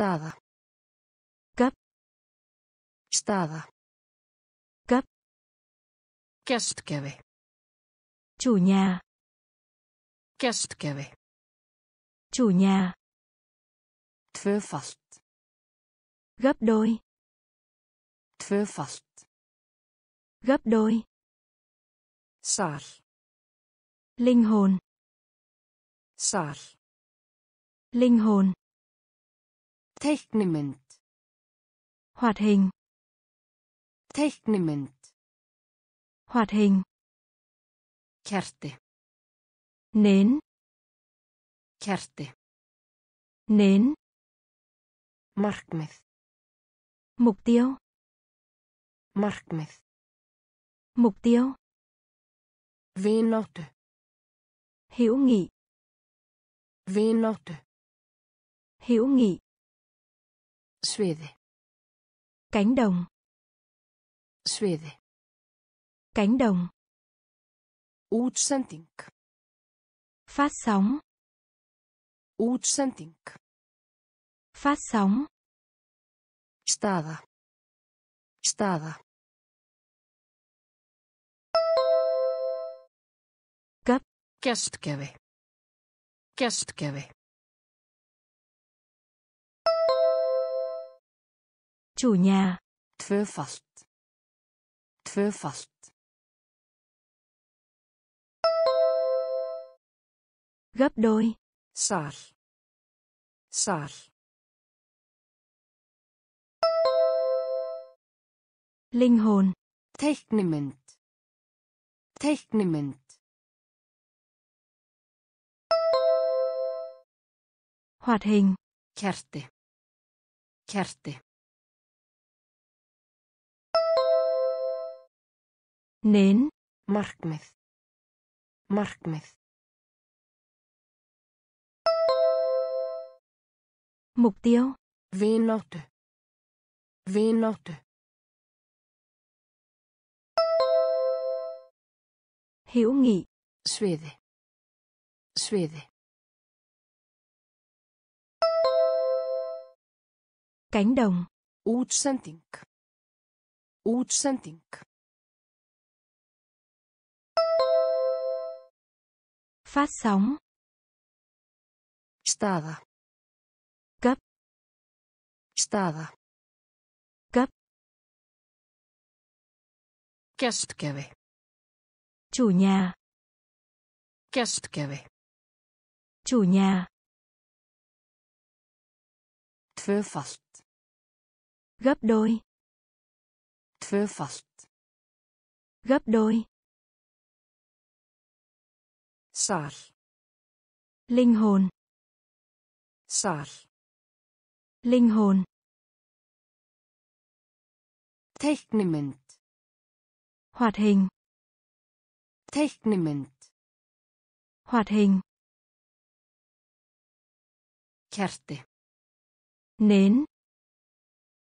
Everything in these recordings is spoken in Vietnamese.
Staða. Cấp. Staða. Cấp. Gestgefi. Chủ nhà. Gestgefi. Chủ nhà. Tvöfalt. Gấp đôi. Tvöfalt. Gấp đôi. Sal. Linh hồn. Sal. Linh hồn. Teiknimynd. Hoạt hình. Teiknimynd. Hoạt hình. Kerti. Nến. Kerti. Nến. Markmið. Mục tiêu. Markmið. Mục tiêu. Vináttu. Hữu nghị. Vináttu. Hữu nghị. Sviði. Cánh đồng. Sviði. Cánh đồng. Útsending. Phát sóng. Útsending. Phát sóng. Staða. Staða. Gestgefi. Gestgefi. Chủ nhà. Tvöfalt. Tvöfalt. Gấp đôi. Sal. Sal. Linh hồn. Teiknimynd. Teiknimynd. Hoạt hình. Kerti. Kerti. Nến. Markmið. Markmið. Mục tiêu. Vináttu. Vináttu. Hữu nghị. Sviði. Sviði. Cánh đồng. Útsending. Útsending. Phát sóng. Staða. Cấp. Staða. Cấp. Gestgefi. Chủ nhà. Gestgefi. Chủ nhà. Tvöfalt. Gấp đôi. Tvöfalt. Gấp đôi. Sal. Linh hồn. Sal. Linh hồn. Teiknimynd. Hoạt hình. Teiknimynd. Hoạt hình. Kerti. Nến.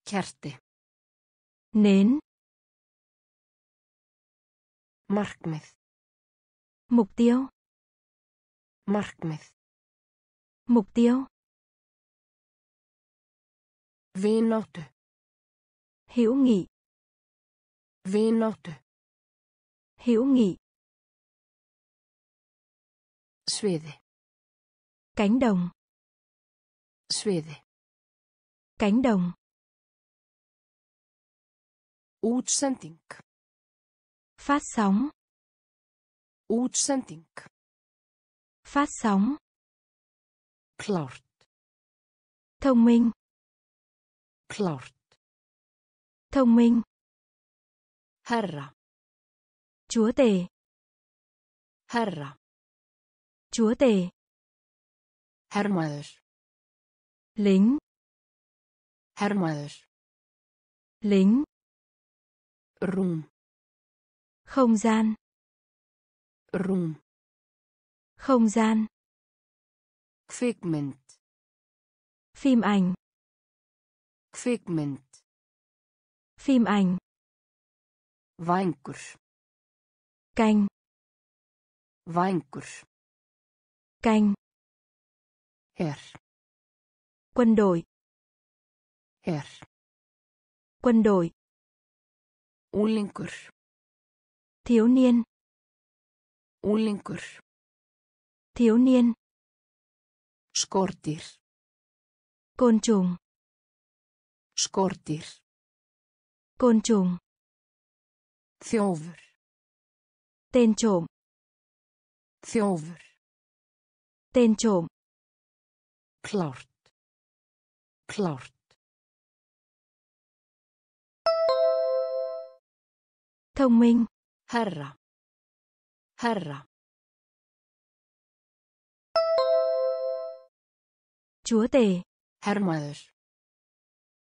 Kerti. Nến. Markmið. Mục tiêu. Markmið. Mục tiêu. Vináttu. Hữu nghị. Vináttu. Hữu nghị. Sviði. Cánh đồng. Sviði. Cánh đồng. Útsending. Phát sóng. Útsending. Phát sóng. Klárt. Thông minh. Klárt. Thông minh. Herra. Chúa tể. Herra. Chúa tể. Hermaður. Lính. Hermaður. Lính. Rúm. Không gian. Rúm. Không gian. Kvikmynd. Phim ảnh. Kvikmynd. Phim ảnh. Vængur. Canh. Vængur. Canh. Her. Quân đội. Her. Quân đội. Úlingur. Thiếu niên. Úlingur. Thiếu niên. Skordýr. Côn trùng. Skordýr. Côn trùng. Þjófur. Tên trộm. Þjófur. Tên trộm. Klárt. Klárt. Thông minh. Herra. Herra. Chúa tể. Hermaður.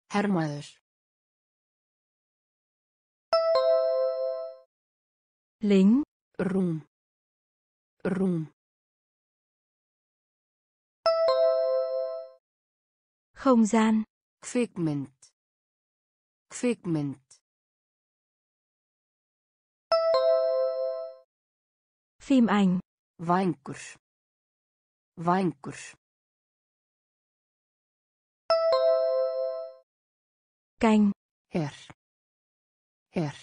Hermaður. Lính. Rúm. Rúm. Không gian. Kvikmynd. Kvikmynd. Phim ảnh. Vængur. Vængur. Canh. Her. Her.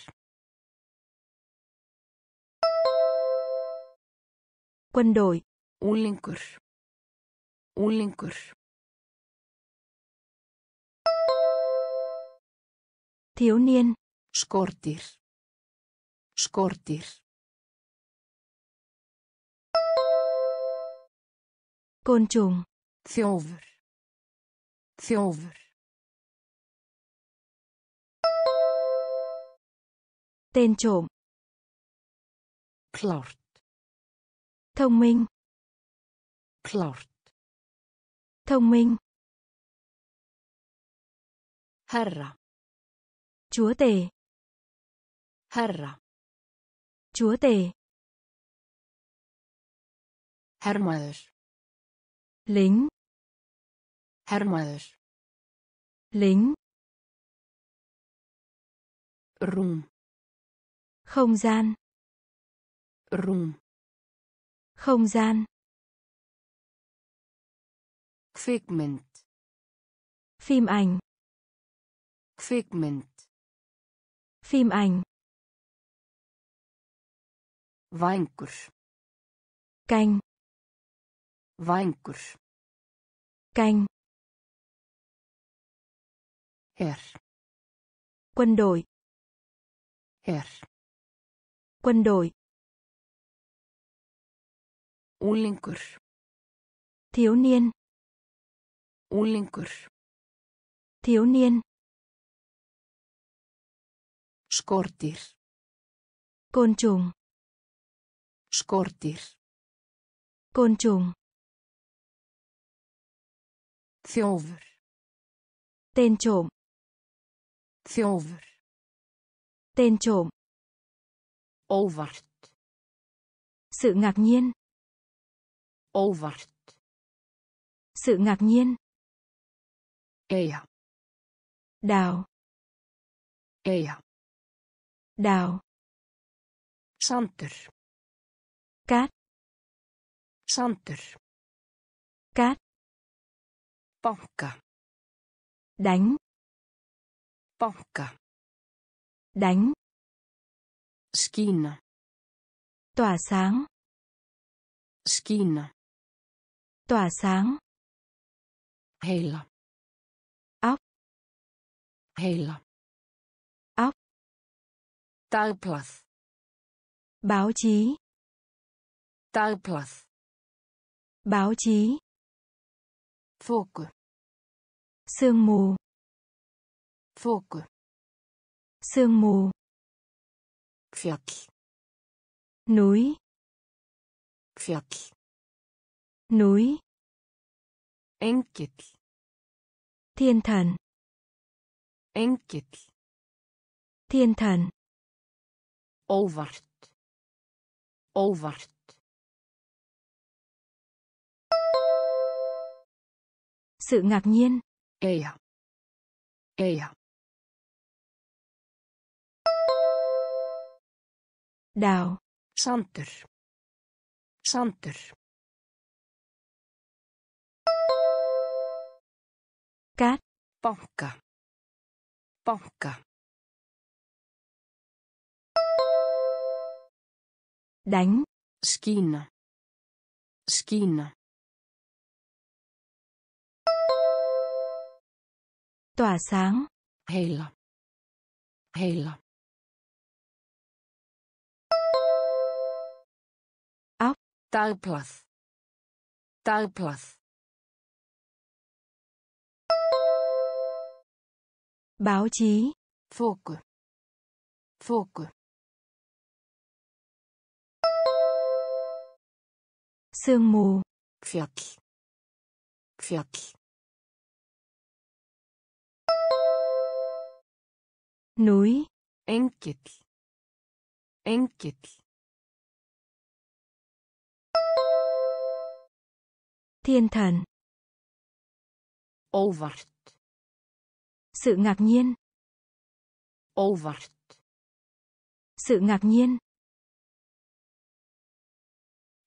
Quân đội. Úlingur. Úlingur. Thiếu niên. Skordýr. Skordýr. Côn trùng. Þjófur. Þjófur. Tên trộm. Klárt. Thông minh. Klárt. Thông minh. Herra. Chúa tể. Herra. Chúa tể. Hermaður. Lính. Hermaður. Lính. Rúm. Không gian. Rúm. Không gian. Kvikmynd. Phim ảnh. Kvikmynd. Phim ảnh. Vængur. Canh. Vængur. Canh. Her. Quân đội. Her. Quân đội. Úlingur. Thiếu niên. Úlingur. Thiếu niên. Skordýr. Côn trùng. Skordýr. Côn trùng. Þjófur. Tên trộm. Þjófur. Tên trộm. Óvart. Sự ngạc nhiên. Óvart. Sự ngạc nhiên. Eyja. Đào. Eyja. Đào. Sandur. Cát. Sandur. Cát. Banka. Đánh. Banka. Đánh. Skína. Tỏa sáng. Skína. Tỏa sáng. Heila. Óc. Heila. Óc. Dagblað. Báo chí. Dagblað. Báo chí. Þoku. Sương mù. Þoku. Sương mù. Fjall. Núi. Fjall. Núi. Engill. Thiên thần. Engill. Thiên thần. Óvart. Óvart. Sự ngạc nhiên. Eyja. Eyja. Đào. Sandur. Sandur. Cát. Banka. Banka. đánh Skína. Skína. tỏa sáng Heila. Heila. Dagblað. Dagblað. báo chí Þoku. Þoku. sương mù Fjall. Fjall. núi Engill. Engill. Thiên thần Óvart. sự ngạc nhiên Óvart. sự ngạc nhiên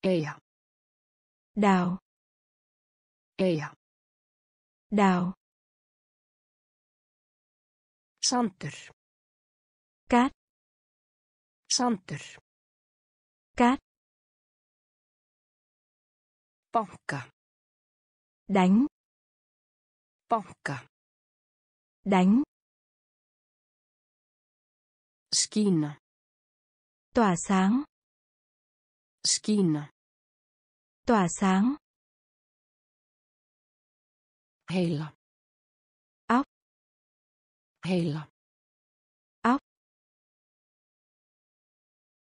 Eyja. đào Eyja. đào Sandur. cát Sandur. cát Banka. Đánh Banka. đánh Skína. tỏa sáng Skína. tỏa sáng Heila. Áp. Heila. Áp.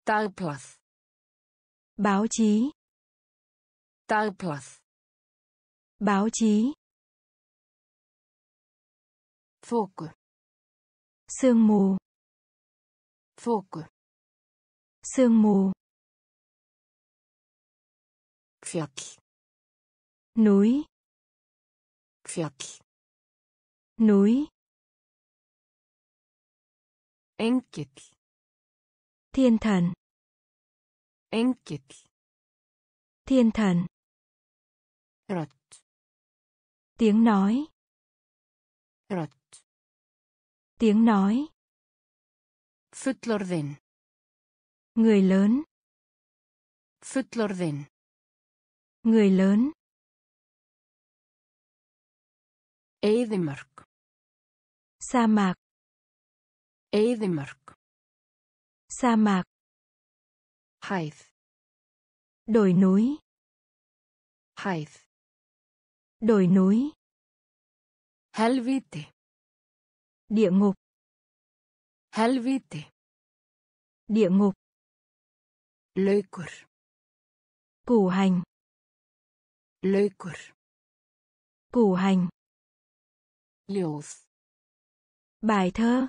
Dagblað. báo chí Dagblað. Báo chí Þoku. sương mù Þoku. sương mù Fjall. núi Fjall. núi Engill. thiên thần Engill. thiên thần Rödd. Tiếng nói Rödd. tiếng nói Fullorðin. người lớn Fullorðin. người lớn Eyðimörk. sa mạc Eyðimörk. sa mạc Hæð. đồi núi Hæð. Đồi núi Helvíti. địa ngục Helvíti. địa ngục Laukur. củ hành Laukur. củ hành Ljóð. bài thơ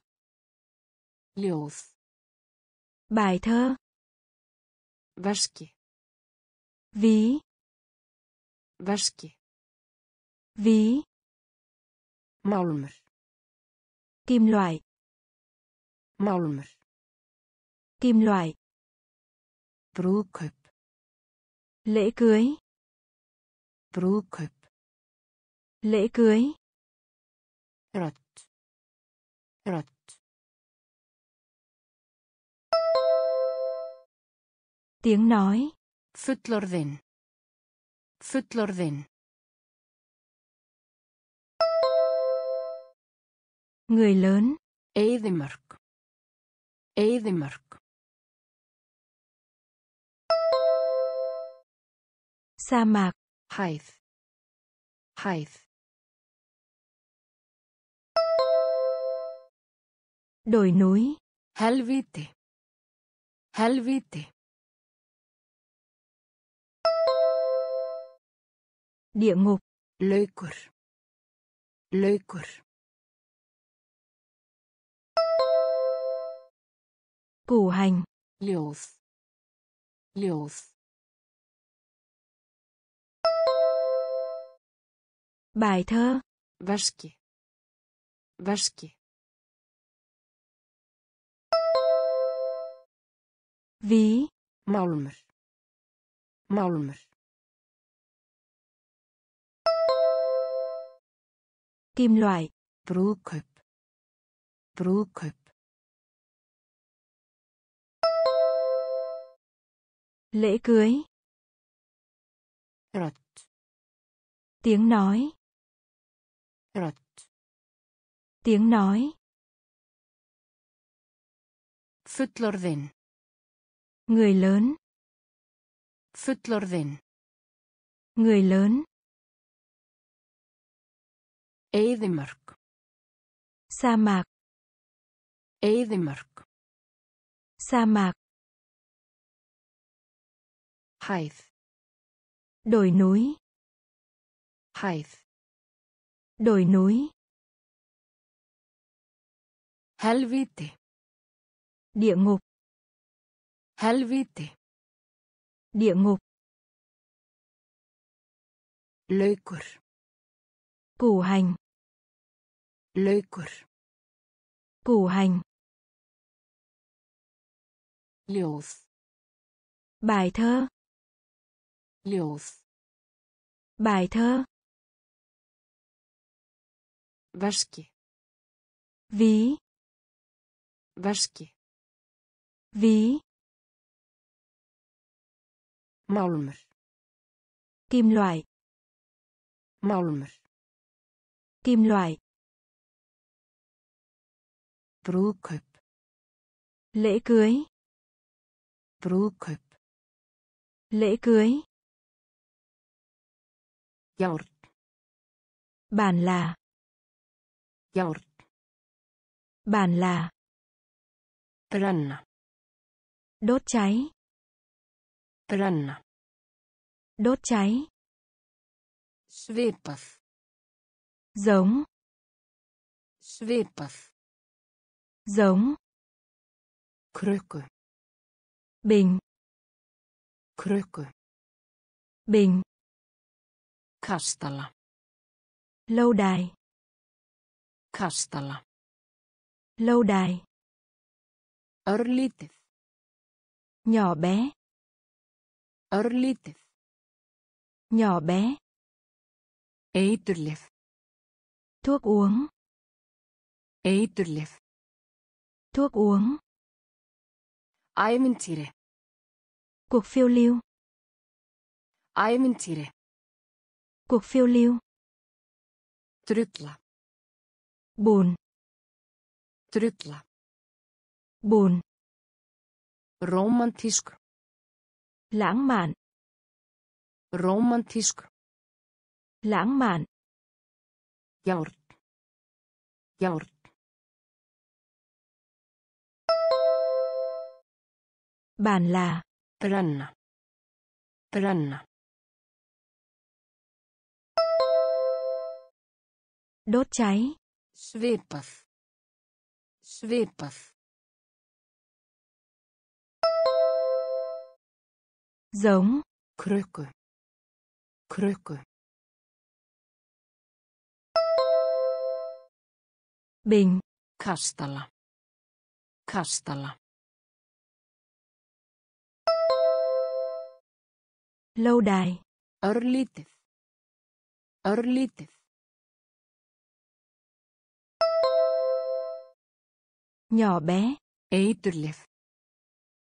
Ljóð. bài thơ Veski. ví Veski. Ví Málmur. kim loại Málmur. kim loại Brúðkaup. lễ cưới Brúðkaup. lễ cưới Rödd. Rödd. tiếng nói Fullorðin. Fullorðin. Người lớn Eyðimörk. Eyðimörk. sa mạc Hæð. Hæð. đồi núi Helvíti. Helvíti. địa ngục Laukur. Laukur. Củ hành Ljóð. Ljóð. bài thơ Veski. Veski. ví Málmur. Málmur. kim loại Brúðkaup. Brúðkaup. Lễ cưới. Rödd. Tiếng nói. Rödd. Tiếng nói. Fullorðinn. Người lớn. Fullorðinn. Người lớn. Eyðimörk. Sa mạc. Eyðimörk. Sa mạc. Hæð. Đồi núi. Hæð. Đồi núi. Helvíti. Địa ngục. Helvíti. Địa ngục. Laukur. Củ hành. Laukur. Củ hành. Ljóð. Bài thơ. Ljóð. Bài thơ. Veski. Ví. Veski. Ví. Málmur. Kim loại. Málmur. Kim loại. Brúðkaup. Lễ cưới. Brúðkaup. Lễ cưới. Járn. Bản là. Járn. Bản là. Brenna. Đốt cháy. Brenna. Đốt cháy. Svipað. Giống. Svipað. Giống. Krukku. Bình. Krukku. Bình. Kastala. Lâu đài. Kastala. Lâu đài. Örlítið. Nhỏ bé. Örlítið. Nhỏ bé. Eiturlyf. Thuốc uống. Eiturlyf. Thuốc uống. Ævintýri. Cuộc phiêu lưu. Ævintýri. Cuộc phiêu lưu. Drulla. Bùn. Drulla. Bùn. Rómantísku. Lãng mạn. Rómantísku. Lãng mạn. Járn. Járn. Bản là. Brenna. Brenna. Đốt cháy. Svipað. Svipað. Giống. Krukku. Krukku. Bình. Kastala. Kastala. Lâu đài. Örlítið. Örlítið. Nhỏ bé. Eiturlyf.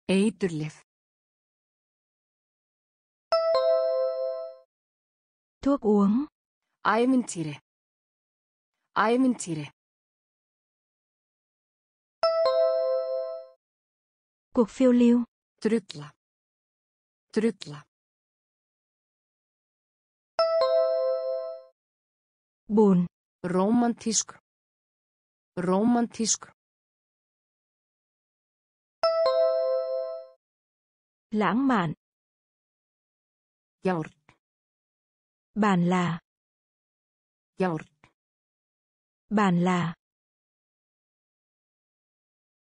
Eiturlyf. Thuốc uống. Ævintýri. Ævintýri. Cuộc phiêu lưu. Drulla. Drulla. Bùn. Rómantísku. Rómantísku. Lãng mạn. Járn. Bản là. Járn. Bản là.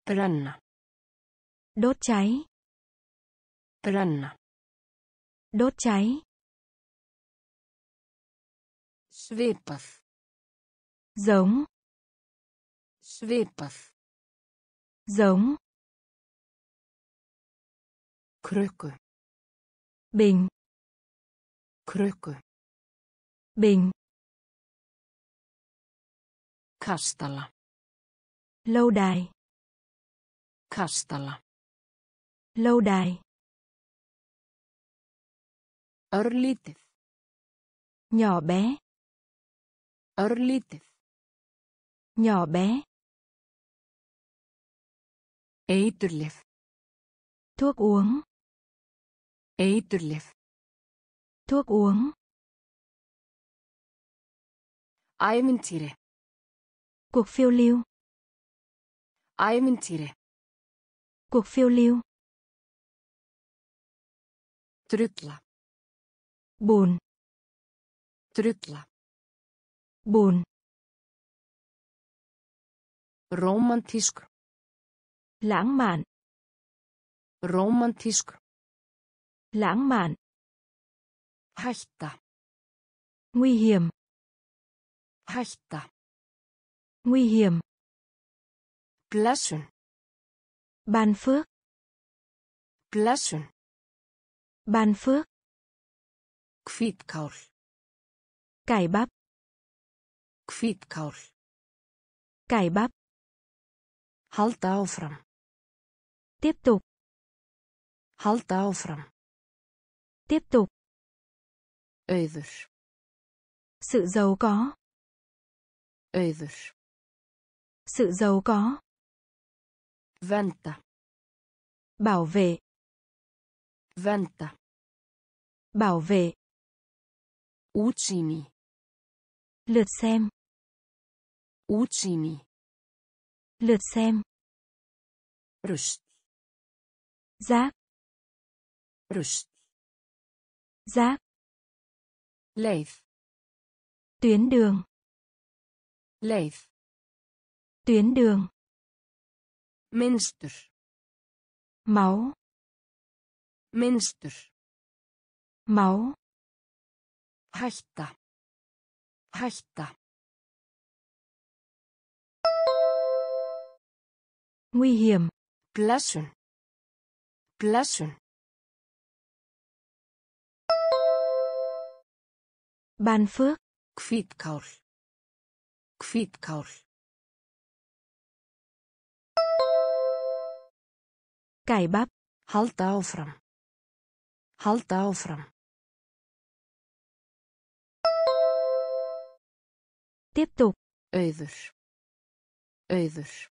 Brenna. Đốt cháy. Brenna. Đốt cháy. Svipað. Giống. Svipað. Giống. Krukku. Bình. Krukku. Bình. Kastala. Lâu đài. Kastala. Lâu đài. Örlítið. Nhỏ bé. Örlítið. Nhỏ bé. Eiturlyf. Thuốc uống. Eiturlyf. Thuốc uống. Æventýri. Cuộc phiêu lưu. Æventýri. Cuộc phiêu lưu. Trulla. Bồn. Trulla. Bồn. Romantísk. Lãng mạn. Romantísk. Lãng mạn. Hætta. Nguy hiểm. Hætta. Nguy hiểm. Blessun. Ban phước. Blessun. Ban phước. Hvítkál. Cải bắp. Hvítkál. Cải bắp. Halda áfram. Tiếp tục. Halda áfram. Tiếp tục. Auður. Sự giàu có. Auður. Sự giàu có. Venda. Bảo vệ. Venda. Bảo vệ. Útsýni. Lượt xem. Útsýni. Lượt xem. Rust. Rác. Rust. Rác. Leið. Tuyến đường. Leið. Tuyến đường. Minnstur. Máu. Minnstur. Máu. Hætta. Hætta. Nguy hiểm. Blessun. Blessun. Ban phước. Hvítkál. Hvítkál. Cải bắp. Halda áfram. Halda áfram. Tiếp tục. Auður. Auður.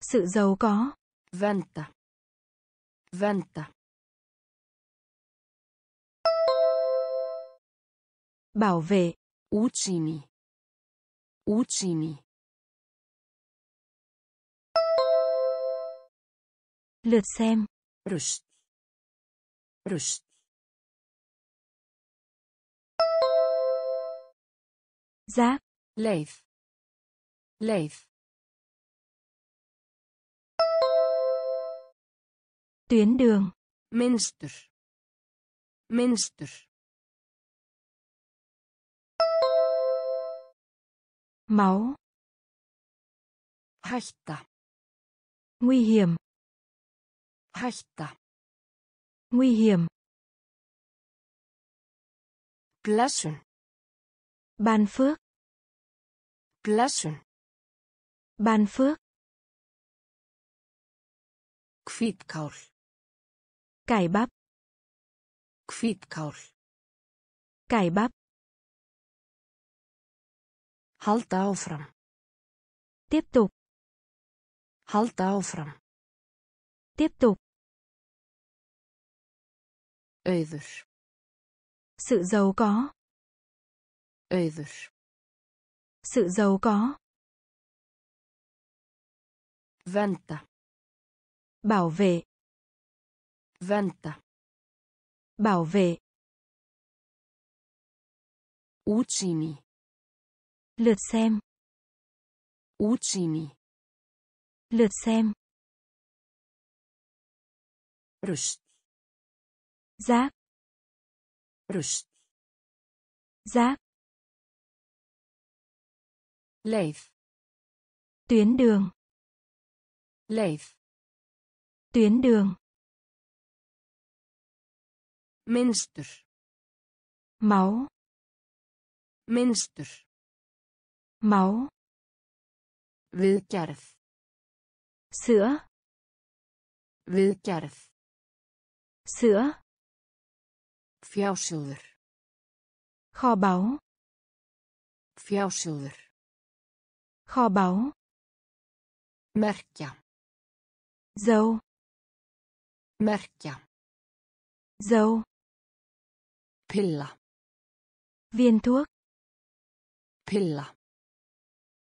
Sự giàu có. Venda. Venda. Bảo vệ. Útsýni. Útsýni. Lượt xem. Rust. Rust. Rác. Leið. Leið. Tuyến đường. Minnstur. Minnstur. Máu. Hætta. Nguy hiểm. Hætta. Nguy hiểm. Blessun. Ban phước. Blessun. Ban phước. Hvítkál. Cải bắp. Hvítkál. Cải bắp. Halda áfram. Tiếp tục. Halda áfram. Tiếp tục. Auður. Sự giàu có. Auður. Sự giàu có. Venda. Bảo vệ. Venda. Bảo vệ. Útsýni. Lượt xem. Útsýni. Lượt xem. Rust. Rác. Rust. Rác. Leið. Tuyến đường. Leið. Tuyến đường. Minnstur. Máu. Minnstur. Máu Viðgerð. sữa Viðgerð. sữa Fjásjóður. kho báu Fjásjóður. kho báu Merkja. dâu Merkja. dâu Pilla. viên thuốc Pilla.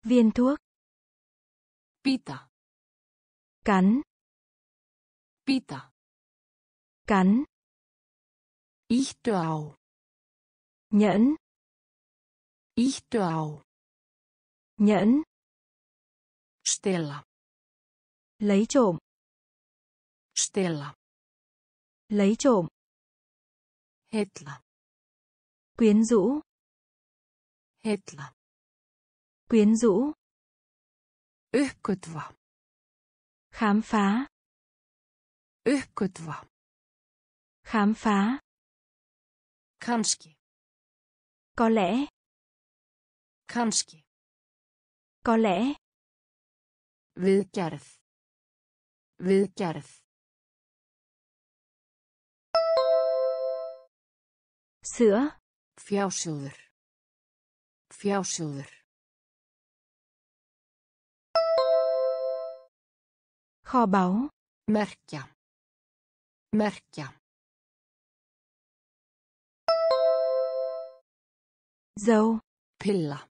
Viên thuốc Bíta. cắn Bíta. cắn Íttu á. nhẫn Íttu á. nhẫn Stela. lấy trộm Stela. lấy trộm Heilla. quyến rũ Heilla. Quyến rũ Uppgötva. khám phá Uppgötva. khám phá Kanski. có lẽ Kanski. có lẽ Viðgerð. Viðgerð. sữa Fjásjóður. Fjásjóður. Kho báu Merkja. Merkja. dâu Pilla.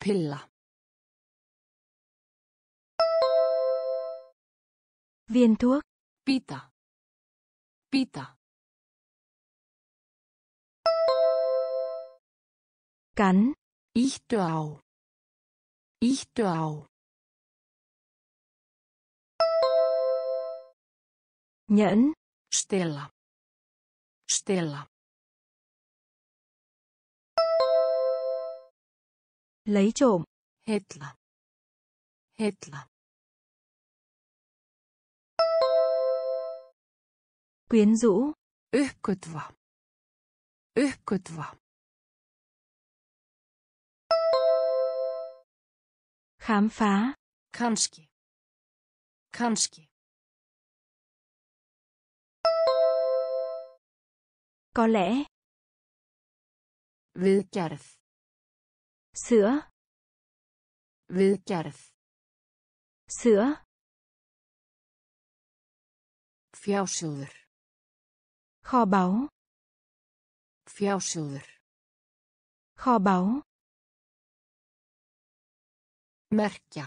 Pilla. viên thuốc Bíta. Bíta. cắn Íttu á. Íttu á. Nhẫn Stela. Stela. lấy trộm Heilla. Heilla. quyến rũ Uppgötva. Uppgötva. khám phá Kanski. Kanski. Có lẽ Viðgerð. sữa Viðgerð. sữa Fjásjóður. kho báu Fjásjóður. kho báu Merkja.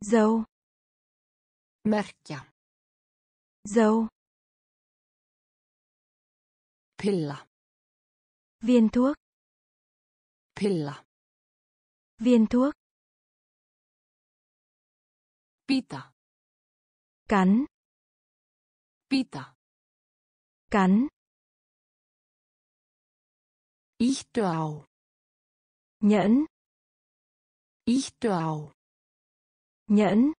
dâu Merkja. dâu Pilla. viên thuốc Pilla. viên thuốc Bíta. cắn Bíta. cắn Íttu á. nhẫn Íttu á. nhẫn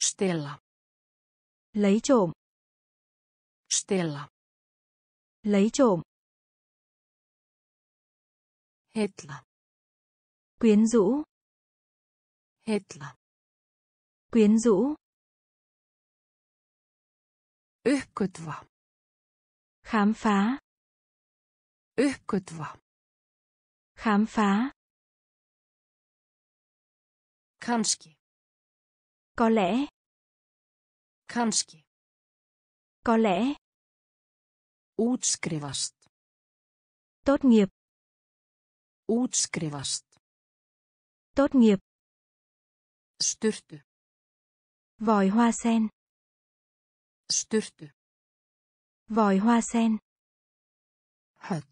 Stela. lấy trộm Stela. lấy trộm Heilla. quyến rũ Heilla. quyến rũ Uppgötva. khám phá Uppgötva. khám phá Kanski. có lẽ Kanski. có lẽ Útskrifast. tốt nghiệp Útskrifast. tốt nghiệp Sturtu. vòi hoa sen Sturtu. vòi hoa sen Höll.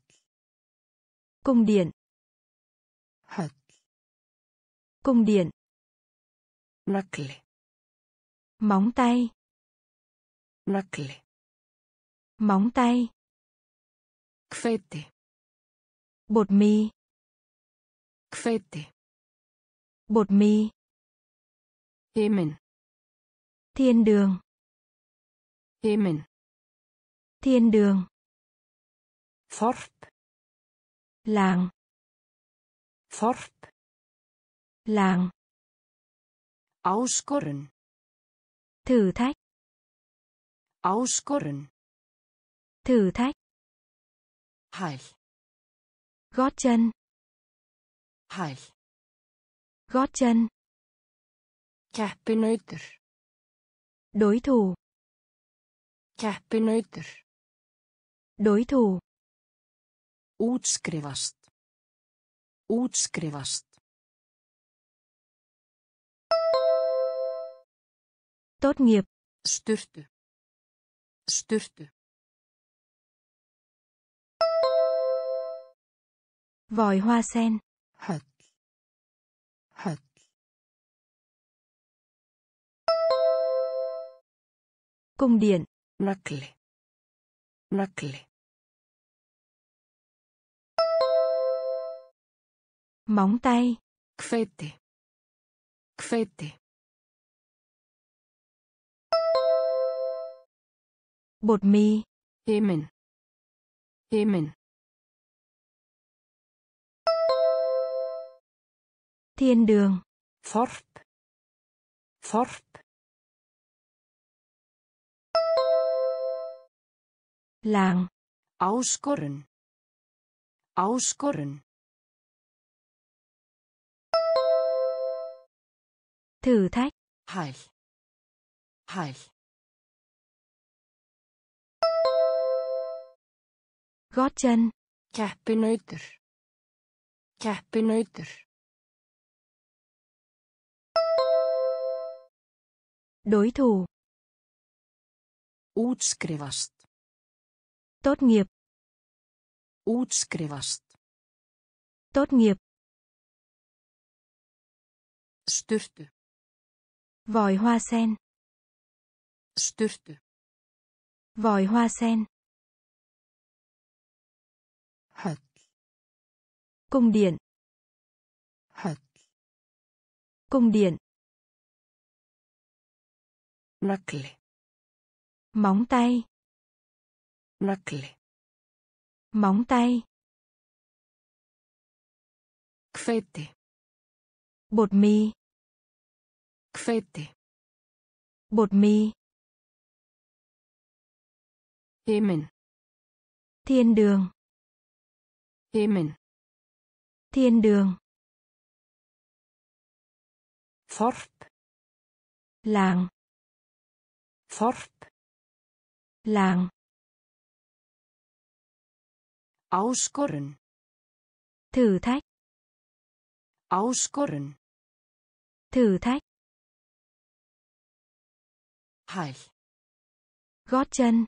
cung điện Höll. cung điện Nagli. móng tay Nagli. móng tay Hveiti. bột mì Hveiti. bột mì Himin. thiên đường Himin. thiên đường Þorp. làng Þorp. Làng. Áskorun. Thử thách. Áskorun. Thử thách. Hæl. Gót chân. Hæl. Gót chân. Keppinautur. Đối thủ. Keppinautur. Đối thủ. Útskrifast. Útskrifast. Tốt nghiệp. Sturtu. Sturtu. Vòi hoa sen. Höll. Höll. Cung điện. Nagli. Nagli. Móng tay. Hveiti. Hveiti. Bột mì. Himinn. Himinn. Thiên đường. Þorp. Þorp. Làng. Áskorun. Áskorun. Thử thách. Hæl. Hæl. Gót chân. Keppinautur. Keppinautur. Đối thủ. Útskrifast. Tốt nghiệp. Útskrifast. Tốt nghiệp. Sturtu. Vòi hoa sen. Sturtu. Vòi hoa sen. Cung điện. Cung điện. Nagli. Móng tay. Nagli. Móng tay. Hveiti. Bột mì. Hveiti. Bột mì. Himinn. Thiên đường. Himinn. Thiên đường. Þorp. Làng. Þorp. Làng. Áskorun. Thử thách. Áskorun. Thử thách. Hæl. Gót chân.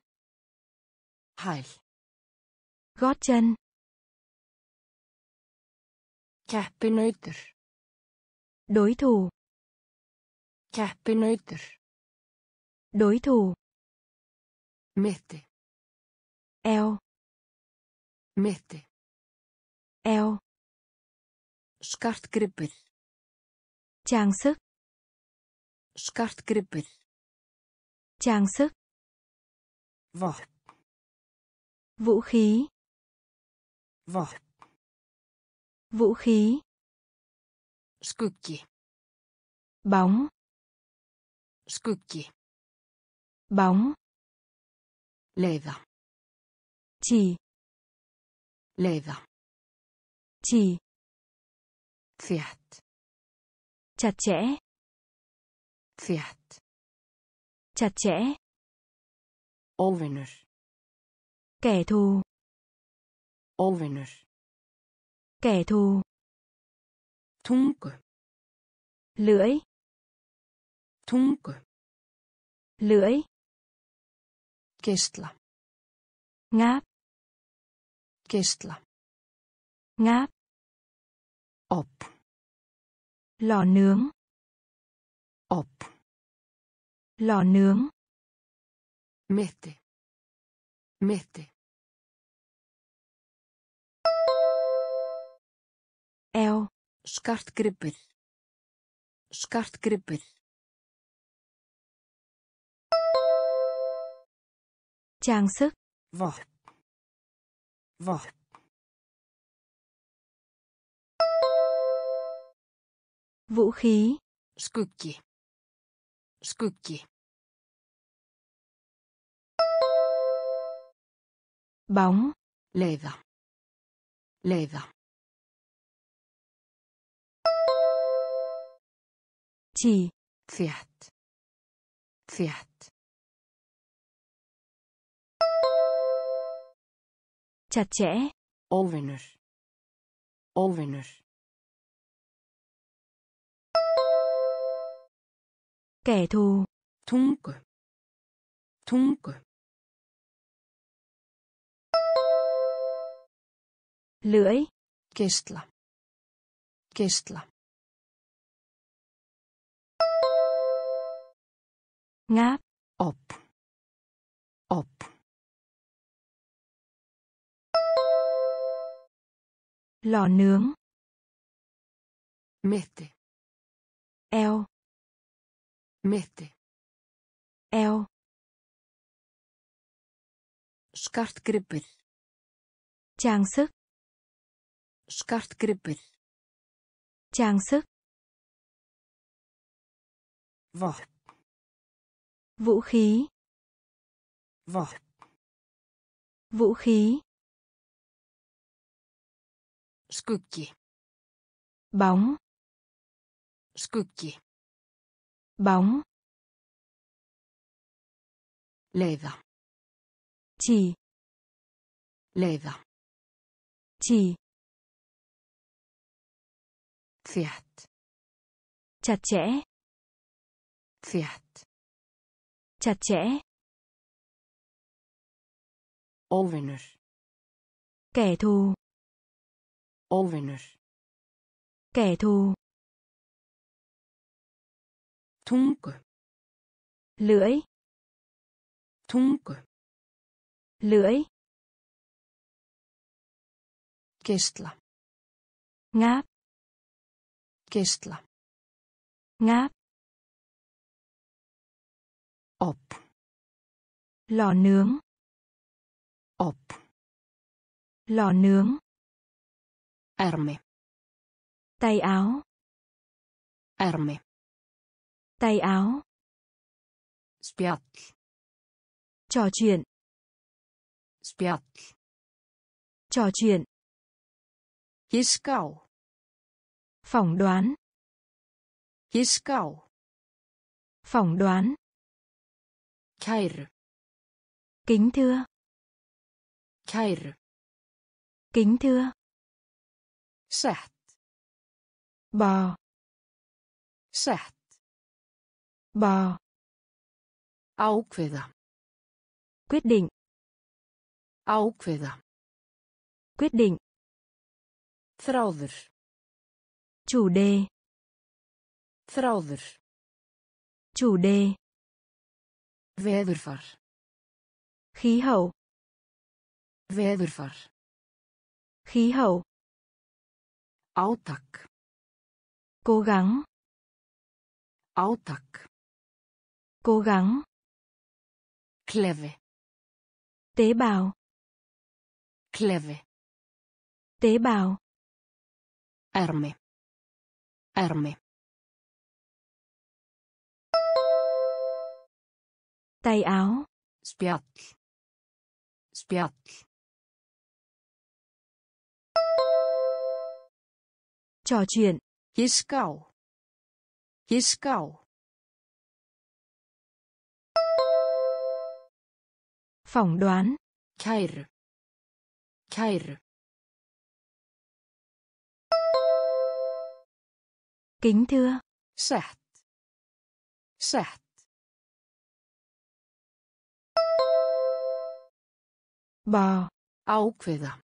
Hæl. Gót chân. Keppinautur. Đối thủ. Keppinautur. Đối thủ. Mitti. Eo. Mitti. Eo. Skartgripir. Trang sức. Skartgripir. Trang sức. Vopn. Vũ khí. Vopn. Vũ khí. Skuggi. Bóng. Skuggi. Bóng. Leiða. Chỉ. Leiða. Chỉ. Þétt. Chặt chẽ. Þétt. Chặt chẽ. Óvinur. Kẻ thù. Óvinur. Kẻ thù. Tungu. Lưỡi. Tungu. Lưỡi. Geisla. Ngáp. Geisla. Ngáp. Opn. Lò nướng. Opn. Lò nướng. Mitti. Mitti. Eo. Skartgripir. Skartgripir. Trang sức. Vopn. Vopn. Vũ khí. Skuggi. Skuggi. Bóng. Leiða. Leiða. Chỉ. Þétt. Þétt. Chặt chẽ. Óvinur. Óvinur. Kẻ thù. Tungu. Tungu. Lưỡi. Geisla. Geisla. Ngáp. Opn. Opn. Lò nướng. Mitti. Eo. Mitti. Eo. Skartgripir. Trang sức. Skartgripir. Trang sức. Vopn. Vũ khí. Vopn. Vũ khí. Skuggi. Bóng. Skuggi. Bóng. Leiða. Chỉ. Leiða. Chỉ. Þétt. Chặt chẽ. Þétt. Chặt chẽ. Óvinur. Kẻ thù. Óvinur. Kẻ thù. Tungu. Lưỡi. Tungu. Lưỡi. Geisla. Ngáp. Geisla. Ngáp. Opn. Lò nướng. Opn. Lò nướng. Ermi. Tay áo. Ermi. Tay áo. Spjall. Trò chuyện. Spjall. Trò chuyện. Giska á. Phỏng đoán. Giska á. Phỏng đoán. Kæru. Kính thưa. Kæru. Kính thưa. Sett. Bò. Sett. Bò. Ákveða. Quyết định. Ákveða. Quyết định. Þráður. Chủ đề. Þráður. Chủ đề. Veðurfar. Khí hậu. Veðurfar. Khí hậu. Átak. Cố gắng. Átak. Cố gắng. Klefi. Tế bào. Klefi. Tế bào. Ermi. Ermi. Tay áo. Spjall. Spjall. Trò chuyện. Giska á. Phỏng đoán. Kæru. Kæru. Kính thưa. Sett. Sett. Bò. Ákveða.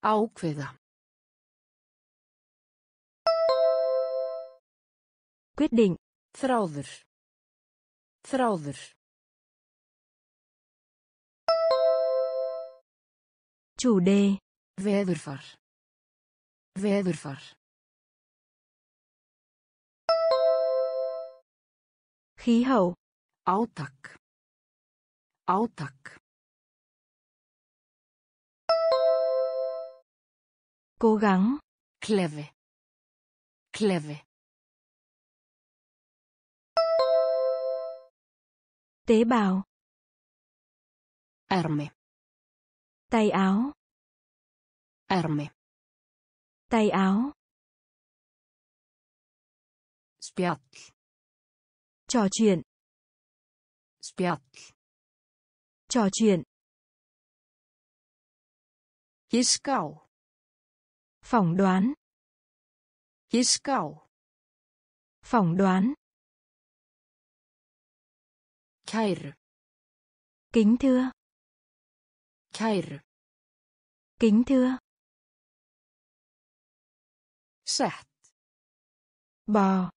Ákveða. Quyết định. Þráður. Þráður. Chủ đề. Veðurfar. Veðurfar. Khí hậu. Átak. Átak. Cố gắng. Klefi. Klefi. Tế bào. Ermi. Tay áo. Ermi. Tay áo. Spjall. Trò chuyện. Spjall. Trò chuyện. Giska. Phỏng đoán. Giska. Phỏng đoán. Kæru. Kính thưa. Kæru. Kính thưa. Sett. Bò.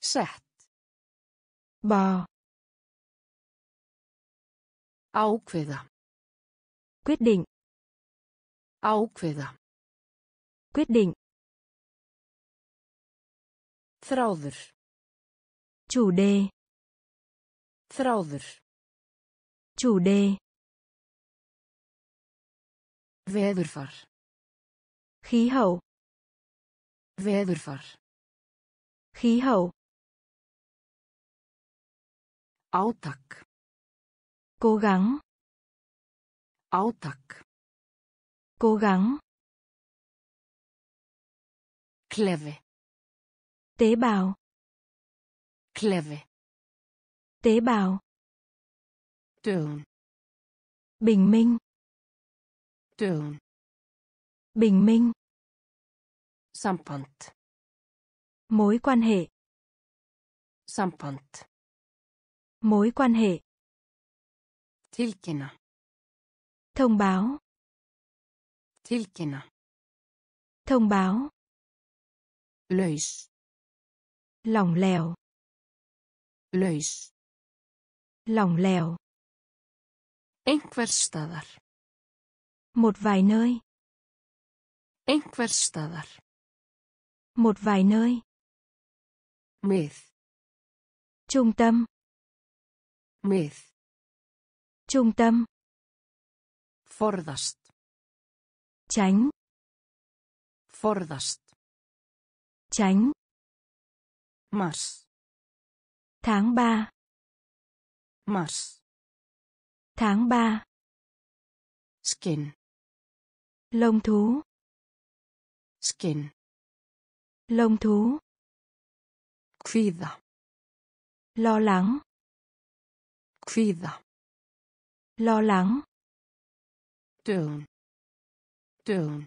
Sett. Bò. Ákveða. Quyết định. Ákveða. Quyết định. Þráður. Chủ đề. Þráður. Chủ đề. Veðurfar. Khí hậu. Veðurfar. Khí hậu. Átak. Cố gắng. Átak. Cố gắng. Klefi. Tế bào. Klefi. Tế bào. Dögun. Bình minh. Dögun. Bình minh. Samband. Mối quan hệ. Samband. Mối quan hệ. Tilkynna. Thông báo. Tilkynna. Thông báo. Laus. Lỏng lẻo. Laus. Lỏng lẻo. Einhvers staðar. Một vài nơi. Einhvers staðar. Một vài nơi. Mið. Trung tâm. Mið. Trung tâm. Forðast. Tránh. Forðast. Tránh. Mars. Tháng 3. Mars. Tháng 3. Skinn. Lông thú. Skinn. Lông thú. Kvíða. Lo lắng. Kvíða. Lo lắng. Dögun. Dögun.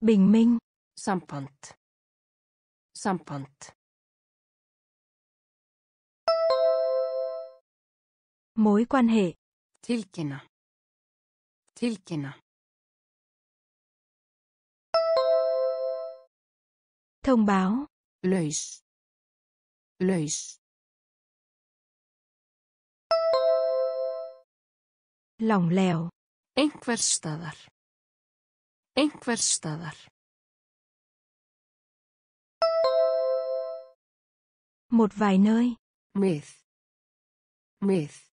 Bình minh. Samband. Samband. Mối quan hệ. Tilkynna. Tilkynna. Thông báo. Laus. Laus. Lỏng lẻo. Einhvers staðar. Einhvers staðar. Một vài nơi. Mið. Mið.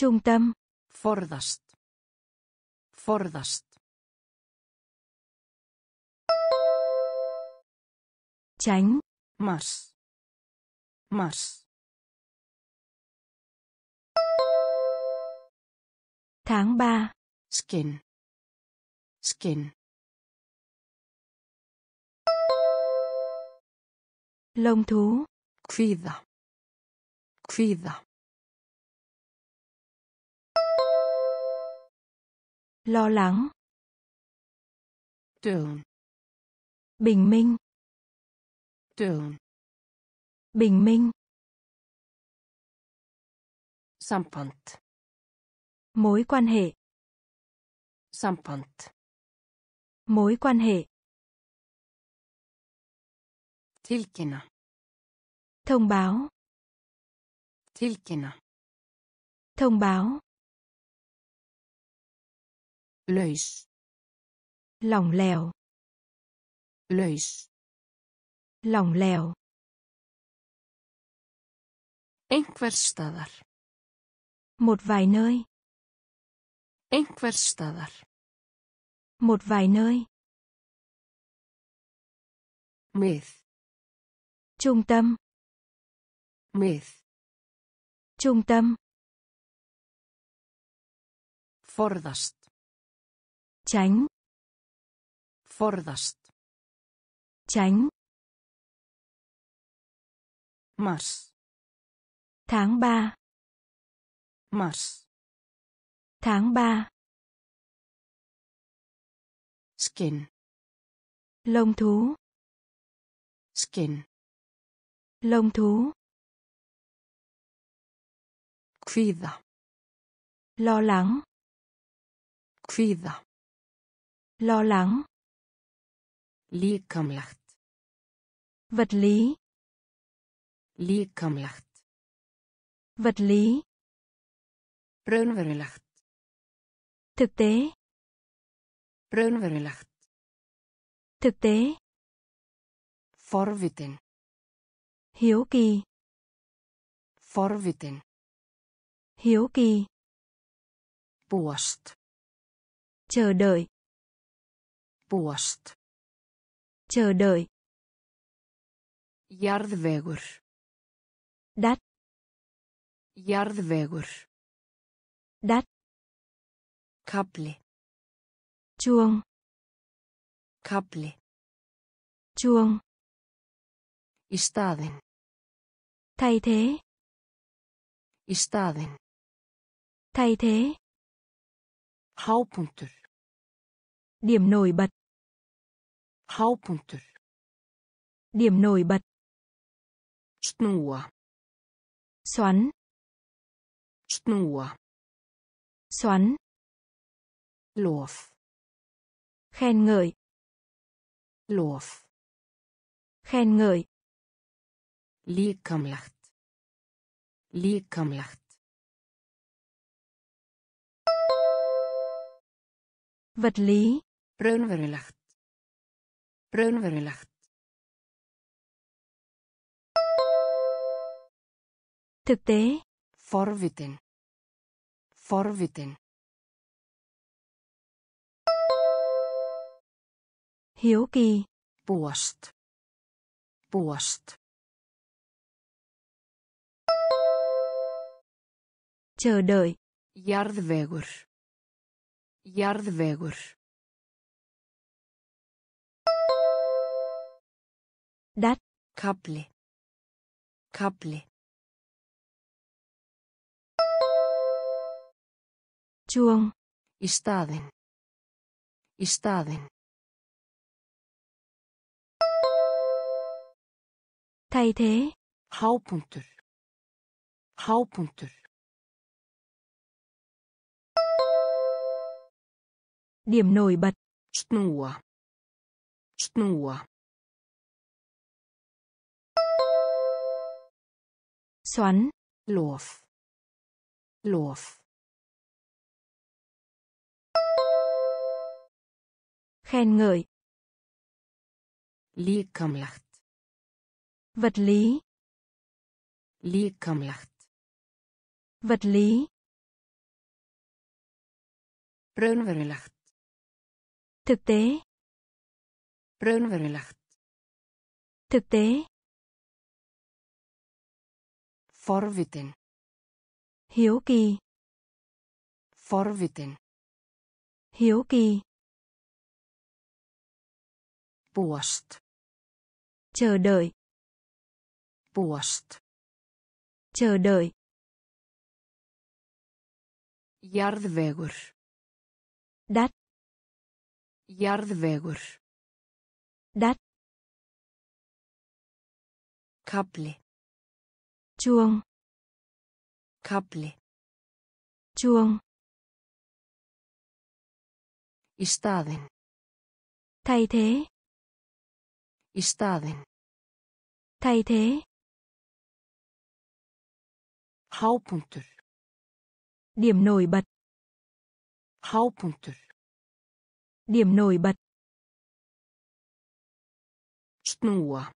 Trung tâm. Forðast. Forðast. Tránh. Mars. Mars. Tháng 3. Skinn. Skinn. Lông thú. Kvíða. Kvíða. Lo lắng. Dögun. Bình minh. Dögun. Bình minh. Samband. Mối quan hệ. Samband. Mối quan hệ. Tilkynna. Thông báo. Tilkynna. Thông báo. Laus. Lỏng lẻo. Laus. Lỏng lẻo. Einhvers staðar. Một vài nơi. Einhvers staðar. Một vài nơi. Mið. Trung tâm. Mið. Trung tâm. Forðast. Tránh. Forðast. Tránh. Mars. Tháng 3. Mars. Tháng 3. Skinn. Lông thú. Skinn. Lông thú. Kvíða. Lo lắng. Kvíða. Lo lắng. Líkamlegt. Vật lý. Líkamlegt. Vật lý. Raunverulegt. Thực tế. Raunverulegt. Thực tế. Forvitin. Hiếu kỳ. Forvitin. Hiếu kỳ. Búast. Chờ đợi. Búast. Chờ đợi. Jarðvegur. Đắt. Jarðvegur. Đắt. Kapli. Chuông. Kapli. Chuông. Í staðinn. Thay thế. Í staðinn. Thay thế. Hápunktur. Điểm nổi bật. Hápunktur. Điểm nổi bật. Snúa. Xoắn. Snúa. Xoắn. Lof. Khen ngợi. Lof. Khen ngợi. Líkamlegt. Líkamlegt. Vật lý. Raunverulegt. Raunverulegt. Thực tế. Forvitin. Forvitin. Hiếu kỳ. Búast. Búast. Chờ đợi. Jarðvegur. Jarðvegur. Đắt. Kapli. Kapli. Chuông. Í staðinn. Í staðinn. Thay thế. Hápunktur. Hápunktur. Điểm nổi bật. Snúa. Snúa. Xoắn. Lof. Lof. Khen ngợi. Líkamlegt. Vật lý. Líkamlegt. Vật lý. Raunverulegt. Thực tế. Raunverulegt. Thực tế. Forvitin. Hiếu kỳ. Forvitin. Hiếu kỳ. Búast. Chờ đợi. Búast. Chờ đợi. Jarðvegur. Đắt. Jarðvegur. Đắt. Kapli. Chuông. Kapli. Chuông. Í staðinn. Thay thế. Í staðinn. Thay thế. Hápunktur. Điểm nổi bật. Hápunktur. Điểm nổi bật. Snúa.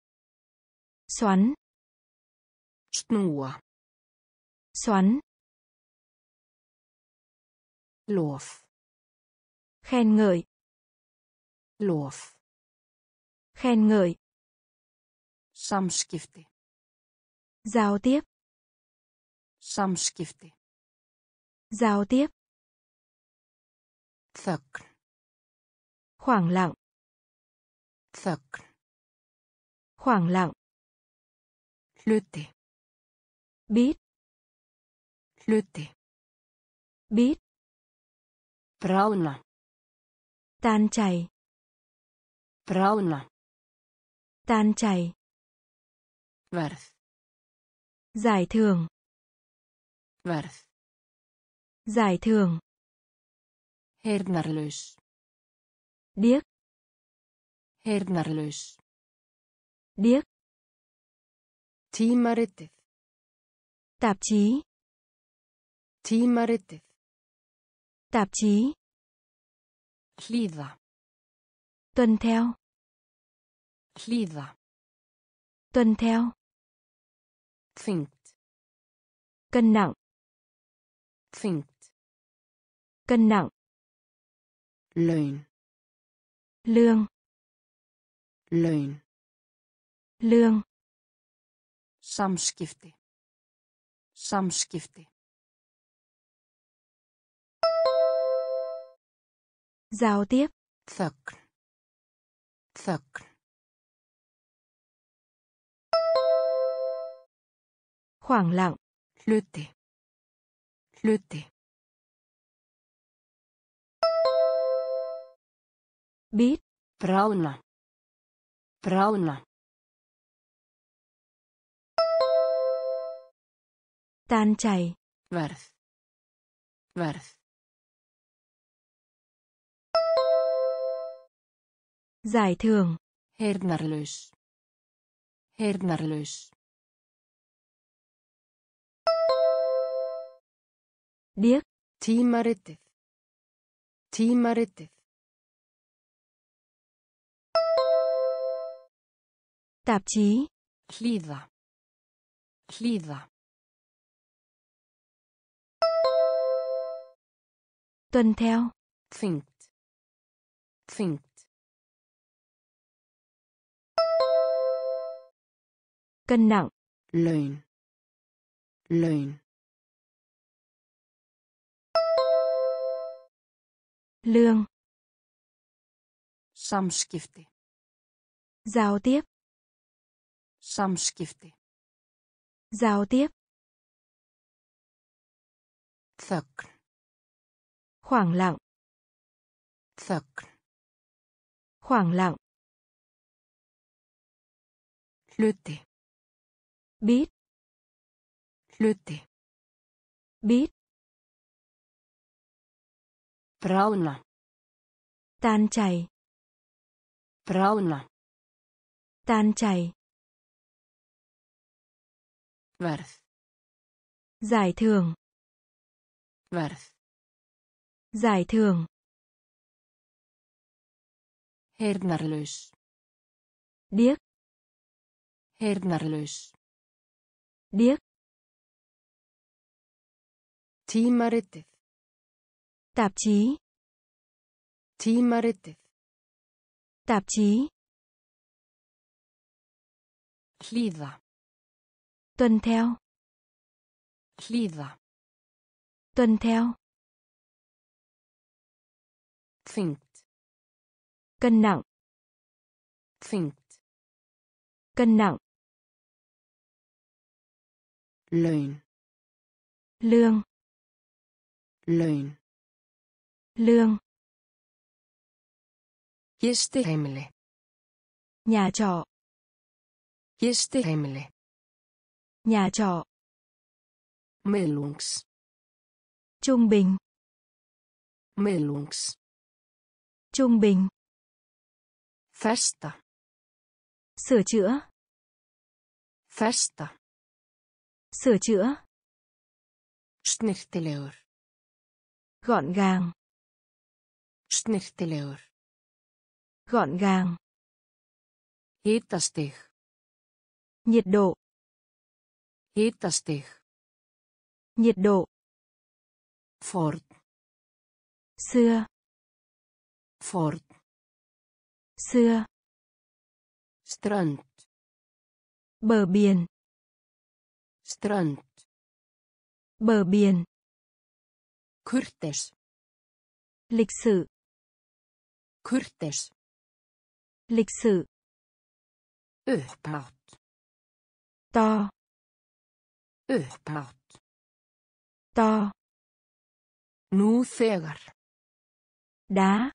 Xoắn. Snúa. Xoắn. Lof. Khen ngợi. Lof. Khen ngợi. Samskipti. Giao tiếp. Samskipti. Giao tiếp. Þögn. Khoảng lặng. Þögn. Khoảng lặng. Hluti. Biết. Hluti. Biết. Bráðna. Tan chảy. Bráðna. Tan chảy. Verð. Giải thưởng. Verð. Giải thưởng. Heyrnarlaus. Điếc. Heyrnarlaus. Điếc. Tímaritið. Tạp chí. Tímaritið. Tạp chí. Hlýða. Tuân theo. Hlýða. Tuân theo. Þyngd. Cân nặng. Þyngd. Cân nặng. Laun. Lương. Laun. Lương. Samskipti. Samskipti. Giao tiếp. Þögn. Þögn. Khoảng lặng. Hluti. Hluti. Biết. Bráðna. Bráðna. Tan chảy. Verð. Verð. Giải thưởng. Heyrnarlaus. Heyrnarlaus. Điếc. Tímaritið. Tímaritið. Tạp chí. Hlýða. Hlýða. Tuân theo. Þyngd. Þyngd. Cân nặng. Laun. Laun. Lương. Samskipti. Giao tiếp. Samskipti. Giao tiếp. Þögn. Khoảng lặng. Þögn. Khoảng lặng. Hluti. Biết. Hluti. Biết. Bráðna. Tan chảy. Bráðna. Tan chảy. Verð. Giải thưởng. Verð. Giải thưởng. Heyrnarlaus. Điếc. Heyrnarlaus. Điếc. Tímaritið. Tạp chí. Tímaritið. Tạp chí. Hlýða. Tuân theo. Hlýða. Tuân theo. Þyngd. Cân nặng. Þyngd. Cân nặng. Laun. Lương. Laun. Lương. Gistiheimili. Nhà trọ. Gistiheimili. Nhà trọ. Miðlungs. Trung bình. Miðlungs. Trung bình. Festa. Sửa chữa. Festa. Sửa chữa. Snirtilegur. Gọn gàng. Snirtilegur. Gọn gàng. Hitastig. Nhiệt độ. Hitastig. Nhiệt độ. Ford. Xưa. Ford. Xưa. Strönd. Bờ biển. Strönd. Bờ biển. Kurteis. Lịch sự. Kurteis. Lịch sự. Upphátt. To. Upphátt. To. Nú þegar. Đá.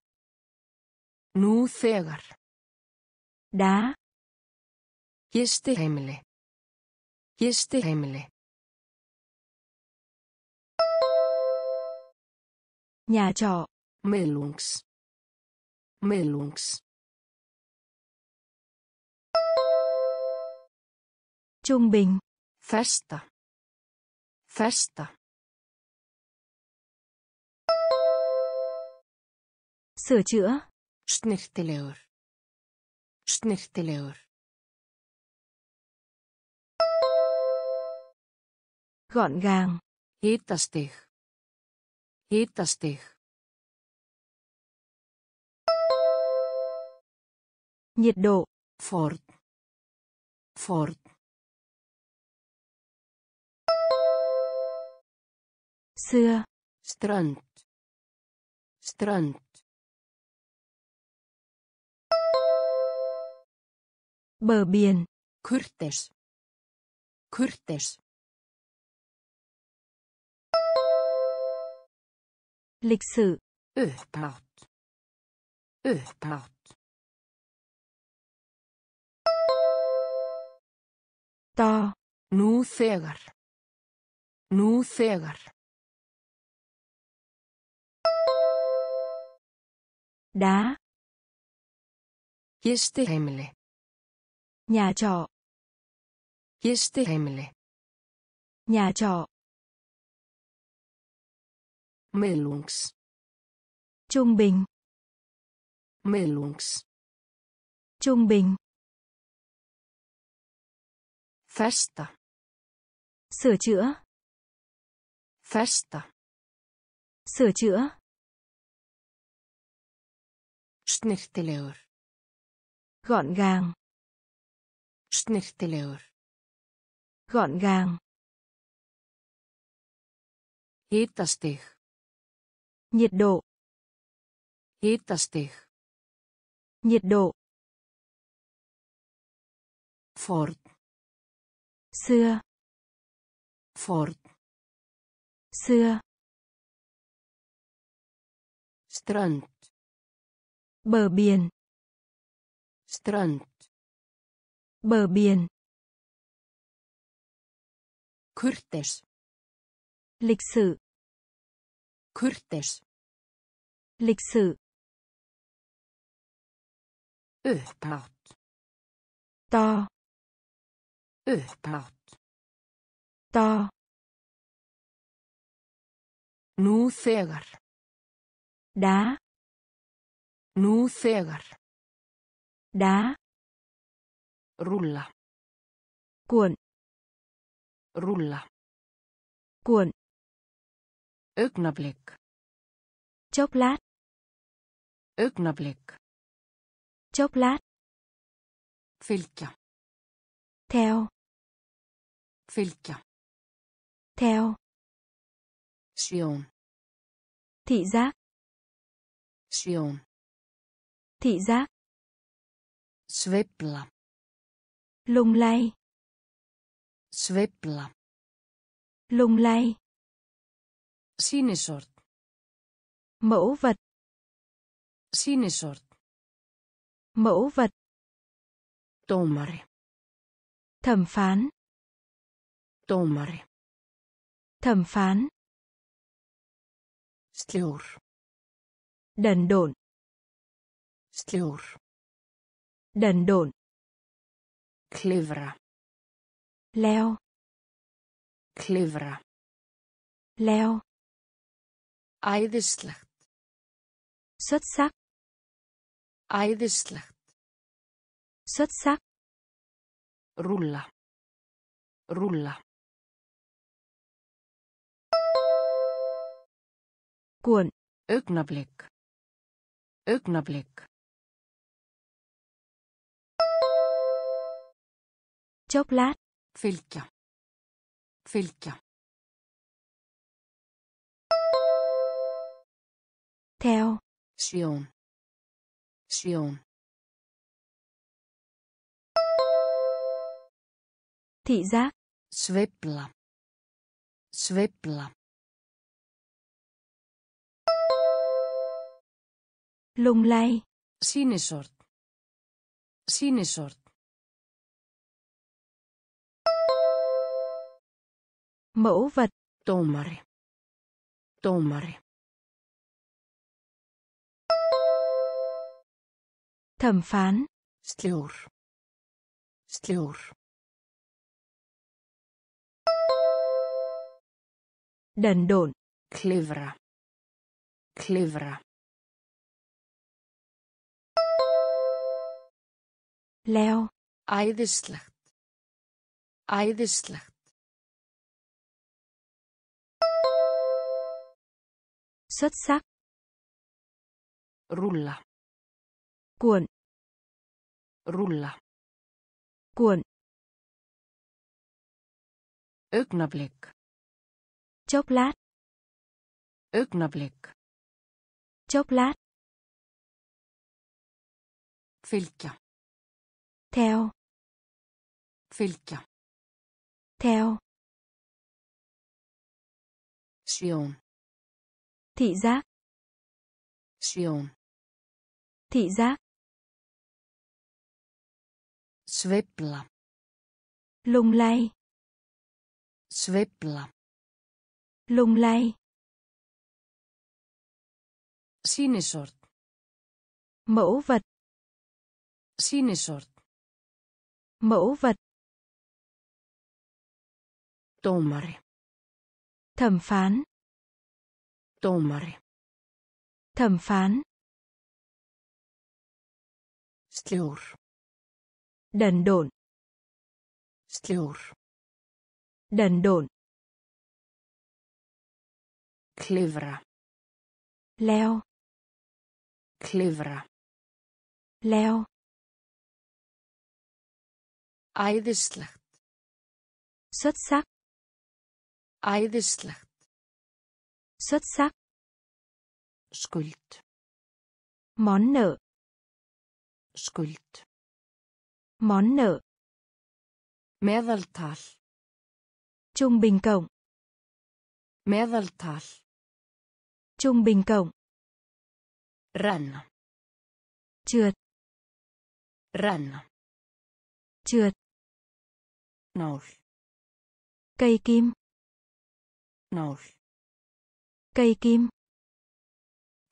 Nú þegar. Đá. Gistiheimili. Gistiheimili. Nhà trọ. Miðlungs. Miðlungs. Trung bình. Festa. Festa. Sửa chữa. Snirtilegur. Snirtilegur. Gọn gàng. Hitastig. Hitastig. Nhiệt độ. Ford. Ford. Xưa. Strönd. Strönd. Bờ biển. Kurteis. Kurteis. Lịch sự. Upphátt. Upphátt. To. Nú þegar. Nú þegar. Đá. Gistiheimili. Nhà trọ. Gistiheimili. Nhà trọ. Miðlungs. Trung bình. Miðlungs. Trung bình. Festa. Sửa chữa. Festa. Sửa chữa. Snirtilegur. Gọn gàng. Snirtilegur. Gọn gàng. Hitastig. Nhiệt độ. Hitastig. Nhiệt độ. Ford. Xưa. Ford. Xưa. Strönd. Bờ biển. Strönd. Bờ biển. Kurteis. Lịch sự. Kurteis. Lịch sự. Upphátt. To. Upphátt. To. Nú þegar. Đá. Nú þegar. Đá. Rúlla. Cuộn. Rúlla. Cuộn. Augnablik. Chốc lát. Augnablik. Chốc lát. Fylgja. Theo. Fylgja. Theo. Sjón. Thị giác. Sjón. Thị giác. Sveifla. Lung lay. Sveifla. Lung lay. Sýnisort. Mẫu vật. Sýnisort. Mẫu vật. Dómari. Thẩm phán. Dómari. Thẩm phán. Sljór. Đần độn. Sljór. Đần độn. Klifra. Leo. Klifra. Leo. Æðislegt. Xuất sắc. Æðislegt. Xuất sắc. Rúlla. Rúlla. Cuộn. Augnablik. Augnablik. Chốc lát. Fylgja. Fylgja. Theo. Sjón. Sjón. Thị giác. Sveifla. Sveifla. Lung lay. Sýnisort. Sýnisort. Mẫu vật. Dómari. Dómari. Thẩm phán. Sljór. Sljór. Đần độn. Klifra. Klifra. Leo. Æðislegt. Æðislegt. Xuất sắc. Rúlla. Cuộn. Rúlla. Cuộn. Augnablik. Chốc lát. Augnablik. Chốc lát. Fylgja. Theo. Fylgja. Theo. Sjón. Thị giác. Sjón. Thị giác. Sveifla. Lung lay. Sveifla. Lung lay. Sýnisort. Mẫu vật. Sýnisort. Mẫu vật. Dómari. Thẩm phán. Dómari. Thẩm phán. Sljór. Đần độn. Sljór. Đần độn. Klifra. Leo. Klifra. Leo. Æðislegt. Xuất sắc. Æðislegt. Xuất sắc. Skuld. Món nợ. Skuld. Món nợ. Meðaltal. Trung bình cộng. Meðaltal. Trung bình cộng. Renna. Trượt. Renna. Trượt. Nál. Cây kim. Nál. Cây kim.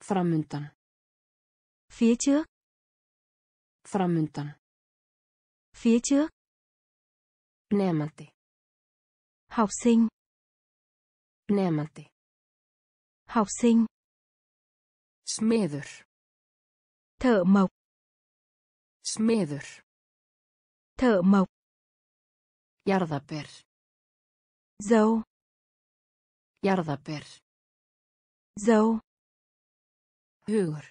Framundan. Phía trước. Framundan. Phía trước. Nemandi. Học sinh. Nemandi. Học sinh. Smiður. Thợ mộc. Smiður. Thợ mộc. Jarðaber. Dâu. Jarðaber. Dâu. Hugur.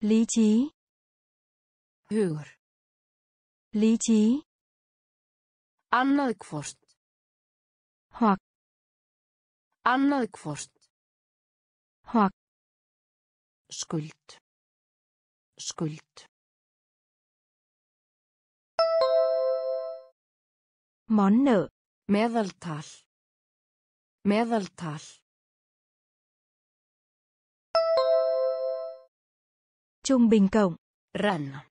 Lý trí. Hugur. Lý trí. Annað hvort. Hoặc. Annað hvort. Hoặc. Skuld. Skuld. Món nợ. Meðaltal. Meðaltal. Trung bình cộng. Renna.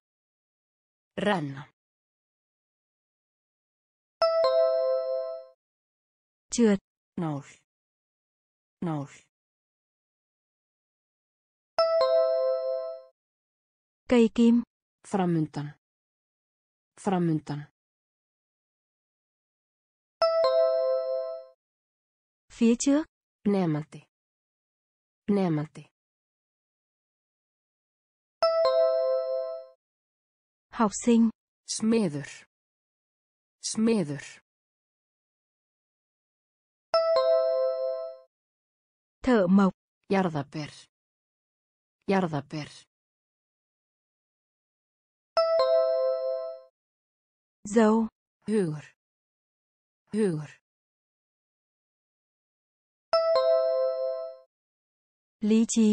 Renna. Trượt. Nál. Nál. Cây kim. Framundan. Framundan. Phía trước. Nemandi. Nemandi. Học sinh. Smiður. Smiður. Thợ mộc. Jarðaber. Jarðaber. Dâu. Hugur. Hugur. Lý trí.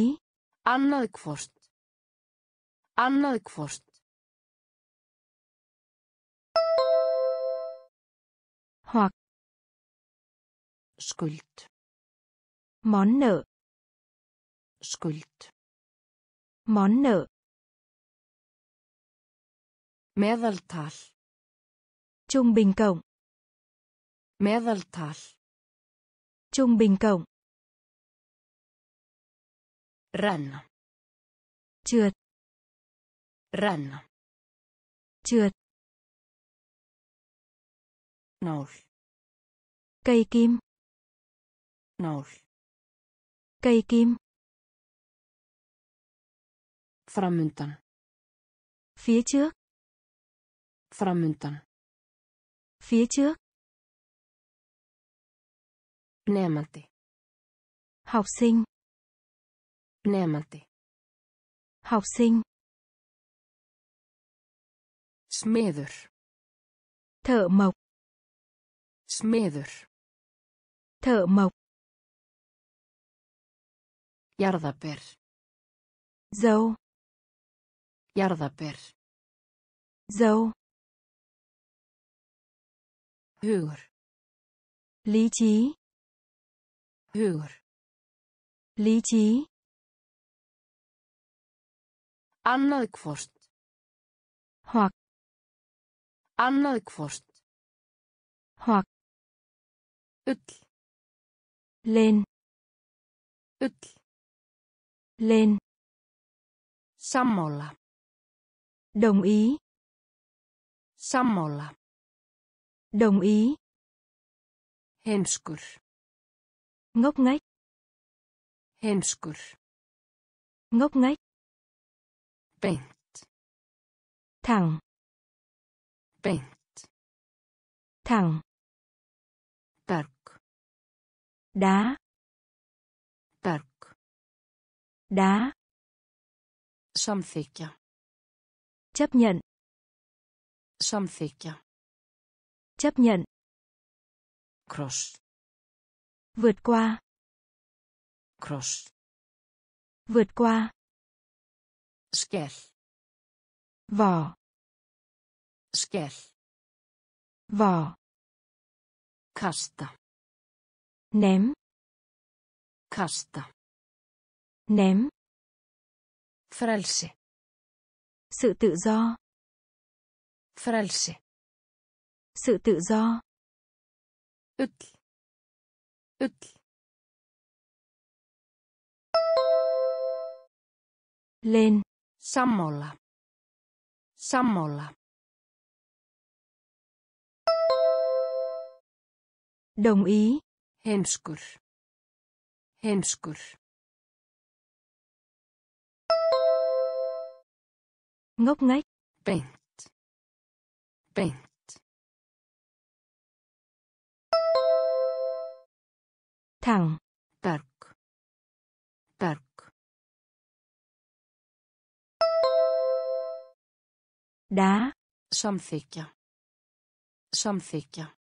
Annað hvort. Annað hvort. Hoặc. Skuld. Món nợ. Skuld. Món nợ. Meðaltal. Trung bình cộng. Meðaltal. Trung bình cộng. Renna. Trượt. Renna. Trượt. Nál. Cây kim. Nál. Cây kim. Framundan. Phía trước. Framundan. Phía trước. Nemandi. Học sinh. Nemandi. Học sinh. Smiður. Thợ mộc. Smiður. Thợ mộc. Jarðaber. Dâu. Jarðaber. Dâu. Hugur. Lý trí. Hugur. Lý trí. Annað hvort. Hoặc. Annað hvort. Hoặc. Ull. Lên. Ull. Lên. Sammála. Đồng ý. Sammála. Đồng ý. Heimskur. Ngốc nghếch. Heimskur. Ngốc nghếch. Beint. Thẳng. Beint. Thẳng. Berg. Đá. Berg. Đá. Samþykja. Chấp nhận. Samþykja. Chấp nhận. Kross. Vượt qua. Kross. Vượt qua. Skell. Vỏ. Skell. Vỏ. Kasta. Ném. Kasta. Ném. Frelsi. Sự tự do. Frelsi. Sự tự do. Ull. Ull. Lên. Sammála. Sammála. Đồng ý. Heimskur. Heimskur. Ngốc nghếch. Beint. Beint. Thẳng. Berg. Berg. Đá. Samþykja. Samþykja.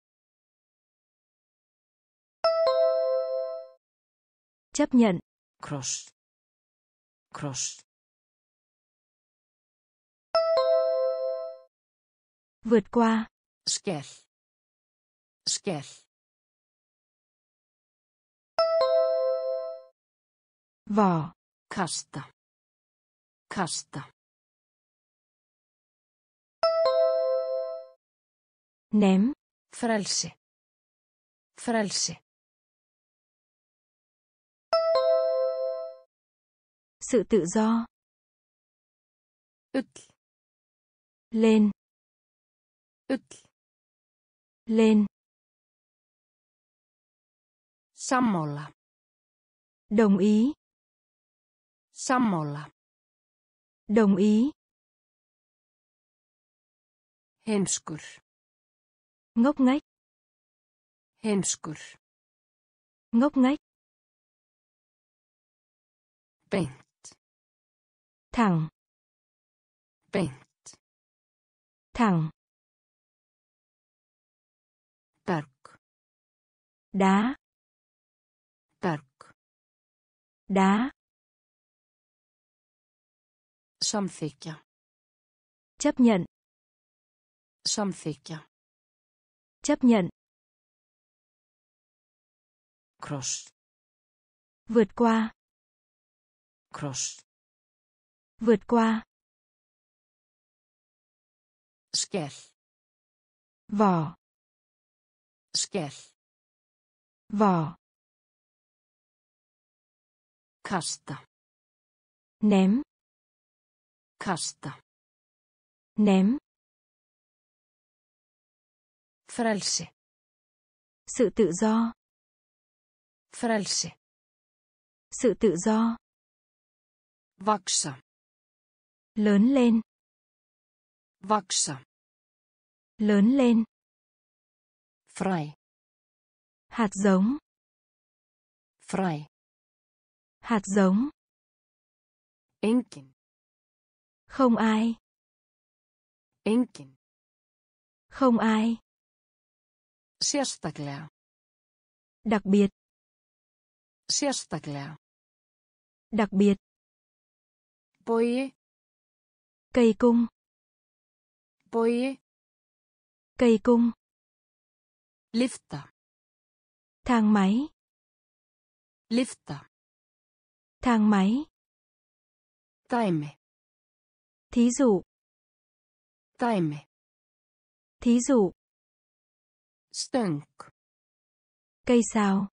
Chấp nhận. Kross. Kross. Vượt qua. Skell. Skell. Vỏ. Kasta. Kasta. Ném. Frelsi. Frelsi. Sự tự do. Ull. Lên. Ull. Lên. Sammála. Đồng ý. Sammála. Đồng ý. Heimskur. Ngốc nghếch. Heimskur. Ngốc nghếch. Beint. Thẳng. Beint. Thẳng. Đá. Berg. Đá. Samþykja. Chấp nhận. Samþykja. Chấp nhận. Kross. Vượt qua. Kross. Vượt qua. Skell. Vỏ. Skell. Vỏ. Kasta. Ném. Kasta. Ném. Frelsi. Sự tự do. Frelsi. Sự tự do. Vaksa. Lớn lên. Vaksa. Lớn lên. Fræ. Hạt giống. Fræ. Hạt giống. Engin. Không ai. Engin. Không ai. Sérstaklega. Đặc biệt. Sérstaklega. Đặc biệt. Bogi. Cây cung. Bogi. Cây cung. Lyfta. Thang máy. Lyfta. Thang máy. Dæmi. Thí dụ. Dæmi. Thí dụ. Stöng. Cây sào.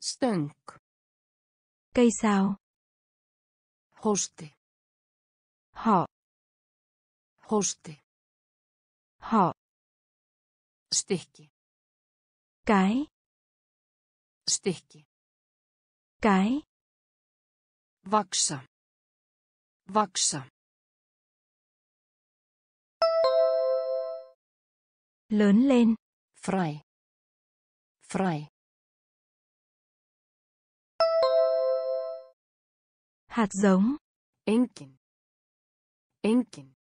Stöng. Cây sào. Hósti. Họ. Hósti. Họ. Stykki. Cái. Stykki. Cái. Vaksa. Vaksa. Lớn lên. Fræ. Fræ. Hạt giống. Engin. Engin.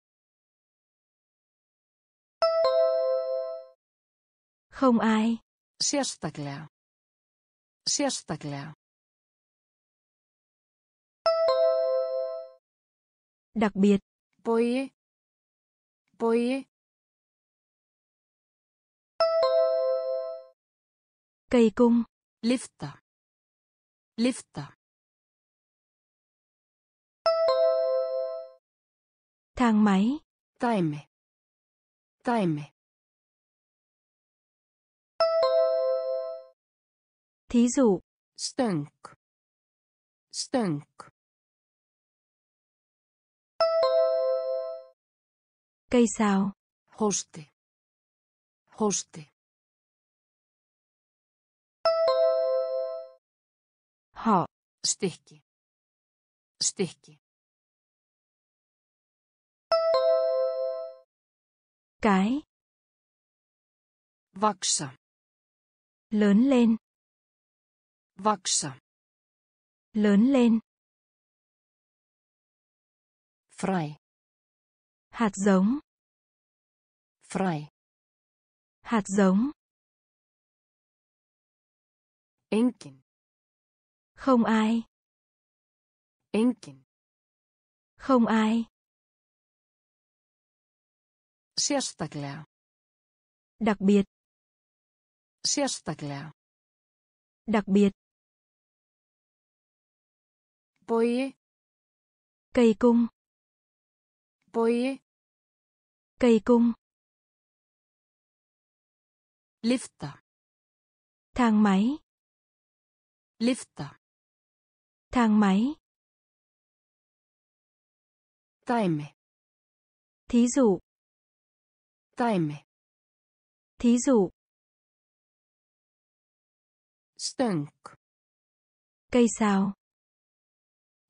Không ai. Sérstaklega. Sérstaklega. Đặc biệt. Bogi. Bogi. Cây cung. Lyfta. Lyfta. Thang máy. Dæmi. Dæmi. Thí dụ. Stöng. Stöng. Cây sào. Hósti. Hósti. Họ. Stykki. Stykki. Cái. Vaksa. Lớn lên. Vaksa. Lớn lên. Fræ. Hạt giống. Fræ. Hạt giống. Engin. Không ai. Engin. Không ai. Sérstaklega. Đặc biệt. Sérstaklega. Đặc biệt. Bogi. Cây cung. Bogi. Cây cung. Lyfta. Thang máy. Lyfta. Thang máy. Dæmi. Thí dụ. Dæmi. Thí dụ. Stöng. Cây sào.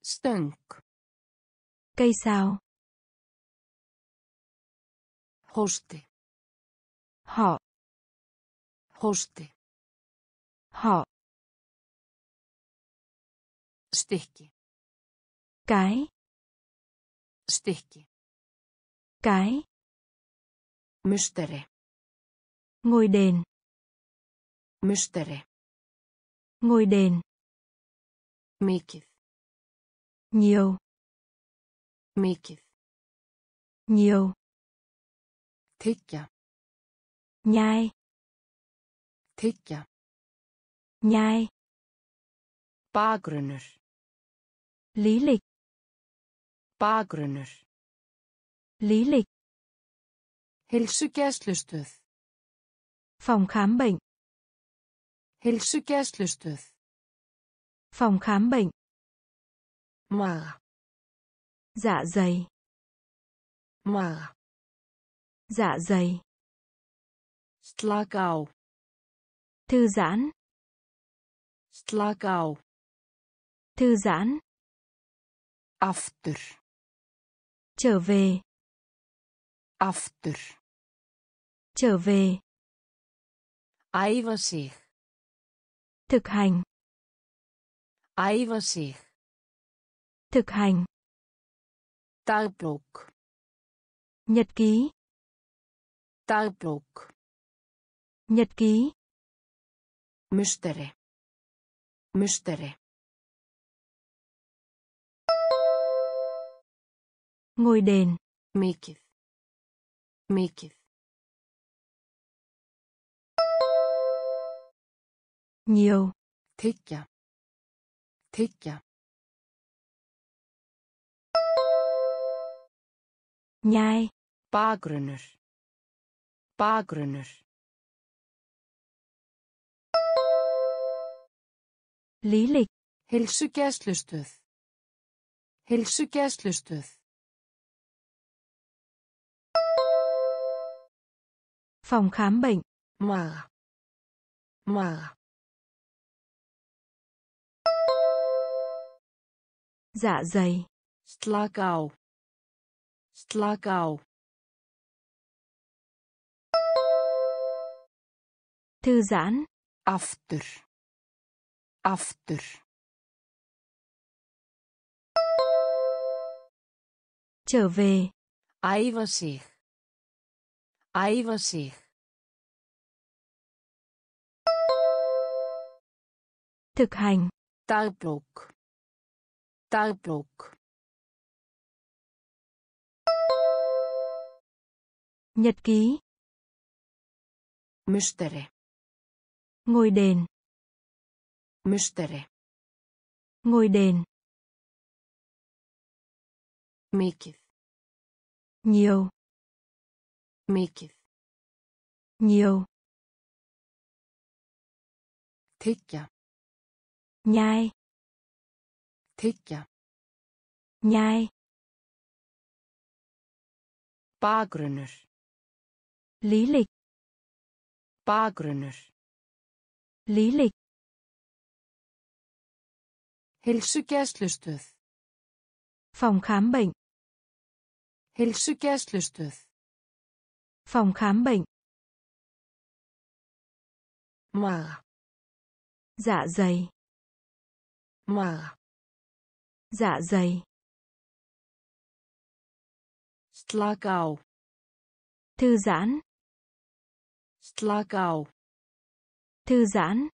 Stöng. Cây sào. Hósti. Họ. Hósti. Họ. Stykki. Cái. Stykki. Cái. Musteri. Ngôi đền. Musteri. Ngôi đền. Mikið. Nhiều. Mikið. Nhiều. Tyggja. Nhai. Tyggja. Nhai. Bakgrunnur. Lý lịch. Bakgrunnur. Lý lịch. Heilsugæslustöð. Phòng khám bệnh. Heilsugæslustöð. Phòng khám bệnh. Maga. Dạ dày. Maga. Dạ dày. Slaka á. Thư giãn. Slaka á. Thư giãn. Aftur. Trở về. Aftur. Trở về. Æfa sig. Thực hành. Æfa sig. Thực hành. Dagbók. Nhật ký. Dagbók. Nhật ký. Musteri. Musteri. Ngôi đền. Mikið. Mikið. Nhiều. Tyggja. Tyggja. Nhai. Bakgrunnur. Bakgrunnur. Lý lịch. Heilsugæslustöð. Heilsugæslustöð. Phòng khám bệnh. Maga. Maga. Dạ dày. Slaka á. Slaka á. Thư giãn. Aftur. Aftur. Trở về. Æfa sig. Æfa sig. Thực hành. Dagbók. Dagbók. Nhật ký. Musteri. Ngôi đền. Musteri. Ngôi đền. Mikið. Nhiều. Mikið. Nhiều. Tyggja. Nhai. Tyggja. Nhai. Bakgrunnur. Lý lịch. Bakgrunnur. Lý lịch. Heilsugæslustöð. Phòng khám bệnh. Heilsugæslustöð. Phòng khám bệnh. Maga. Dạ dày. Maga. Dạ dày. Slaka á. Thư giãn. Slaka á. Thư giãn.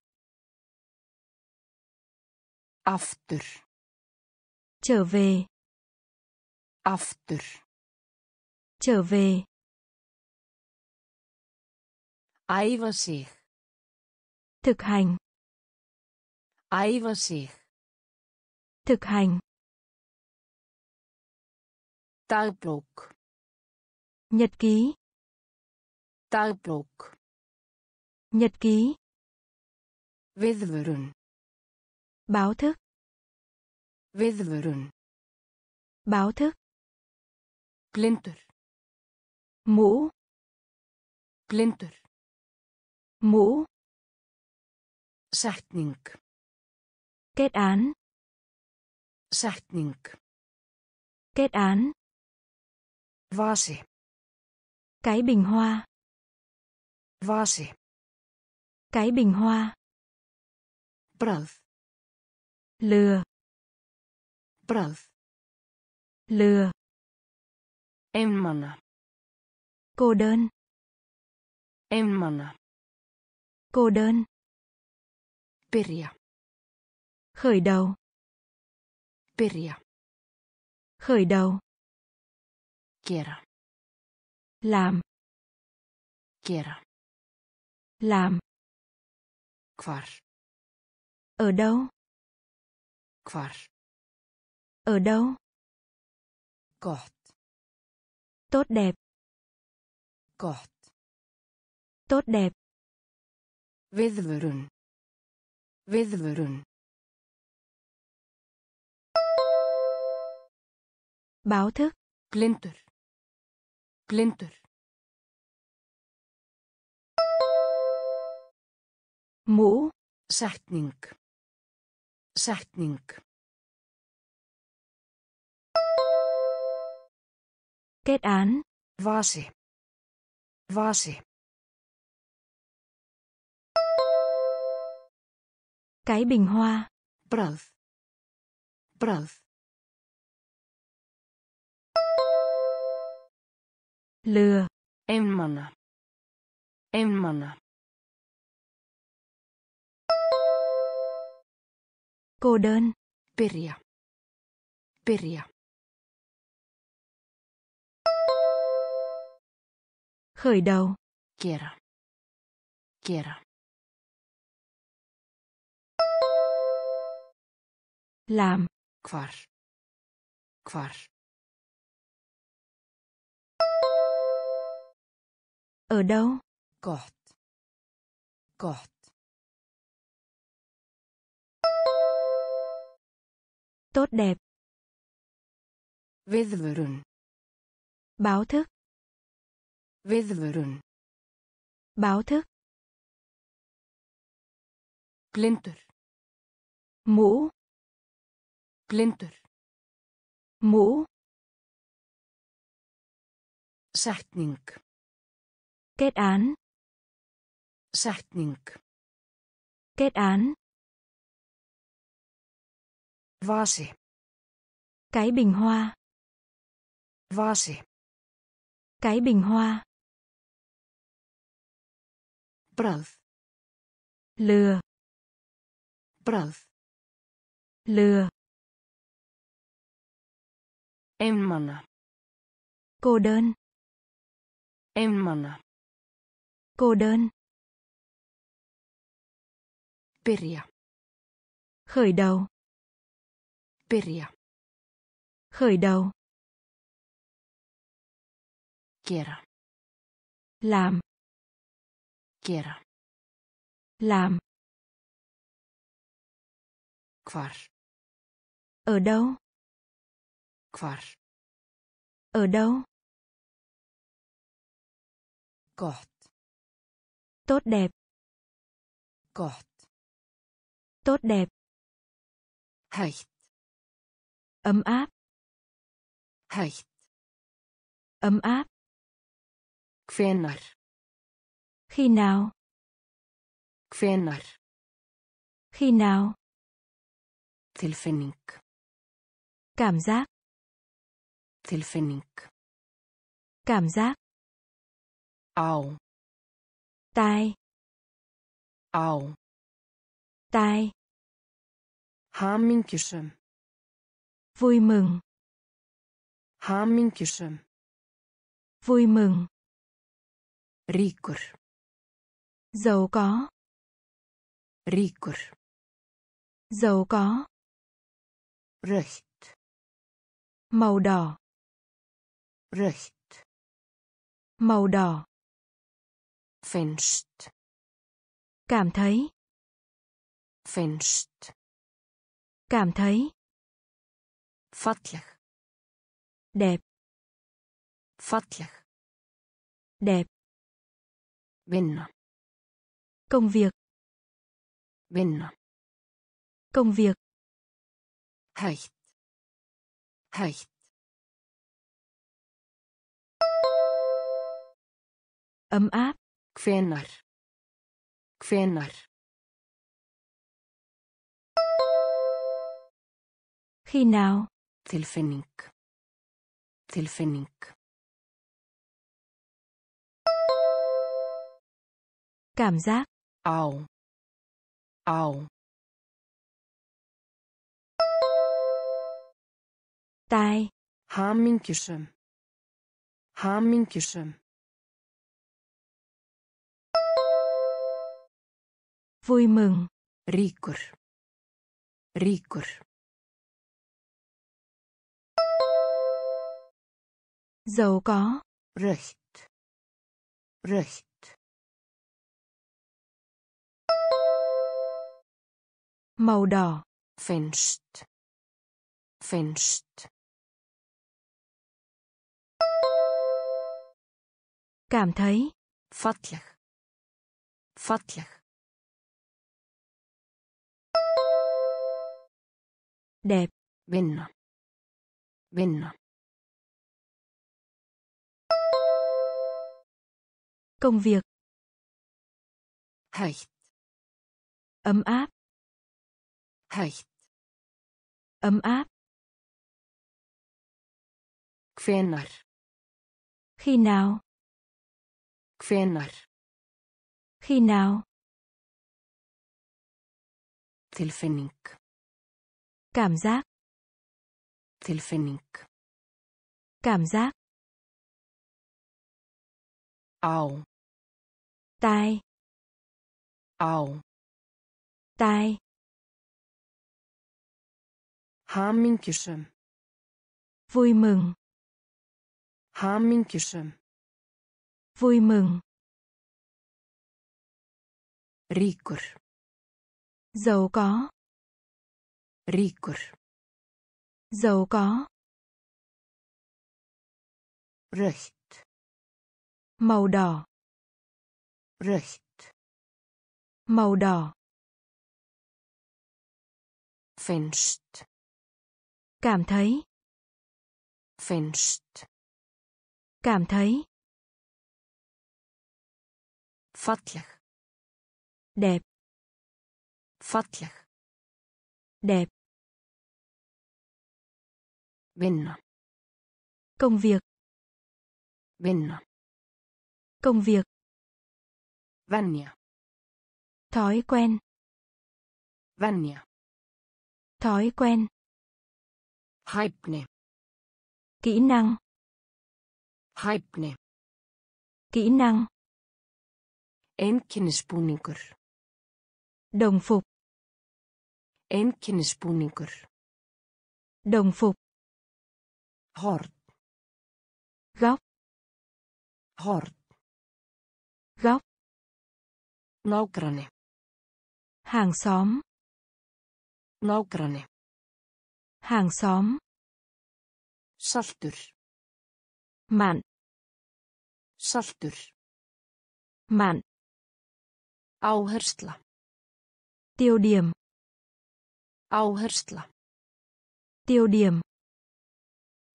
Aftur. Trở về. Aftur. Trở về. Æfa sig. Thực hành. Æfa sig. Thực hành. Dagbók. Nhật ký. Dagbók. Nhật ký. Viðvörun. Báo thức. Viðvörun. Báo thức. Blindur. Mũ. Blindur. Mũ. Setning. Kết án. Setning. Kết án. Vasi. Cái bình hoa. Vasi. Cái bình hoa. Bragð. Lừa. Bragð. Lừa. Einmana. Cô đơn. Einmana. Cô đơn. Byrja. Khởi đầu. Byrja. Khởi đầu. Gera. Làm. Gera. Làm. Hvar. Ở đâu? Hvar. Ở đâu? Gott. Tốt đẹp. Gott. Tốt đẹp. Viðvörun. Viðvörun. Báo thức. Blindur. Blindur. Mũ. Setning. Setning. Kết án. Vasi. Vasi. Cái bình hoa. Bröð. Bröð. Lừa. Einmana. Einmana. Cô đơn. Byrja. Byrja. Khởi đầu. Gera. Gera. Làm. Hvar. Hvar. Ở đâu? Gott. Gott. Tốt đẹp. Viðvörun. Báo thức. Viðvörun. Báo thức. Blindur. Mũ. Blindur. Mũ. Setning. Kết án. Setning. Kết án. Vasi. Cái bình hoa. Vasi. Cái bình hoa. Bröð. Lừa. Bröð. Lừa. Einmana. Cô đơn. Einmana. Cô đơn. Byrja. Khởi đầu. Byrja. Khởi đầu. Gera. Làm. Gera. Làm. Hvar. Ở đâu? Hvar. Ở đâu? Gott. Tốt đẹp. Gott. Tốt đẹp. Heitt. Ấm áp. Heitt. Ấm áp. Hvenar. Khi nào? Hvenar. Khi nào? Tilfinning. Cảm giác. Tilfinning. Cảm giác. Á. Tai. Á. Tai. Hamingjusum. Vui mừng. Hamingjusum. Vui mừng. Ríkur. Giàu có. Ríkur. Giàu có. Rautt. Màu đỏ. Rautt. Màu đỏ. Finnst. Cảm thấy. Finnst. Cảm thấy. Falleg. Đẹp. Falleg. Đẹp. Vinna. Công việc. Vinna. Công việc. Heitt. Heitt. Ấm áp. Hvenar? Hvenar? Khi nào? Tilfinning. Tilfinning. Cảm giác. Au. Au. Tai. Hamingjusum. Hamingjusum. Vui mừng. Ríkur. Ríkur. Giàu có. Rautt. Rautt. Màu đỏ. Finnst. Finnst. Cảm thấy. Falleg. Falleg. Đẹp. Vinna. Vinna. Công việc. Heitt. Ấm áp. Heitt. Ấm áp. Hvenar. Khi nào? Hvenar. Khi nào? Tilfinning. Cảm giác. Tilfinning. Cảm giác. Á. Tai. Á. Tai. Hamingjusum. Vui mừng. Hamingjusum. Vui mừng. Ríkur. Giàu có. Ríkur. Giàu có. Rautt. Màu đỏ. Rautt. Màu đỏ. Finnst. Cảm thấy. Finnst. Cảm thấy. Falleg. Đẹp. Falleg. Đẹp. Vinna. Công việc. Vinna. Công việc. Venja. Thói quen. Venja. Thói quen. Hæfni. Kỹ năng. Hæfni. Kỹ năng. Einkennisbúningur. Đồng phục. Einkennisbúningur. Đồng phục. Horn. Góc. Horn. Góc. Nágranni. Hàng xóm. Nágranni. Hàng xóm. Saltur. Mặn. Saltur. Mặn. Áhersla. Tiêu điểm. Áhersla. Tiêu điểm.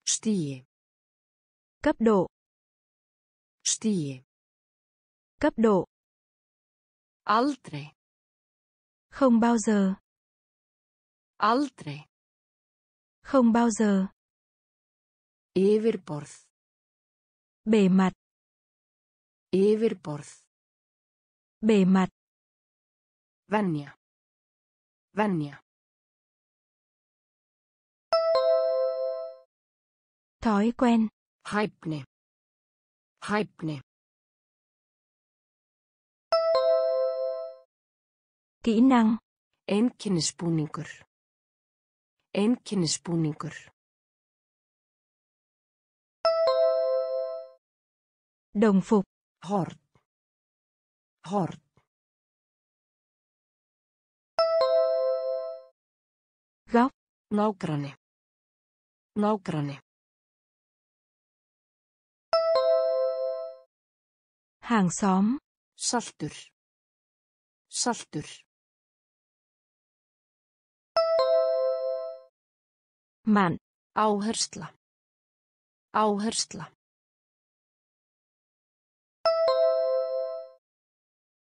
Stigi. Cấp độ. Stigi. Cấp độ. Aldrei. Không bao giờ. Aldrei. Không bao giờ. Yfirborð. Bề mặt. Yfirborð. Bề mặt. Venja. Venja. Thói quen. Hæfni. Hæfni. Kỹ năng. Einkennisbúningur. Einkennisbúningur. Đồng phục. Horn. Horn. Góc. Nágranni. Nágranni. Hàng xóm. Saltur. Saltur. Mặn. Áhersla. Áhersla.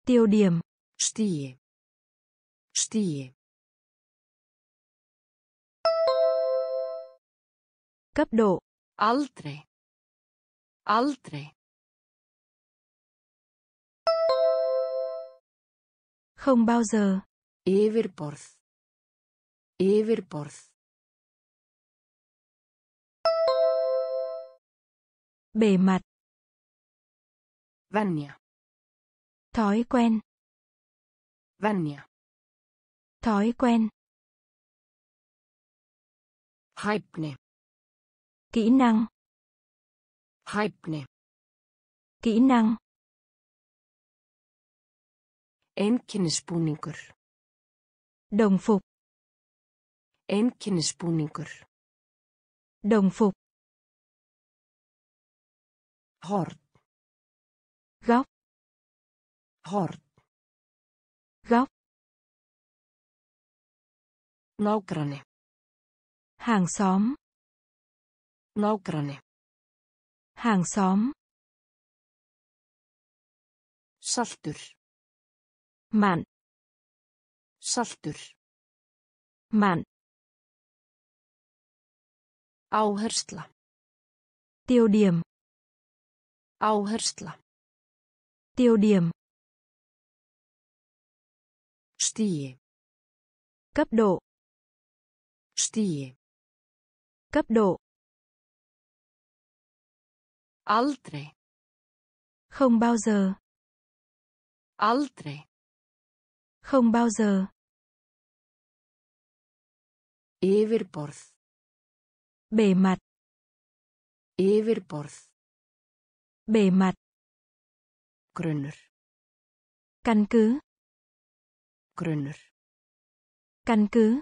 Tiêu điểm. Stigi. Stigi. Cấp độ. Aldrei. Aldrei. Không bao giờ. Yfirborð. Yfirborð. Bề mặt. Venja. Thói quen. Venja. Thói quen. Hæfni. Kỹ năng. Hæfni. Kỹ năng. Einkennisbúningur. Đồng phục. Einkennisbúningur. Đồng phục. Horn. Góc. Horn. Góc. Nágranni. Hàng xóm. Nágranni. Hàng xóm. Saltur. Mặn. Saltur. Mặn. Áhersla. Tiêu điểm. Áhersla. Tiêu điểm. Stigi. Cấp độ. Stigi. Cấp độ. Aldrei. Không bao giờ. Aldrei. Không bao giờ. Yfirborð. Bề mặt. Yfirborð. Bề mặt. Grunnur. Căn cứ. Grunnur. Căn cứ.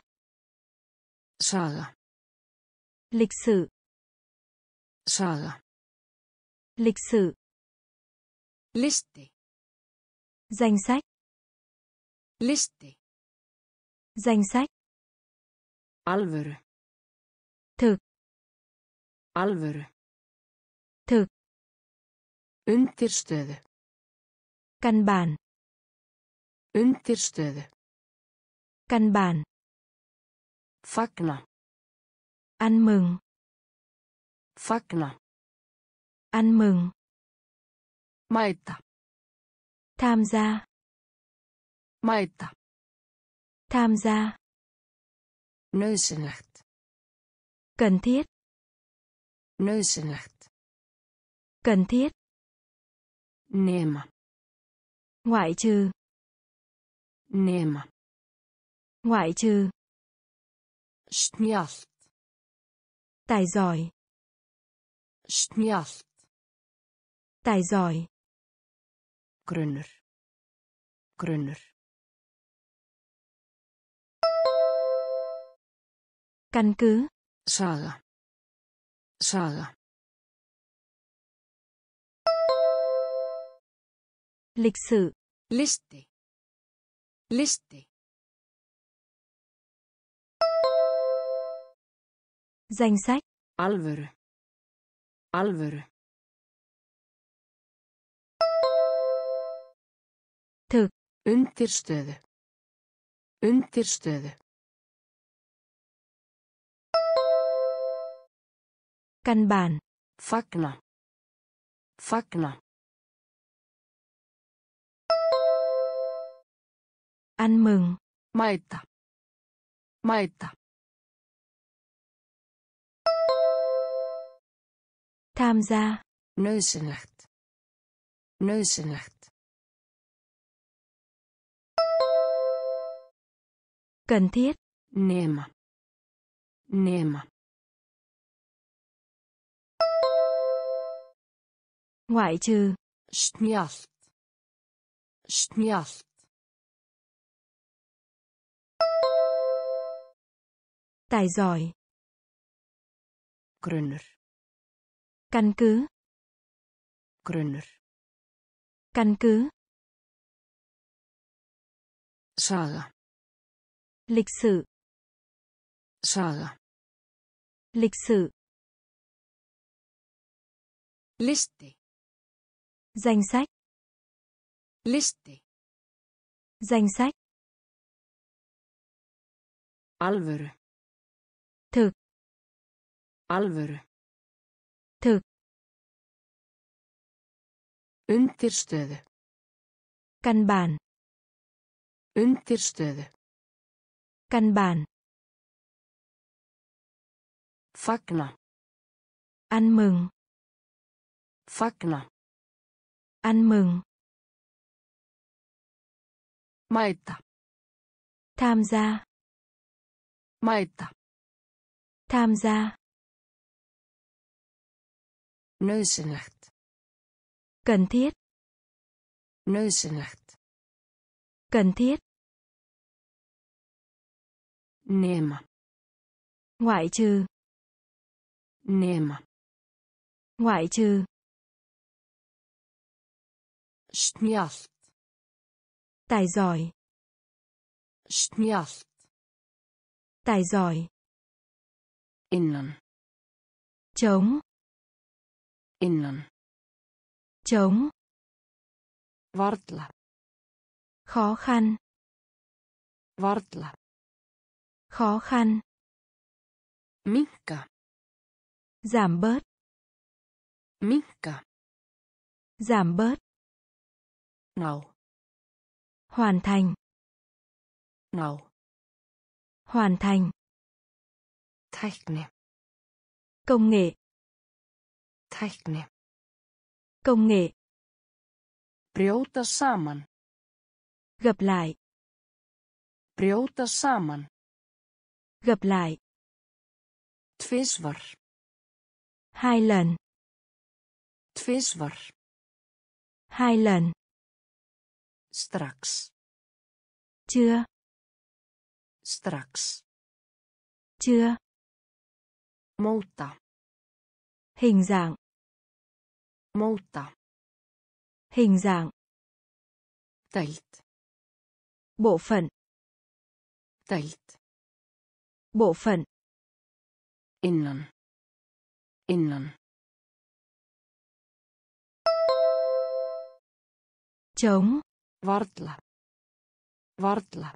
Saga. Lịch sử. Saga. Lịch sử. Listi. Danh sách. Listi. Danh sách. Alvöru. Thực. Alvöru. Thực. Undirstöðu. Căn bản. Undirstöðu. Căn bản. Fagna. Ăn mừng. Fagna. Ăn mừng. Mæta. Tham gia. Mæta. Tham gia. Nauðsynlegt. Cần thiết. Nauðsynlegt. Cần thiết. Nema. Ngoại trừ. Nema. Ngoại trừ. Snjallt. Tài giỏi. Snjallt. Tài giỏi. Grunnur. Grunnur. Căn cứ. Saga. Saga. Lịch sử. Listi. Listi. Danh sách. Alvöru. Alvöru. Thực. Undirstöðu. Undirstöðu. Căn bản. Fagna. Fagna. Ăn mừng. Mæta. Mæta. Tham gia. Nauðsynlegt. Nauðsynlegt. Cần thiết. Nema. Nema. Ngoại trừ. Snjallt. Snjallt. Tài giỏi. Grunnur. Căn cứ. Grunnur. Căn cứ. Saga. Lịch sử. Saga. Lịch sử. Listi. Danh sách. Listi. Danh sách. Alvöru. Thực. Alvöru. Thực. Undirstöðu. Căn bản. Undirstöðu. Căn bản. Fagna. Ăn mừng. Fagna. Ăn mừng Mæta. tham gia Mæta. tham gia Nauðsynlegt. cần thiết Nauðsynlegt. cần thiết Nema. ngoại trừ Nema. ngoại trừ Snjallt. tài giỏi Snjallt. tài giỏi Innan. chống Innan. chống Varla. khó khăn Varla. khó khăn Minka. giảm bớt Minka. giảm bớt Ná. hoàn thành Ná. hoàn thành Tækni. công nghệ Tækni. công nghệ Brjóta saman. gặp lại Brjóta saman. gặp lại Tvisvar. hai lần Tvisvar. hai lần Strax. chưa Strax. chưa Móta. hình dạng Móta. hình dạng Deild. bộ phận Deild. bộ phận Innan. Innan. chống Varla. Varla.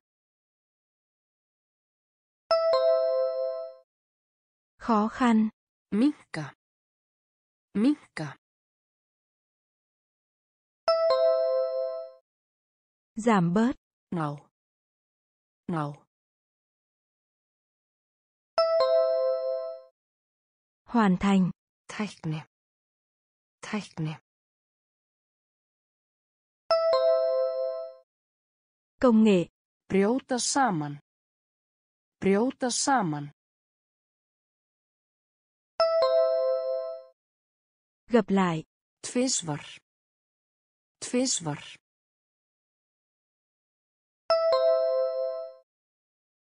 khó khăn Minka. Minka. giảm bớt Ná. Ná. hoàn thành Tækni. Tækni. Công nghệ Brjóta saman. Brjóta saman. gặp lại Tvisvar. Tvisvar.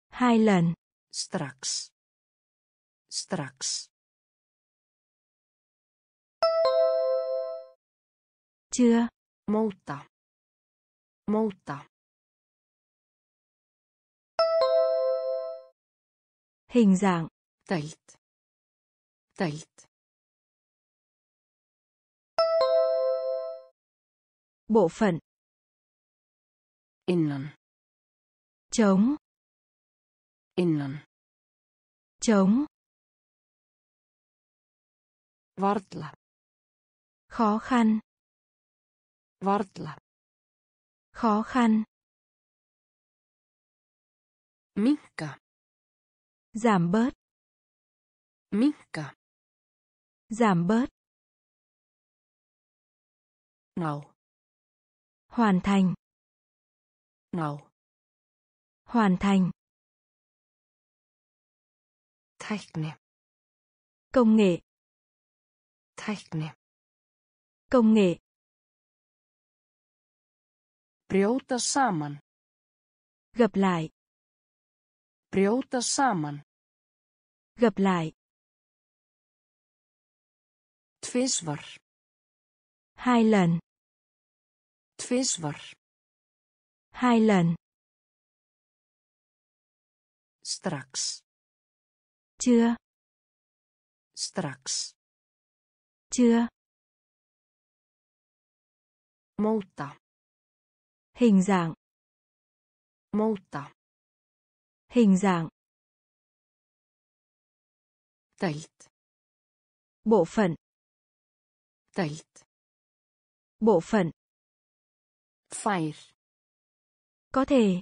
hai lần Strax. Strax. chưa Móta. Móta. Hình dạng Deild. Deild. bộ phận Innan. chống Innan. chống Varla. khó khăn Varla. khó khăn Minka. Giảm bớt Minka. giảm bớt Ná. hoàn thành Ná. hoàn thành Tækni. công nghệ Tækni. công nghệ Brjóta saman. gặp lại Brjóta saman. gặp lại Tvisvar. hai lần Tvisvar. hai lần Strax. chưa Strax. chưa Móta. hình dạng Móta. Hình dạng Deild. bộ phận Deild. bộ phận Fær. có thể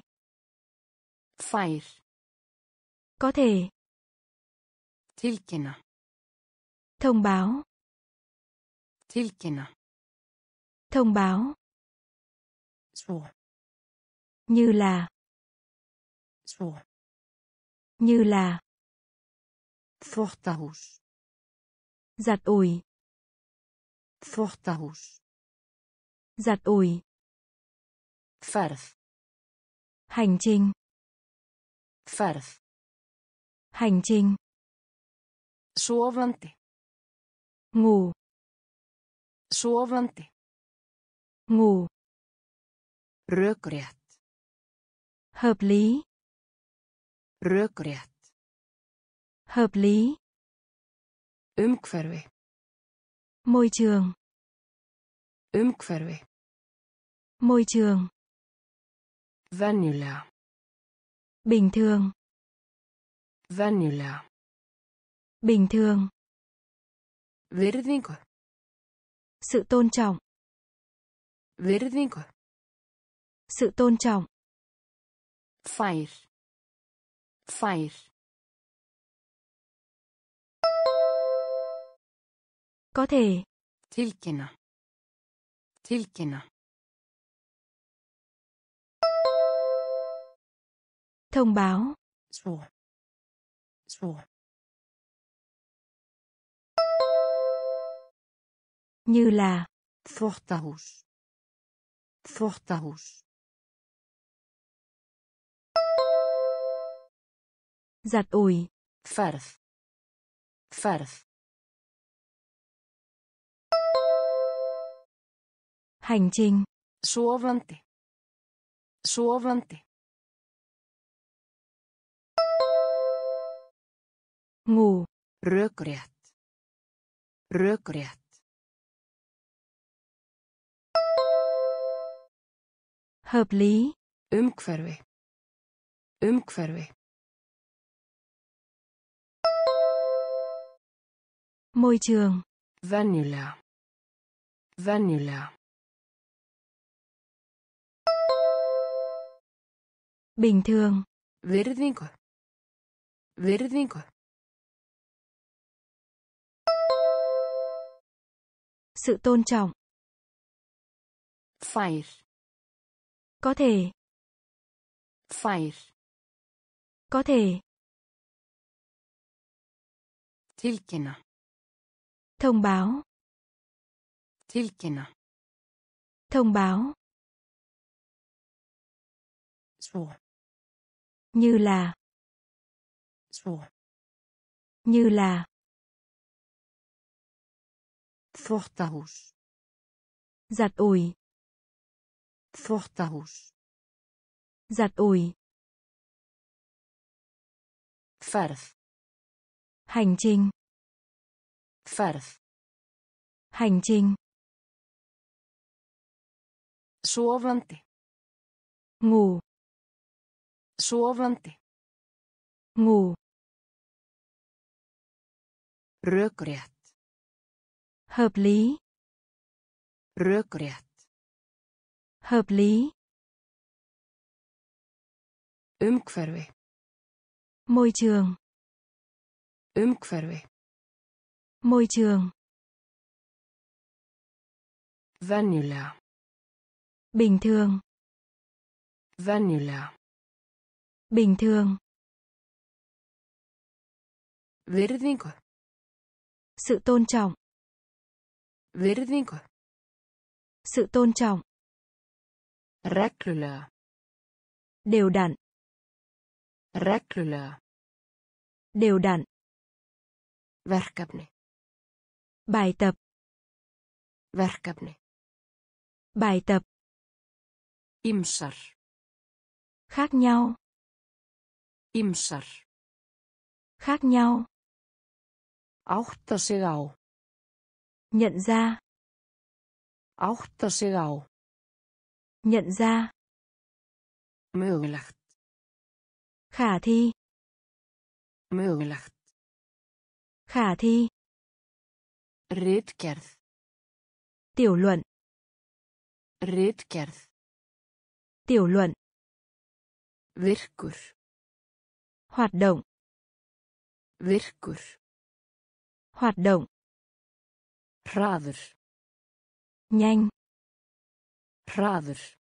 Fær. có thể Tilkynna. thông báo Tilkynna. Thông báo. Svo. Như là. Svo. Như là. Þvottahús. Giặt ủi. Þvottahús. Giặt ủi. Ferð. Hành trình. Ferð. Hành trình. Sofandi. Ngủ. Sofandi. Ngủ. Rökrétt. Hợp lý. Rökrétt. Hợp lý. Umhverfi. Môi trường. Umhverfi. Môi trường. Venjulega. Bình thường. Venjulega. Bình thường. Virðingu. Sự tôn trọng. Virðingu. Sự tôn trọng. Fær. Fær. Có thể. Tilkynna. Tilkynna. Thông báo. Svo. Svo. Như là. Þvottahús. Þvottahús. Giặt ủi. Ferð. Ferð. Hành trình. Sofandi. Sofandi. Ngủ. Rökrétt. Rökrétt. Hợp lý. Umhverfi. Umhverfi. Môi trường. Venjulega. Venjulega. Bình thường. Virðingu. Virðingu. Sự tôn trọng. Fær. Có thể. Fær. Có thể. Tilkynna. Thông báo. Tilkynna. Thông báo. Svo. Như là. Svo. Như là. Þvottahús. Giặt ủi. Þvottahús. Giặt ủi. Ferð. Hành trình. Ferð. Hành trình. Sofandi. Ngủ. Sofandi. Ngủ. Rökrétt. Hợp lý. Rökrétt. Hợp lý. Umhverfi. Môi trường. Umhverfi. Môi trường. Venjulega. Bình thường. Venjulega. Bình thường. Virðingu. Sự tôn trọng. Virðingu. Sự tôn trọng. Reglulega. Đều đặn. Reglulega. Đều đặn. Verkefni. Bài tập. Verkefni. Bài tập. Ýmsar. Khác nhau. Ýmsar. Khác nhau. Átta sig á. Nhận ra. Átta sig á. Nhận ra. Mögulegt. Khả thi. Mögulegt. Khả thi. Ritgerð. Tiểu luận. Ritgerð. Tiểu luận. Virkur. Hoạt động. Virkur. Hoạt động. Hraður. Nhanh. Hraður.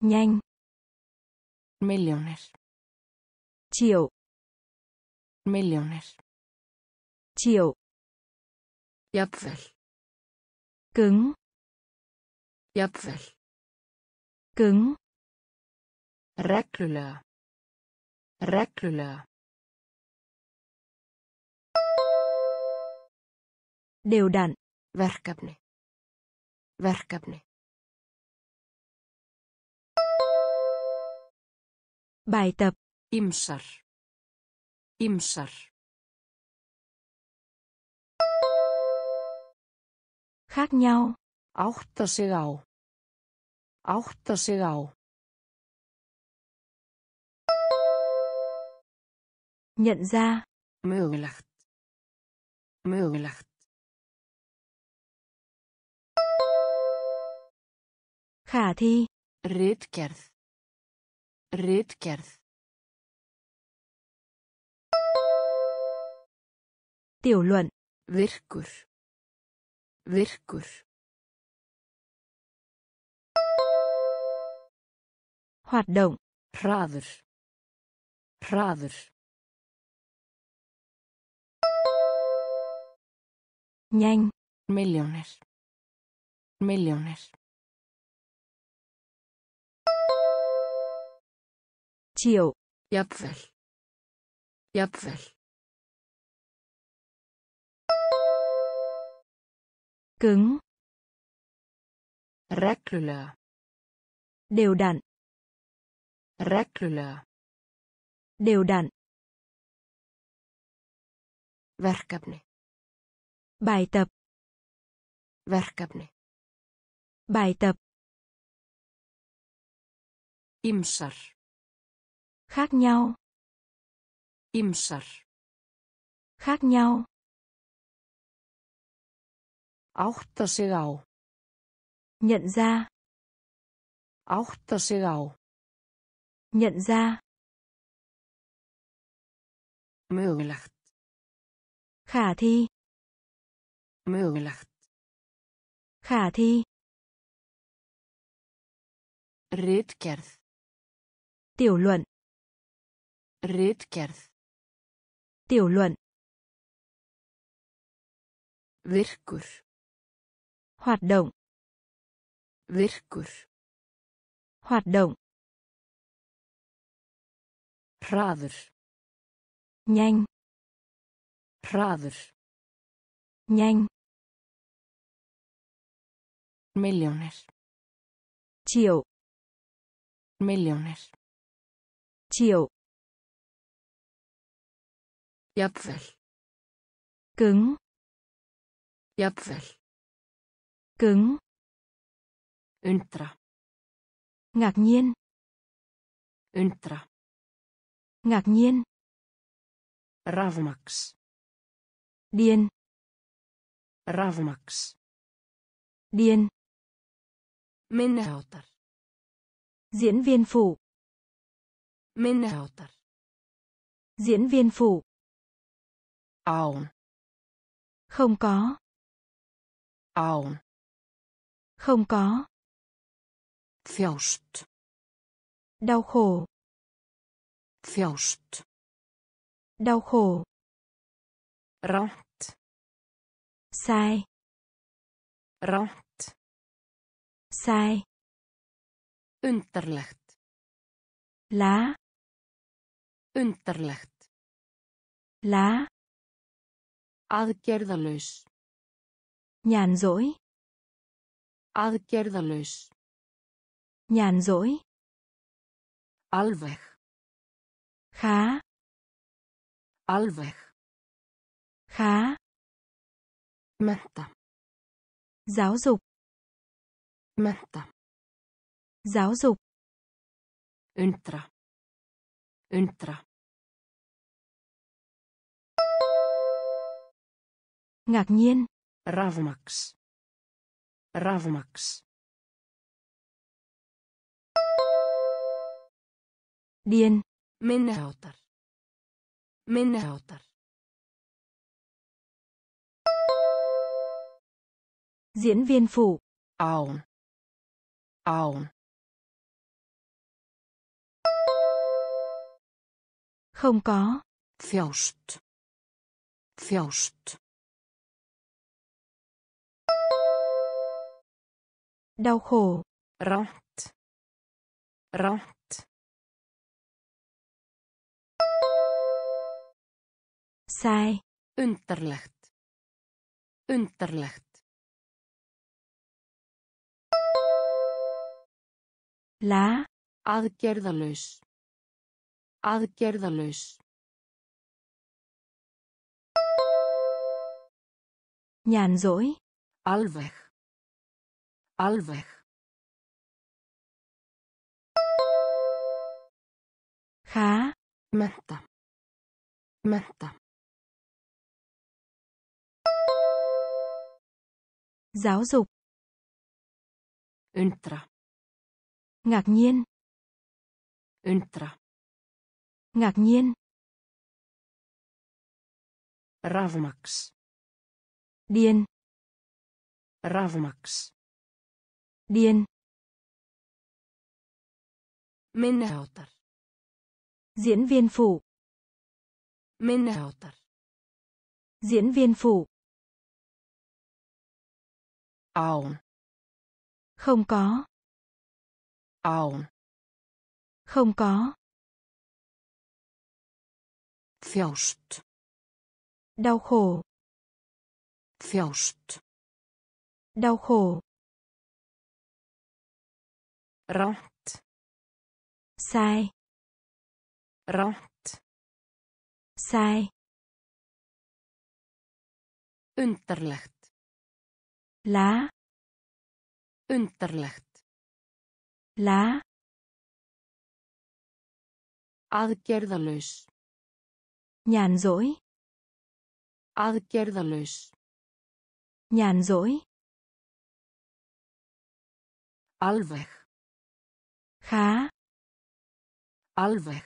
Nhanh. Milljónir. Triệu. Milljónir. Triệu. Jafnvel. Cứng. Jafnvel. Cứng. Reglulega. Reglulega. Đều đặn. Verkefni. Verkefni. Bài tập. Ýmsar. Ýmsar. Khác nhau. Átta sig á. Átta sig á. Nhận ra. Mögulegt. Mögulegt. Khả thi. Ritgerð. Ritgerð. Tiểu luận. Virkur. Virkur. Hoạt động. Hraður. Hraður. Nhanh. Milljónir. Milljónir. Triệu. Jafnvel. Jafnvel. Cứng. Reglulega. Đều đặn. Reglulega. Đều đặn. Verkefni. Bài tập. Verkefni. Bài tập. Ýmsar. Khác nhau. Ýmsar. Khác nhau. Átta sig á. Nhận ra. Átta sig á. Nhận ra. Mögulegt. Khả thi. Mögulegt. Khả thi. Ritgerð. Tiểu luận. Ritgerð. Tiểu luận. Virkur. Hoạt động. Virkur. Hoạt động. Hraður. Nhanh. Hraður. Nhanh. Milljónir. Triệu. Milljónir. Triệu. Jafnvel. Cứng. Jafnvel. Cứng. Undra. Ngạc nhiên. Undra. Ngạc nhiên. Rafmaks. Điên. Rafmaks. Điên. Minniháttar. Diễn viên phụ. Minniháttar. Diễn viên phụ. Án. Không có. Án. Không có. Þjást. Đau khổ. Þjást. Đau khổ. Ránt. Sai. Ránt. Sai. Undarlegt. Lá. Undarlegt. Lá. Aðgerðalaus. Nhàn rỗi. Aðgerðalaus. Nhàn rỗi. Alveg. Khá. Alveg. Khá. Menta. Giáo dục. Menta. Giáo dục. Undra. Undra. Ngạc nhiên. Rafmaks. Rafmaks. Điên. Minniháttar. Minniháttar. Diễn viên phụ. Án. Án. Không có. Þjást. Þjást. Đau khổ. Ránt. Ránt. Sai. Undarlegt. Undarlegt. Lá. Aðgerðalaus. Aðgerðalaus. Nhàn rỗi. Alveg. Alveg. Khá. Menta. Menta. Giáo dục. Undra. Ngạc nhiên. Undra. Ngạc nhiên. Rafmaks. Điên. Rafmaks. Điên. Minniháttar. Diễn viên phụ. Minniháttar. Diễn viên phụ. Án. Không có. Án. Không có. Þjást. Đau khổ. Þjást. Đau khổ. Ránt. Sai. Ránt. Sai. Undarlegt. Lá. Undarlegt. Lá. Aðgerðalaus. Nhàn rỗi. Aðgerðalaus. Nhàn rỗi. Alveg. Khá. Alveg.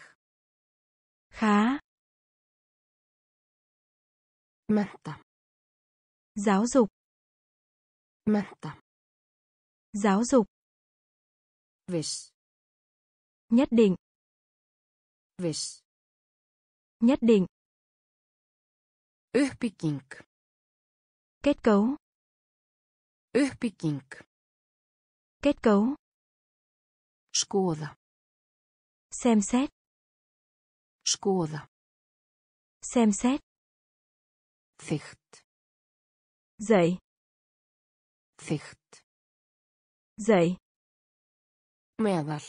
Khá. Menta. Giáo dục. Menta. Giáo dục. Viss. Nhất định. Viss. Nhất định. Uppbygging. Kết cấu. Uppbygging. Kết cấu. Skoða. Xem xét. Skoða. Xem xét. Þygt. Dậy. Þygt. Dậy. Meðal.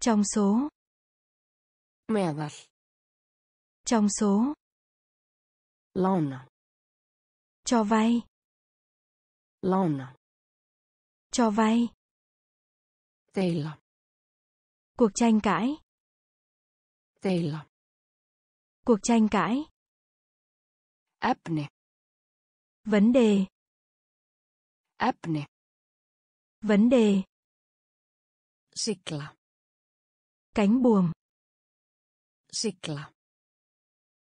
Trong số. Meðal. Trong số. Lána. Cho vay. Lána. Cho vay. Deila. Cuộc tranh cãi. Deila. Cuộc tranh cãi. Efni. Vấn đề. Efni. Vấn đề. Sigla. Cánh buồm. Sigla.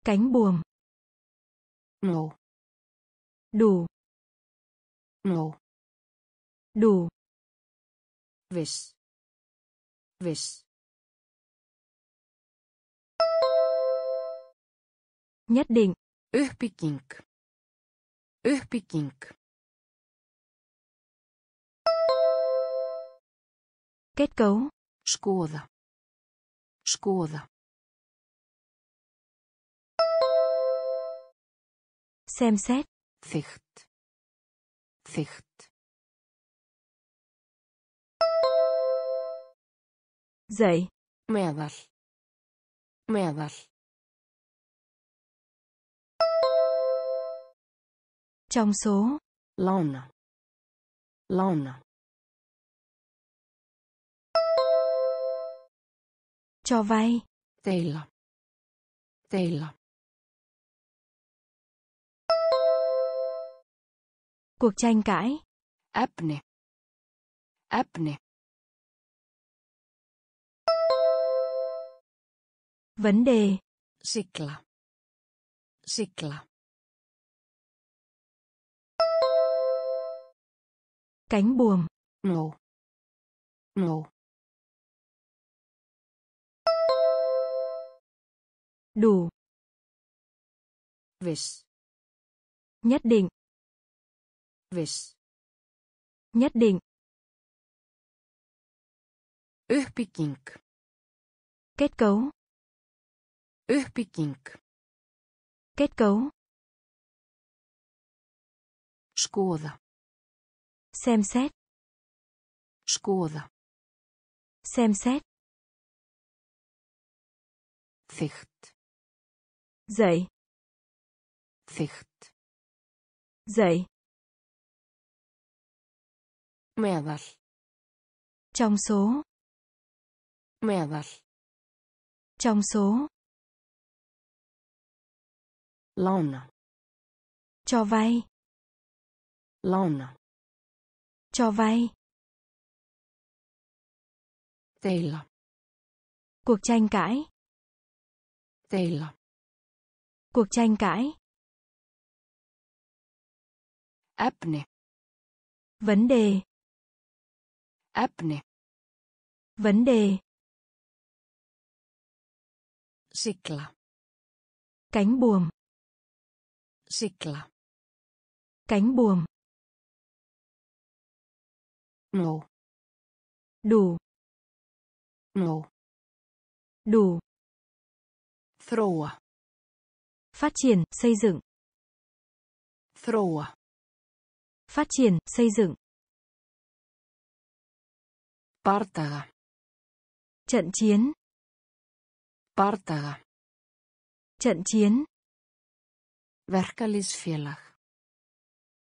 Cánh buồm. Nóg. Đủ. Nóg. Đủ. Viss. Viss. Nhất định. Uppbygging. Uppbygging. Kết cấu. Skoða. Skoða. Xem xét. Þygt. Þygt. Dậy. Meðal. Meðal. Trong số. Lána. Lána. Cho vay. Deila. Deila. Cuộc tranh cãi. Efni. Efni. Vấn đề. Sigla. Sigla. Cánh buồm. Ngô. Ngô. Đủ. Viss. Nhất định. Viss. Nhất định. Uppbygging. Kết cấu. Uppbygging. Kết cấu. Skoða. Xem xét. Skoða. Xem xét. Þykkt. Dậy. Þykkt. Dậy. Meðal. Trong số. Meðal. Trong số. Lána. Cho vay. Lána. Cho vay. Deila. Cuộc tranh cãi. Deila. Cuộc tranh cãi. Efni. Vấn đề. Efni. Vấn đề. Sigla. Cánh buồm. Sigla. Cánh buồm. Ngô. Đủ. Ngô. Đủ. Þróa. Phát triển, xây dựng. Þróa. Phát triển, xây dựng. Bardaga. Trận chiến. Bardaga. Trận chiến. Verkalýsfélag.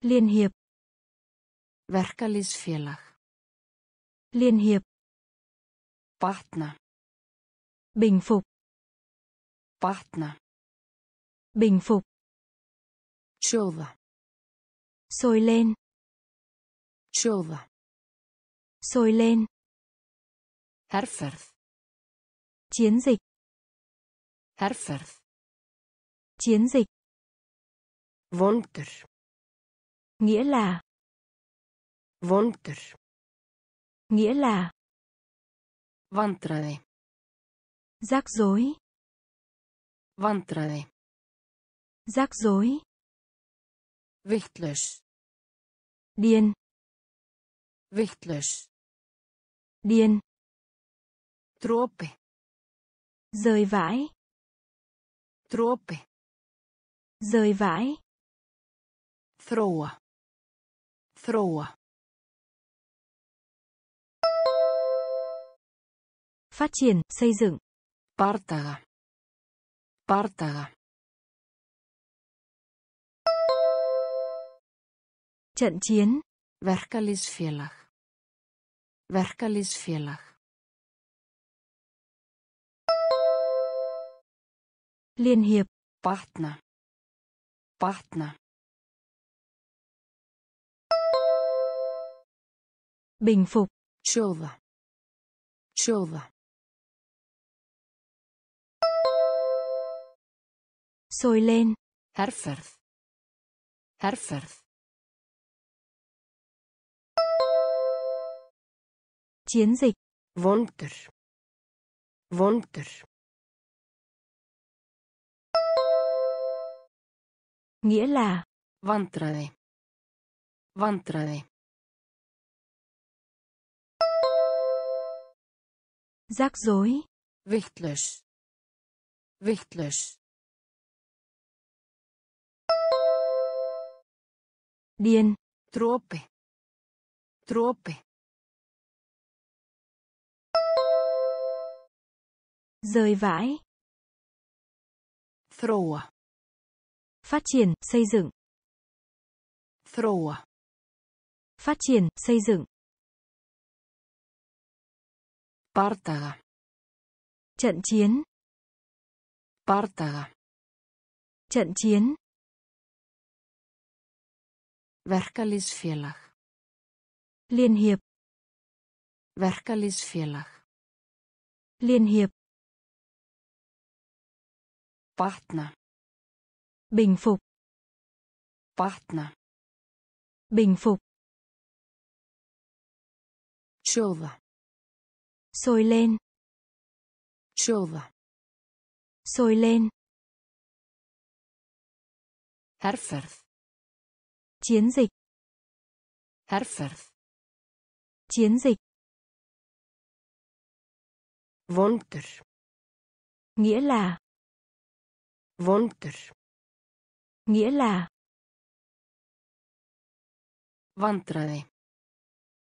Liên hiệp. Verkalýsfélag. Liên hiệp. Batna. Bình phục. Batna. Bình phục. Sjóða. Sôi lên. Sjóða. Sôi lên. Herferð. Chiến dịch. Herferð. Chiến dịch. Vondur. Nghĩa là. Vondur. Nghĩa là. Vandræði. Rắc rối. Vandræði. Rắc rối. Vittlaus. Điên. Vittlaus. Điên. Dropi. Rơi vãi. Dropi. Rơi vãi. Þróa. Þróa. Phát triển, xây dựng. Bardaga. Bardaga. Trận chiến. Verkalýsfélag. Verkalýsfélag. Liên hiệp. Batna. Batna. Bình phục. Sjóða. Sjóða. Sôi lên. Herferð. Herferð. Chiến dịch. Vondur. Vondur. Nghĩa là. Vandræði. Vandræði. Rắc rối. Vittlaus. Vittlaus. Điên. Dropi. Dropi. Rơi vãi. Þróa. Phát triển, xây dựng. Þróa. Phát triển, xây dựng. Bardaga. Trận chiến. Bardaga. Trận chiến. Verkalýsfélag. Liên hiệp. Verkalýsfélag. Liên hiệp. Batna. Bình phục. Batna. Bình phục. Sjóða. Sôi lên. Sjóða. Sôi lên. Herferð. Chiến dịch. Herferð. Chiến dịch. Vondur. Nghĩa là. Vondur. Nghĩa là. Vandræði.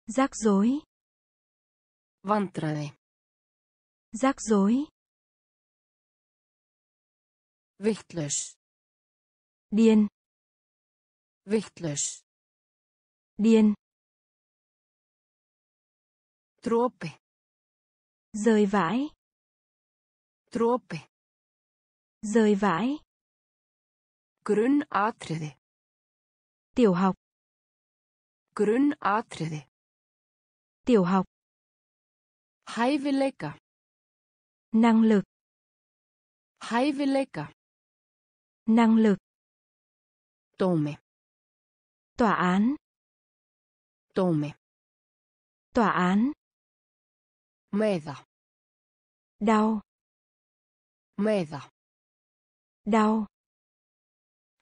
Rắc rối. Vandræði. Rắc rối. Vittlaus. Điên. Vittlaus. Điên. Dropi. Rơi vãi. Dropi. Rơi vãi. Grunnatriði. Tiểu học. Grunnatriði. Tiểu học. Hæfileika. Năng lực. Hæfileika. Năng lực. Dómi. Tòa án. Dómi. Tòa án. Meða. Đau. Meða. Đau.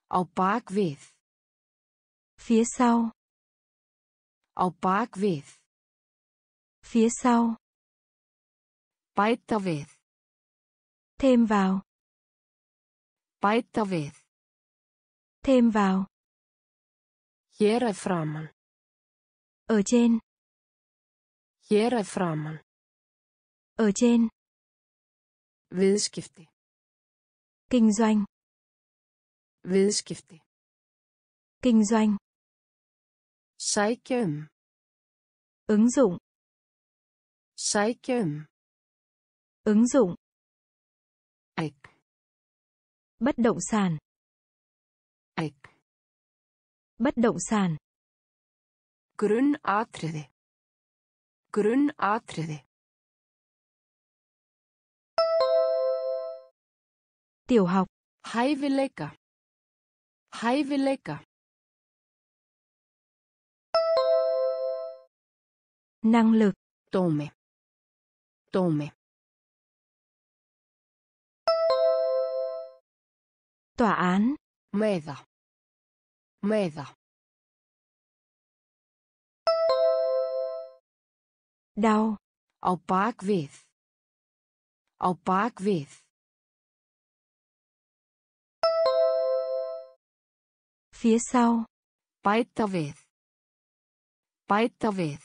Á bak við. Phía sau. Á bak við. Phía sau. Bæta við. Thêm vào. Bæta við. Thêm vào. Hér að framan. Ở trên. Hér að framan. Ở trên. Viðskipti. Kinh doanh. Viðskipti. Kinh doanh. Sækja um. Ứng dụng. Sækja um. Ứng dụng. Eign. Bất động sản. Eign. Bất động sản. Grunnatriði. Grunnatriði. Tiểu học. Hæfileika. Hæfileika. Năng lực. Dómi. Dómi. Tòa án. Meða. Meða. Đau. Á bak við. Á bak við. Phía sau. Bæta við. Bæta við.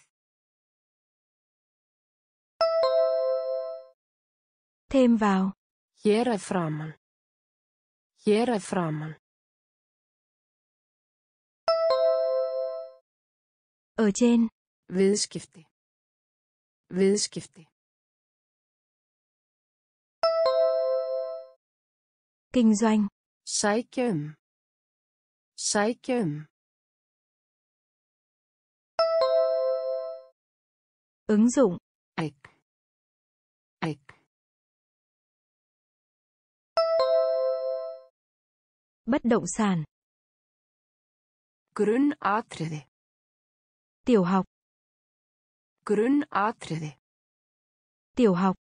Thêm vào. Hér að framan. Hér að framan. Ở trên. Viðskipti. Viðskipti. Kinh doanh. Sækja um. Sækja um. Ứng dụng. Eign. Eign. Bất động sản. Grunnatriði. Tiểu học. Grunnatriði. Tiểu học.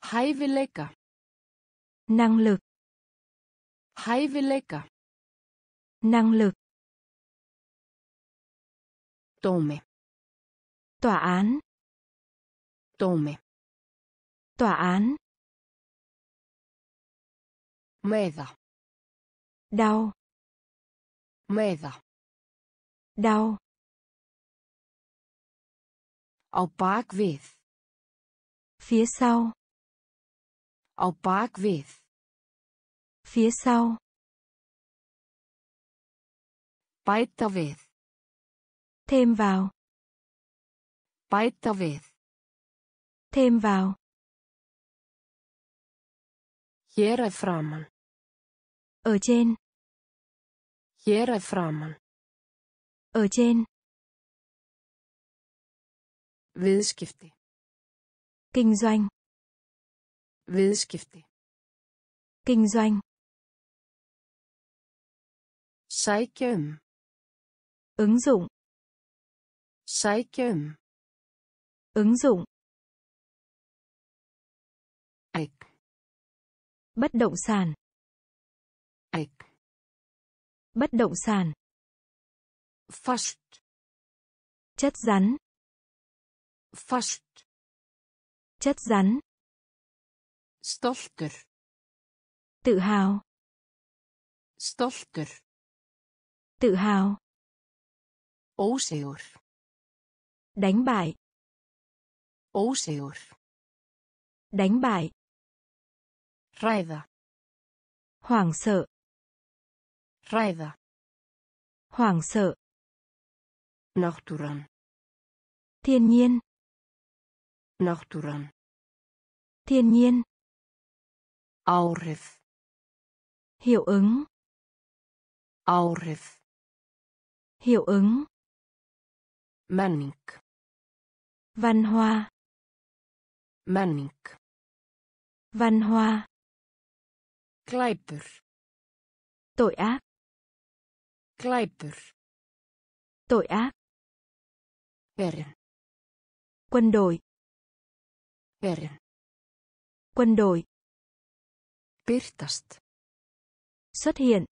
Hæfileika. Năng lực. Hæfileika. Năng lực. Dómi. Tòa án. Dómi. Tòa án. Meða. Đau. Meða. Đau. Á bak við. Phía sau. Á bak við. Phía sau. Bæta við. Thêm vào. Bæta við. Thêm vào. Hér að framan. Ở trên. Hér að framan. Ở trên. Viðskipti. Kinh doanh. Viðskipti. Kinh doanh. Sækja um. Ứng dụng. Sækja um. Ứng dụng. Bất động sản. Eign. Bất động sản. Fast. Chất rắn. Fast. Chất rắn. Stoltur. Tự hào. Stoltur. Tự hào. Ósigur. Đánh bại. Ósigur. Đánh bại. Ræða. Hoảng sợ. Ræða. Hoảng sợ. Náttúran. Thiên nhiên. Náttúran. Thiên nhiên. Áhrif. Hiệu ứng. Áhrif. Hiệu ứng. Menning. Văn hoa. Menning. Văn hoa. Glæpur. Tội ác. Glæpur. Tội ác. Verin. Quân đội. Verin. Quân đội. Birtast. Xuất hiện.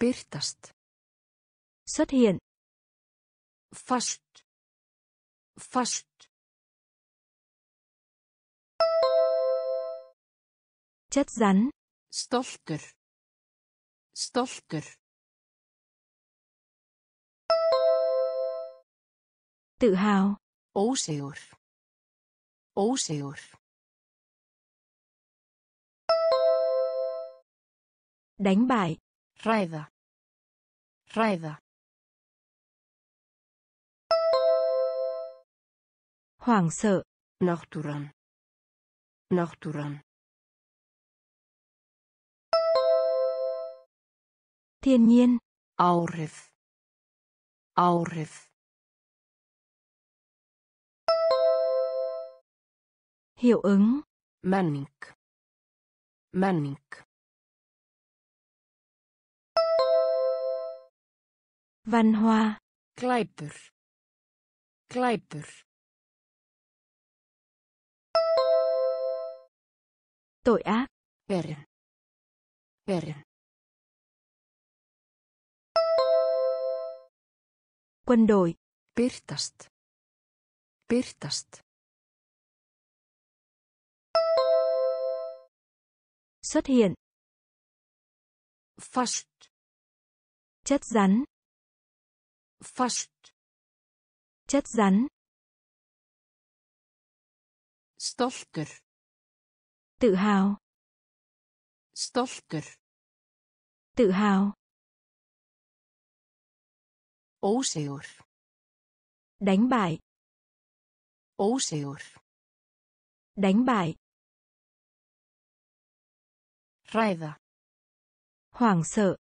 Birtast. Xuất hiện. Fast. Fast. Chất rắn. Stoltur. Stoltur. Tự hào. Ósigur. Ósigur. Đánh bại. Ræða. Ræða. Hoảng sợ. Náttúran. Náttúran. Thiên nhiên. Áhrif. Áhrif. Hiệu ứng. Menning. Menning. Văn hoa. Glæpur. Glæpur. Tội ác. Verin. Verin. Quân đội. Birtast. Birtast. Xuất hiện. Fast. Chất rắn. Fast. Chất rắn. Stoltur. Tự hào. Stoltur. Tự hào. Ósigur. Đánh bại. Ósigur. Đánh bại. Ræða. Hoảng sợ.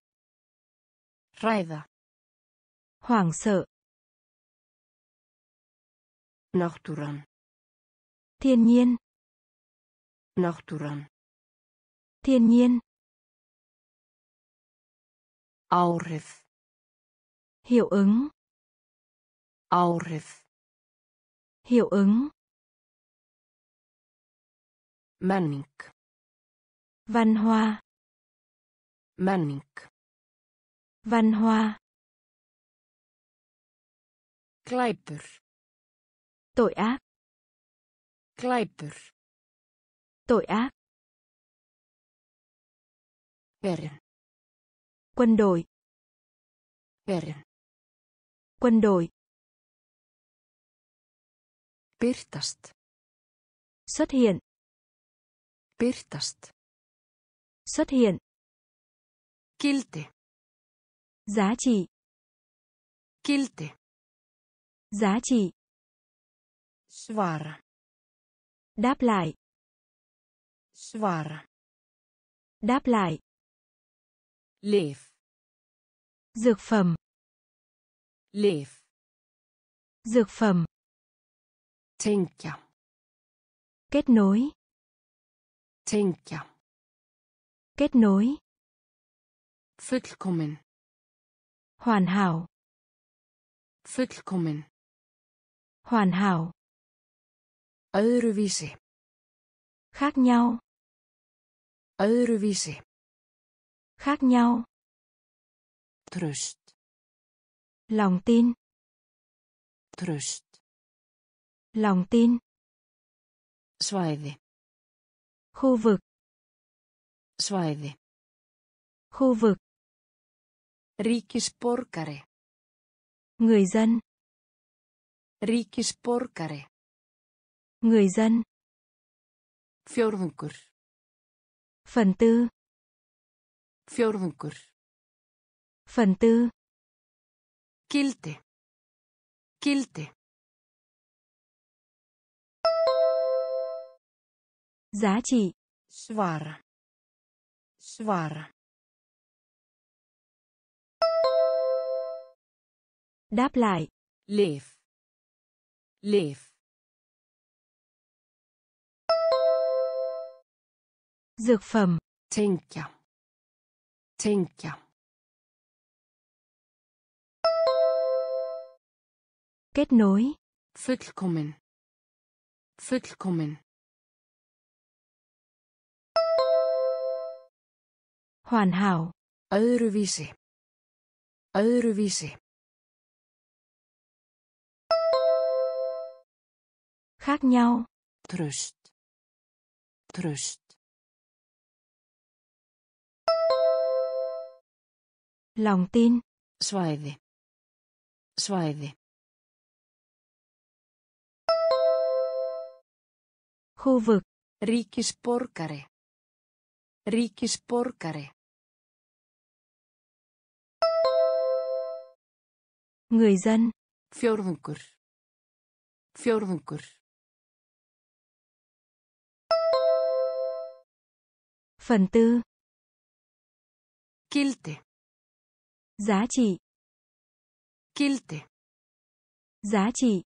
Ræða. Hoảng sợ. Náttúran. Thiên nhiên. Náttúran. Thiên nhiên. Áhrif. Hiệu ứng. Áhrif. Hiệu ứng. Menning. Văn hoa. Menning. Văn hoa. Glæpur. Tội ác. Glæpur. Tội ác. Verin. Quân đội. Verin. Quân đội. Birtast. Xuất hiện. Birtast. Xuất hiện. Gildi. Giá trị. Gildi. Giá trị. Svara. Đáp lại. Svara. Đáp lại. Lyf. Dược phẩm. Lyf. Dược phẩm. Tengja. Kết nối. Tengja. Kết nối. Fullkomin. Hoàn hảo. Fullkomin. Hoàn hảo. Öðruvísi. Khác nhau. Öðruvísi. Khác nhau. Tröst. Lòng tin. Tröst. Lòng tin. Svæði. Khu vực. Svæði. Khu vực. Ríkisborgari. Người dân. Ríkisborgari. Người dân. Fjórðungur. Phần tư. Fjórðungur. Phần tư. Gildi. Gildi. Giá trị. Svara. Svara. Đáp lại. Lyf. Lyf. Dược phẩm. Tänka. Tänka. Kết nối. Fullkomin. Fullkomin. Hoàn hảo. Öðruvísi. Öðruvísi. Khác nhau. Tröst. Tröst. Lòng tin. Svæði. Svæði. Khu vực. Ríkisborgari. Ríkisborgari. Người dân. Fjórðungur. Fjórðungur. Phần tư. Gildi. Giá trị. Gildi. Giá trị.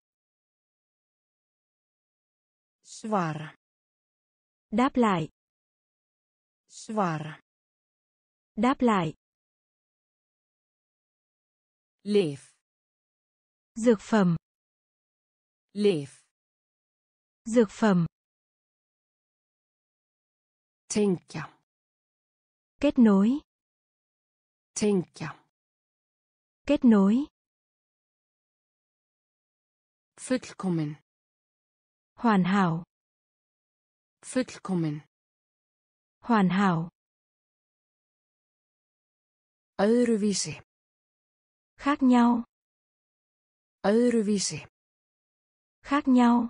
Svara. Đáp lại. Svara. Đáp lại. Lyf. Dược phẩm. Lyf. Dược phẩm. Tänka. Kết nối. Tänka. Kết nối. Fullkomin. Hoàn hảo. Fullkomin. Hoàn hảo. Öðruvísi. Khác nhau. Öðruvísi. Khác nhau.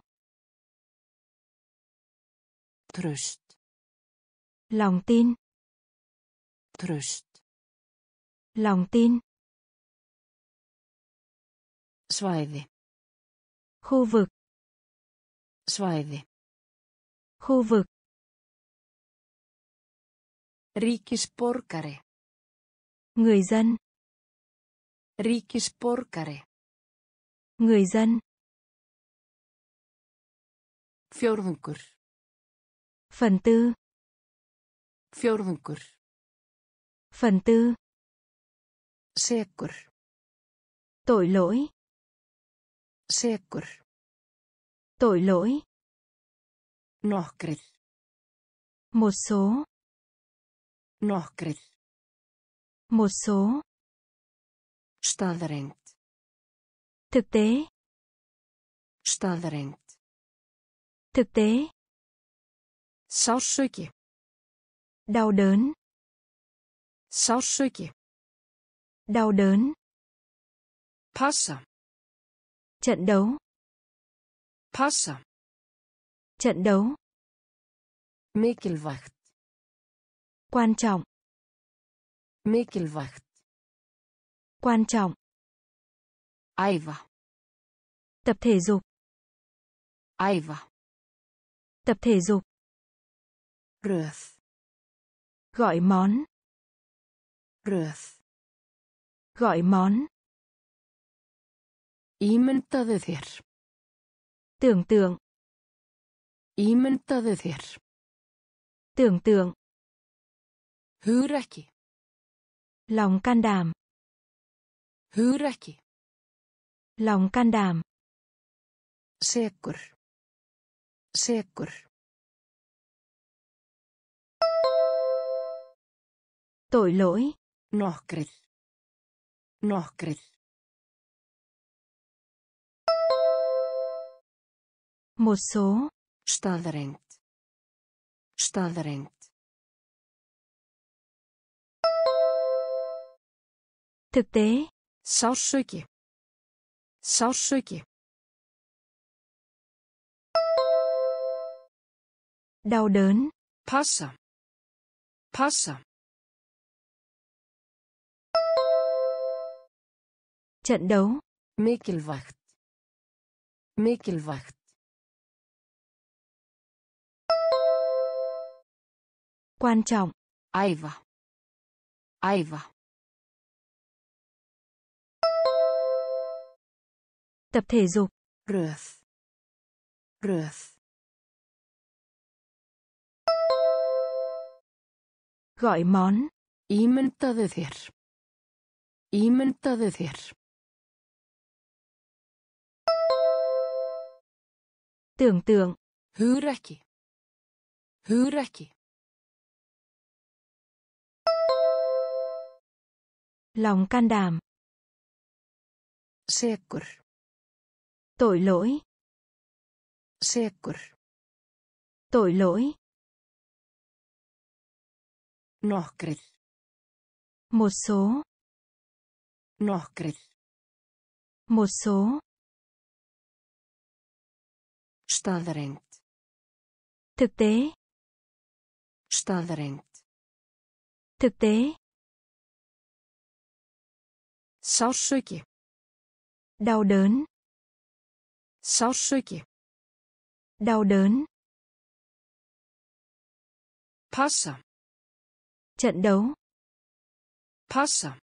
Tröst. Lòng tin. Tröst. Lòng tin. Svæði. Khu vực. Svæði. Khu vực. Ríkisborgari. Người dân. Ríkisborgari. Người dân. Fjórðungur. Phần tư. Fjórðungur. Phần tư. Sekur. Tội lỗi. Sekur. Tội lỗi. Nokkrir. Một số. Nokkrir. Một số. Staðreynd. Thực tế. Staðreynd. Thực tế. Sársauki. Đau đớn. Sársauki. Đau đớn. Passa. Trận đấu. Passa. Trận đấu. Mikilvægt. Quan trọng. Mikilvægt. Quan trọng. Æfa. Tập thể dục. Æfa. Tập thể dục. Röð. Gọi món. Röð. Gọi món. Ímyndaðu þér. Tưởng tượng. Ímyndaðu þér. Tưởng tượng. Hugrekki. Lòng can đảm. Hugrekki. Lòng can đảm. Sekur. Sekur. Tội lỗi. Nokkrir. Nokkrir. Một số. Staðrengt. Staðrengt. Thực tế. Sársauki. Sársauki. Đau đớn. Passa. Passa. Trận đấu. Mikilvægt. Mikilvægt. Quan trọng. Æfa. Æfa. Tập thể dục. Röð. Röð. Gọi món. Ímyndaðu þér. Ímyndaðu þér. Tưởng tượng. Hugrekki. Hugrekki. Lòng can đảm. Sekur. Tội lỗi. Sekur. Tội lỗi. Nokkrir. Một số. Nokkrir. Một số. Staðrengt. Thực tế. Staðrengt. Thực tế. Sársauki. Đau đớn. Sársauki. Đau đớn. Passa. Trận đấu. Passa.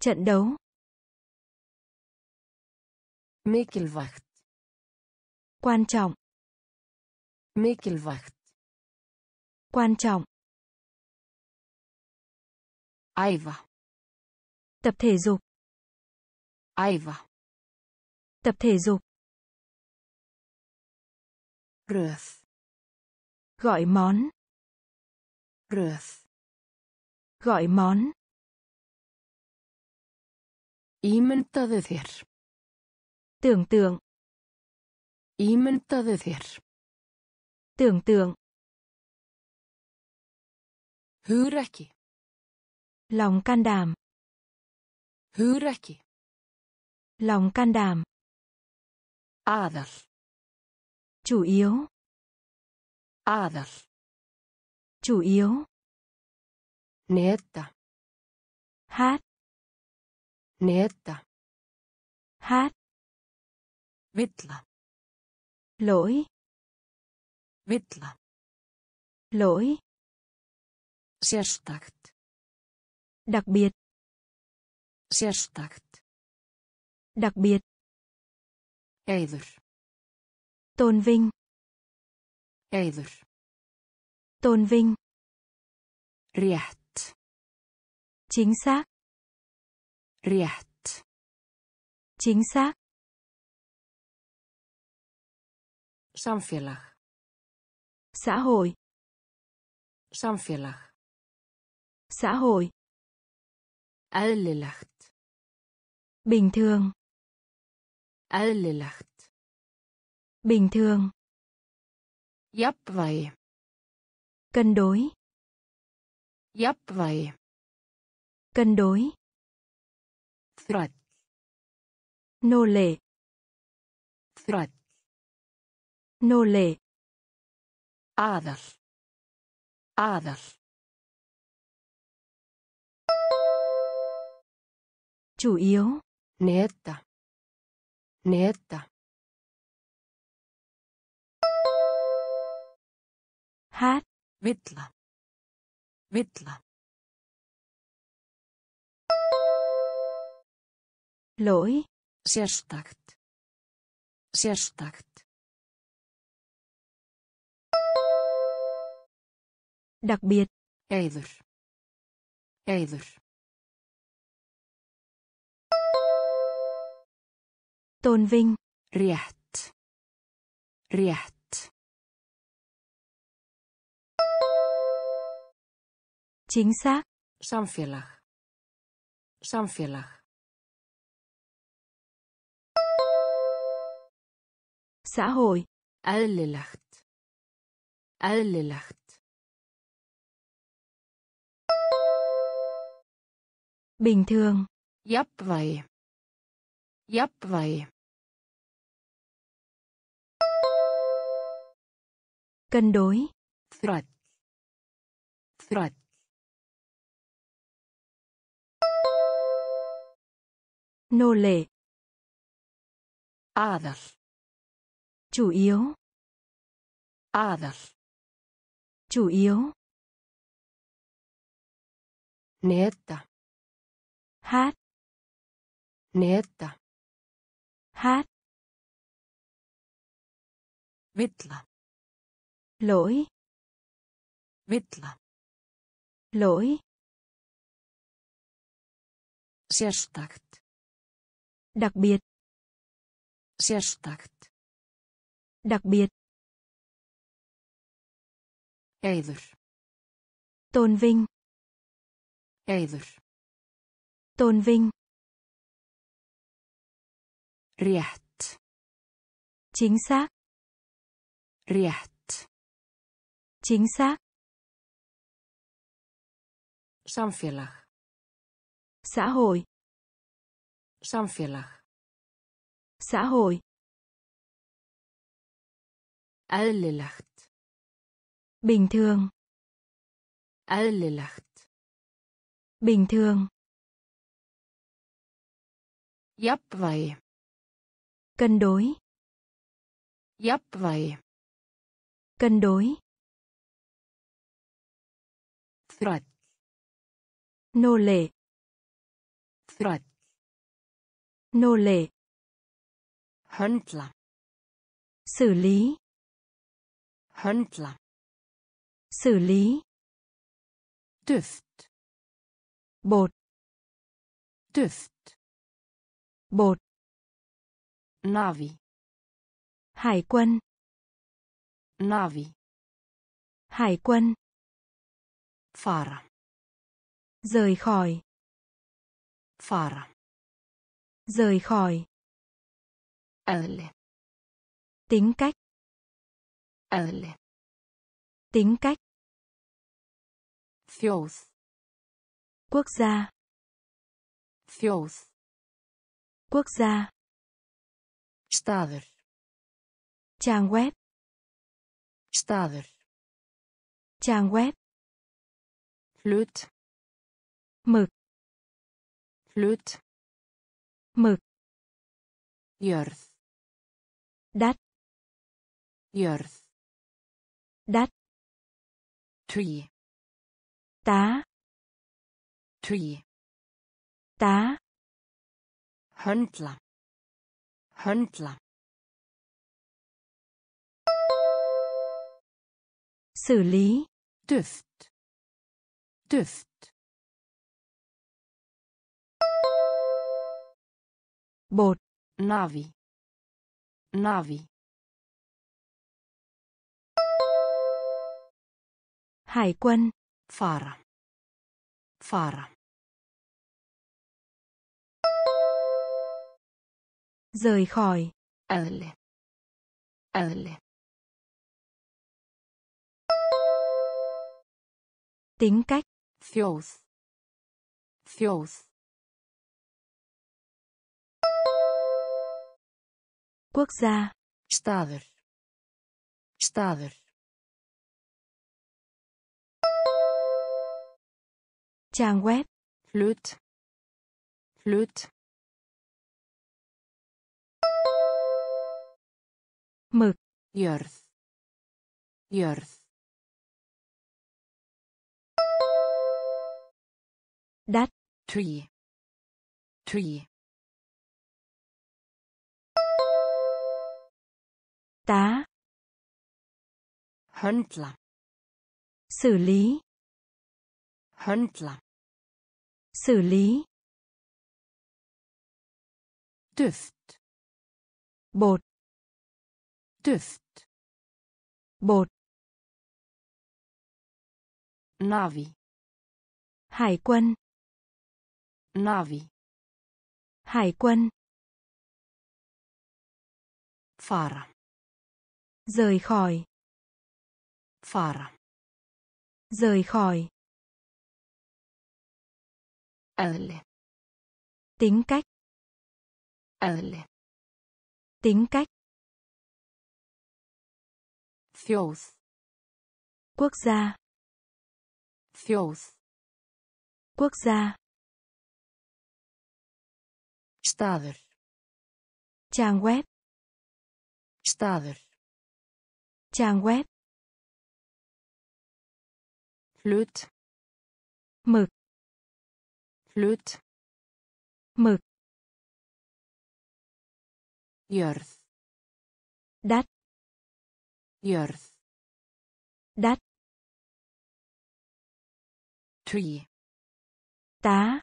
Trận đấu. Mikilvægt. Quan trọng. Mikilvægt. Quan trọng. Æfa. Tập thể dục. Æfa. Tập thể dục. Röð. Gọi món. Röð. Gọi món. Ímyndaðu þér. Tưởng tượng. Ímyndaðu þér. Tưởng tượng. Hugrekki. Lòng can đảm. Hugrekki. Lòng can đảm. Aðal. Chủ yếu. Aðal. Chủ yếu. Neta. Hát. Neta. Hát. Villa. Lỗi. Villa. Lỗi. Sérstakt. Đặc biệt. Sérstakt. Đặc biệt. Eiður. Tôn vinh. Eiður. Tôn vinh. Rétt. Chính xác. Rétt. Chính xác. Samfélag. Xã hội. Samfélag. Xã hội. Eðlilegt. Bình thường. Eðlilegt. Bình thường. Jafnvægi. Cân đối. Jafnvægi. Cân đối. Þræll. Nô lệ. Þræll. Nô lệ. Aðal. Aðal. Chủ yếu. Neta. Neta. Hát. Villa. Villa. Lỗi. Sérstakt. Sérstakt. Đặc biệt. Eiður. Eiður. Tôn vinh. Rétt. Rétt. Chính xác. Samfélag. Samfélag. Xã hội. Eðlilegt. Eðlilegt. Bình thường. Jafnvægi. Jafnvægi. Cân đối. Þræll. Þræll. Nô lệ. Aðal. Chủ yếu. Aðal. Chủ yếu. Neta. Hát. Neta. Hát. Villa. Lỗi. Villa. Lỗi. Sérstakt. Đặc biệt. Sérstakt. Đặc biệt. Eiður. Tôn vinh. Eiður. Tôn vinh. Rétt. Chính xác. Rétt. Chính xác. Samfélag. Xã hội. Samfélag. Xã hội. Eðlilegt. Bình thường. Eðlilegt. Bình thường. Jafnvægi. Cân đối. Jafnvægi. Cân đối. Þræll. Nô lệ. Þræll. Nô lệ. Höndla. Xử lý. Höndla. Xử lý. Duft. Bột. Duft. Bột. Navi. Hải quân. Navi. Hải quân. Fara. Rời khỏi. Fara. Rời khỏi. Eðli. Tính cách. Eðli. Tính cách. Þjóð. Quốc gia. Þjóð. Quốc gia. Staður. Trang web. Staður. Trang web. Hlut. Mực. Hlut. Mực. Jörð. Đắt. Jörð. Đắt. Tugi. Tá. Tugi. Tá. Höndla. Höndla. Xử lý. Duft. Duft. Bột. Navi. Navi. Hải quân. Fara. Fara. Rời khỏi. Eðli. Eðli. Tính cách. Þjóð. Þjóð. Quốc gia. Staður. Staður. Trang web. Hlut. Hlut. Mực. Jörð. Jörð. Đắt. Tugi. Tugi. Tá. Höndla. Xử lý. Höndla. Xử lý. Duft. Bột. Duft. bột, Navi. hải quân, Navi. hải quân, Fara. Rời khỏi, Fara. rời khỏi, Eðli. tính cách, Eðli. tính cách, Þjóð. quốc gia, Þjóð. quốc gia, Staður. trang web, Staður. Trang web, Hlut. mực, Hlut. mực, Jörð. đắt, Jörð. đắt, Tugi. tá,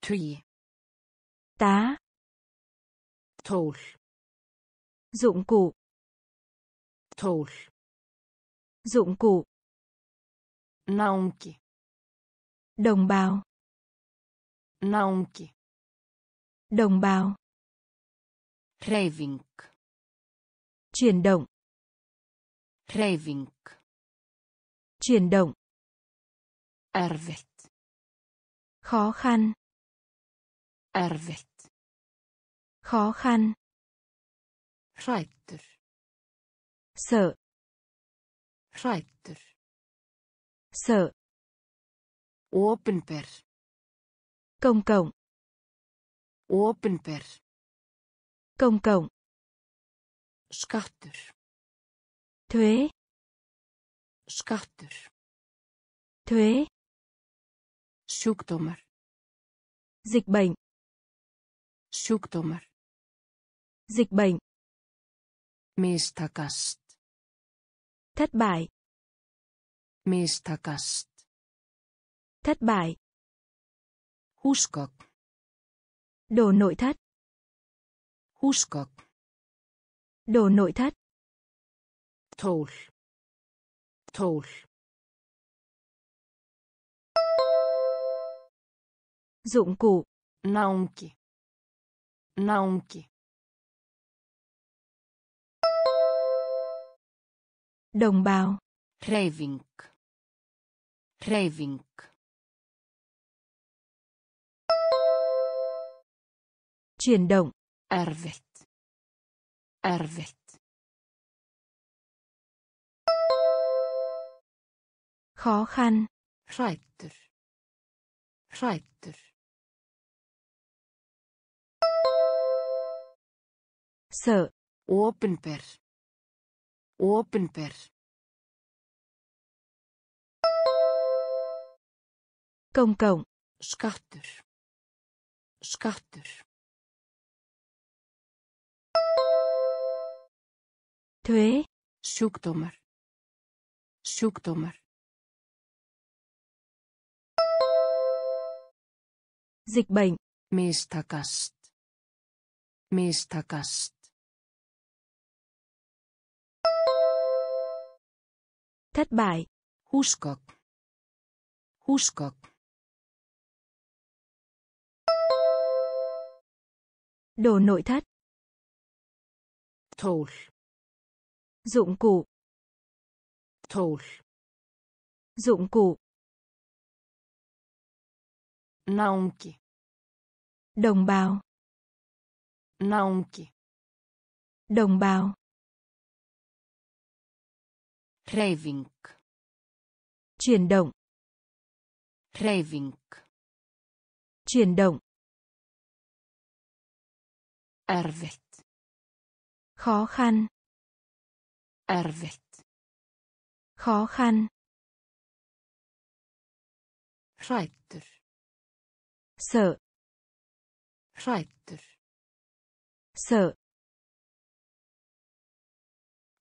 Tugi. tá, Tól. dụng cụ, Tól. dụng cụ, Náungi. đồng bào, Náungi. đồng bào, Hreyfing. chuyển động, Hreyfing. chuyển động, Erfitt. khó khăn, Erfitt. khó khăn, Hrættur sợ, Hrættur. sợ, Opinber. công cộng, Opinber. công cộng, Skattur. thuế, Skattur. thuế, Sjúkdómar. dịch bệnh, Sjúkdómar. dịch bệnh, Mistakast. Thất bại, Mistakast. thất bại, Húsgögn. đồ nội thất, Húsgögn. đồ nội thất, Tól. Tól. dụng cụ, Náungi. Náungi. Đồng bào, Hreyfing. Hreyfing. chuyển động, Erfitt. Erfitt. khó khăn, Hrættur. Hrættur. sợ, Opinber. Opinber. công cộng, Skattur. Skattur. thuế, Sjúkdómar. Sjúkdómar. dịch bệnh, Mistakast. Mistakast. Thất bại, Húsgögn. Húsgögn. đồ nội thất, Tól. dụng cụ, Tól. dụng cụ, Náungi. đồng bào, Náungi. đồng bào, Hreyfing. chuyển động, Hreyfing. chuyển động, Erfitt. khó khăn, Erfitt. khó khăn, Hrættur. sợ, Hrættur. sợ,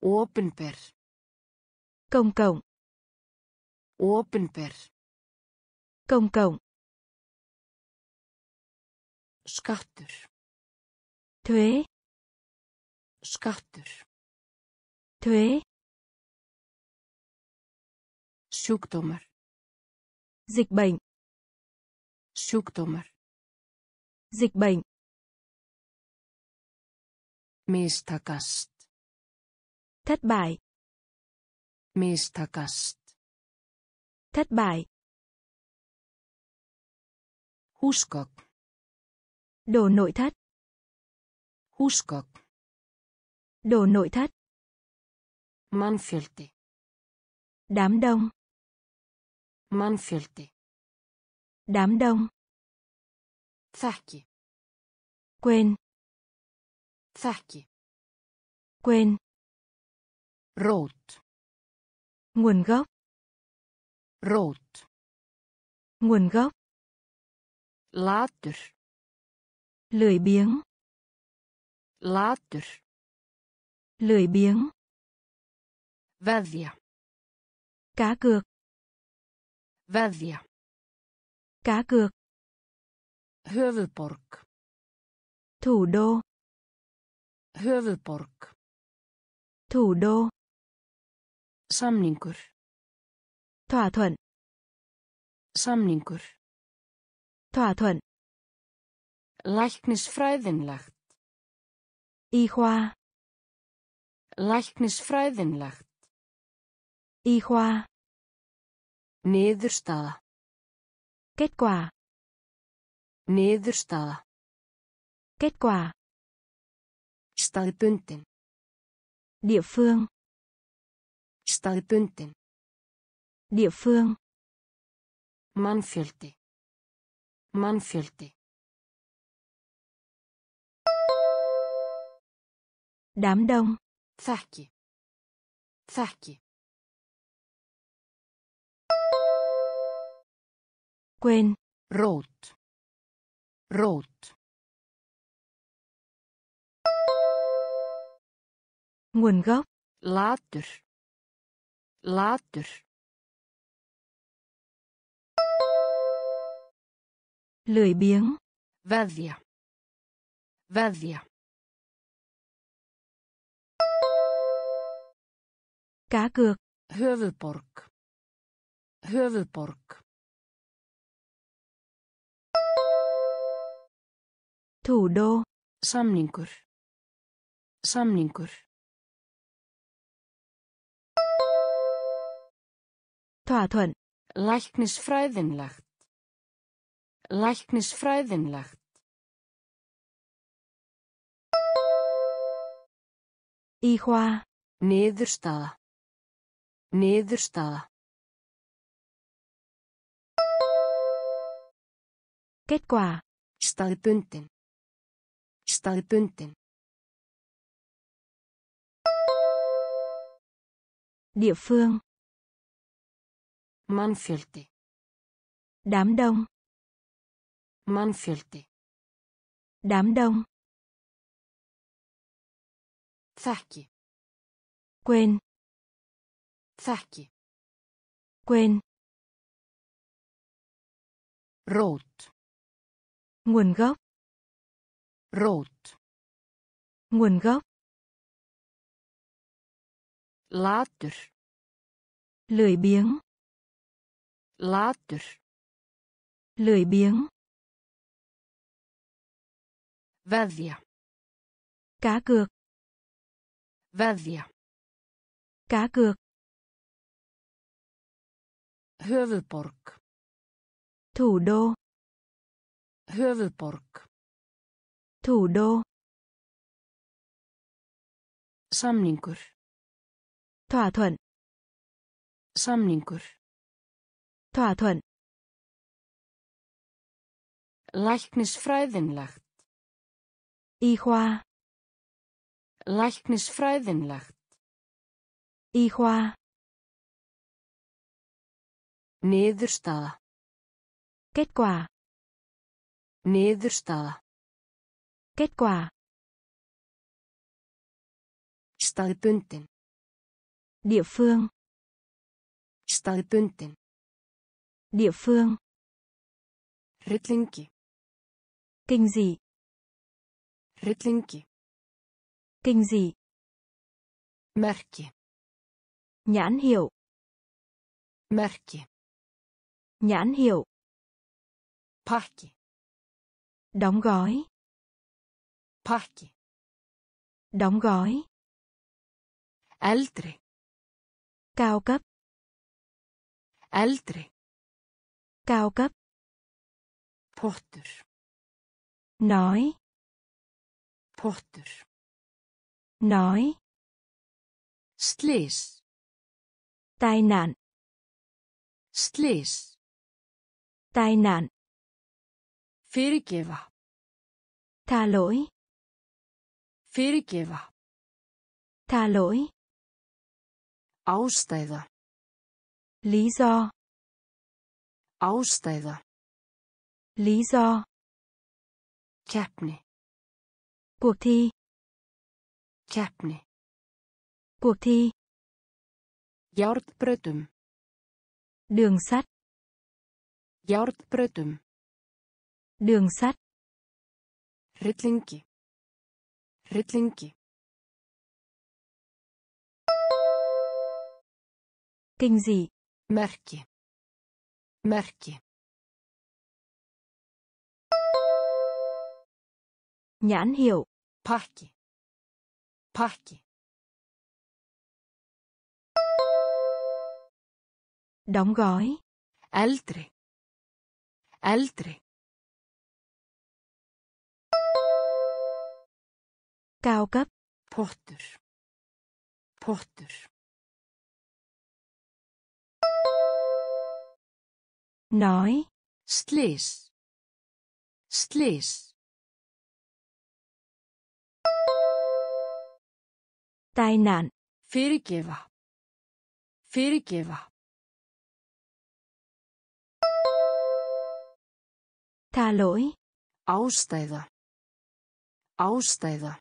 Opinber. Công cộng, Opinber. công cộng, Skattur. thuế, Skattur. thuế Sjúkdómar. dịch bệnh Sjúkdómar. dịch bệnh Mistakast. thất bại Mistakast. thất bại Húsgögn. đồ nội thất Húsgögn. đồ nội thất Mannfjöldi. đám đông Mannfjöldi. đám đông Þekki. quên Þekki. quên Rót. Nguồn gốc Rót. nguồn gốc Latur. lười biếng Latur. lười biếng Veðja. cá cược Veðja. cá cược Höfuðborg. thủ đô Höfuðborg. thủ đô Samningur. thỏa thuận Samningur. thỏa thuận Læknisfræðinlegt. y khoa Læknisfræðinlegt. y khoa Niðurstaða. kết quả Niðurstaða. kết quả Staðbundin. địa phương Staðbundin. địa phương Mannfjöldi. Mannfjöldi. đám đông Þekki. Þekki. quên Rót. Rót. nguồn gốc Latur. Latur. lười biếng Veðja. Veðja. cá cược Höfuðborg. Höfuðborg. thủ đô Samningur. Samningur. Thỏa thuận Læknisfræðinlegt. Læknisfræðinlegt. y khoa Niðurstaða. Niðurstaða. kết quả Staðbundin. Staðbundin. địa phương Mannfjöldi. đám đông Mannfjöldi. đám đông Þekki. quên Þekki. quên Rót. nguồn gốc Rót. nguồn gốc Latur. lười biếng Latur. lười biếng Veðja. cá cược Veðja. cá cược Höfuðborg. thủ đô Höfuðborg. thủ đô Samningur. thỏa thuận Samningur. Thỏa thuận Læknisfræðinlegt. y khoa Læknisfræðinlegt. y khoa Niðurstaða. kết quả Niðurstaða. kết quả Staðbundin. địa phương Staðbundin. Địa phương Hryllingi. kinh dị Hryllingi. kinh dị Merki. Nhãn hiệu. Merki. Nhãn hiệu. Pakki. Đóng gói. Pakki. Đóng gói. Eldri. Cao cấp. Eldri. Cao cấp. Pottur. Nói. Pottur. Nói. Slys. Tai nạn. Slys. Tai nạn. Fyrirgefa. Tha lỗi. Fyrirgefa. Tha lỗi. Ástæða. Lý do. Ástæða. Lý do. Keppni. Cuộc thi. Keppni. Cuộc thi. Járnbrautum. Đường sắt. Járnbrautum. Đường sắt. Hryllingi. Hryllingi. Kinh dị. Merki. Merki. Nhãn hiệu. Pakki. Pakki. Đóng gói. Eldri. Eldri. Cao cấp. Pottur. Pottur. Nói. Slys. Slys. Tai nạn. Fyrirgefa. Fyrirgefa. Tha lỗi. Ástæða. Ástæða.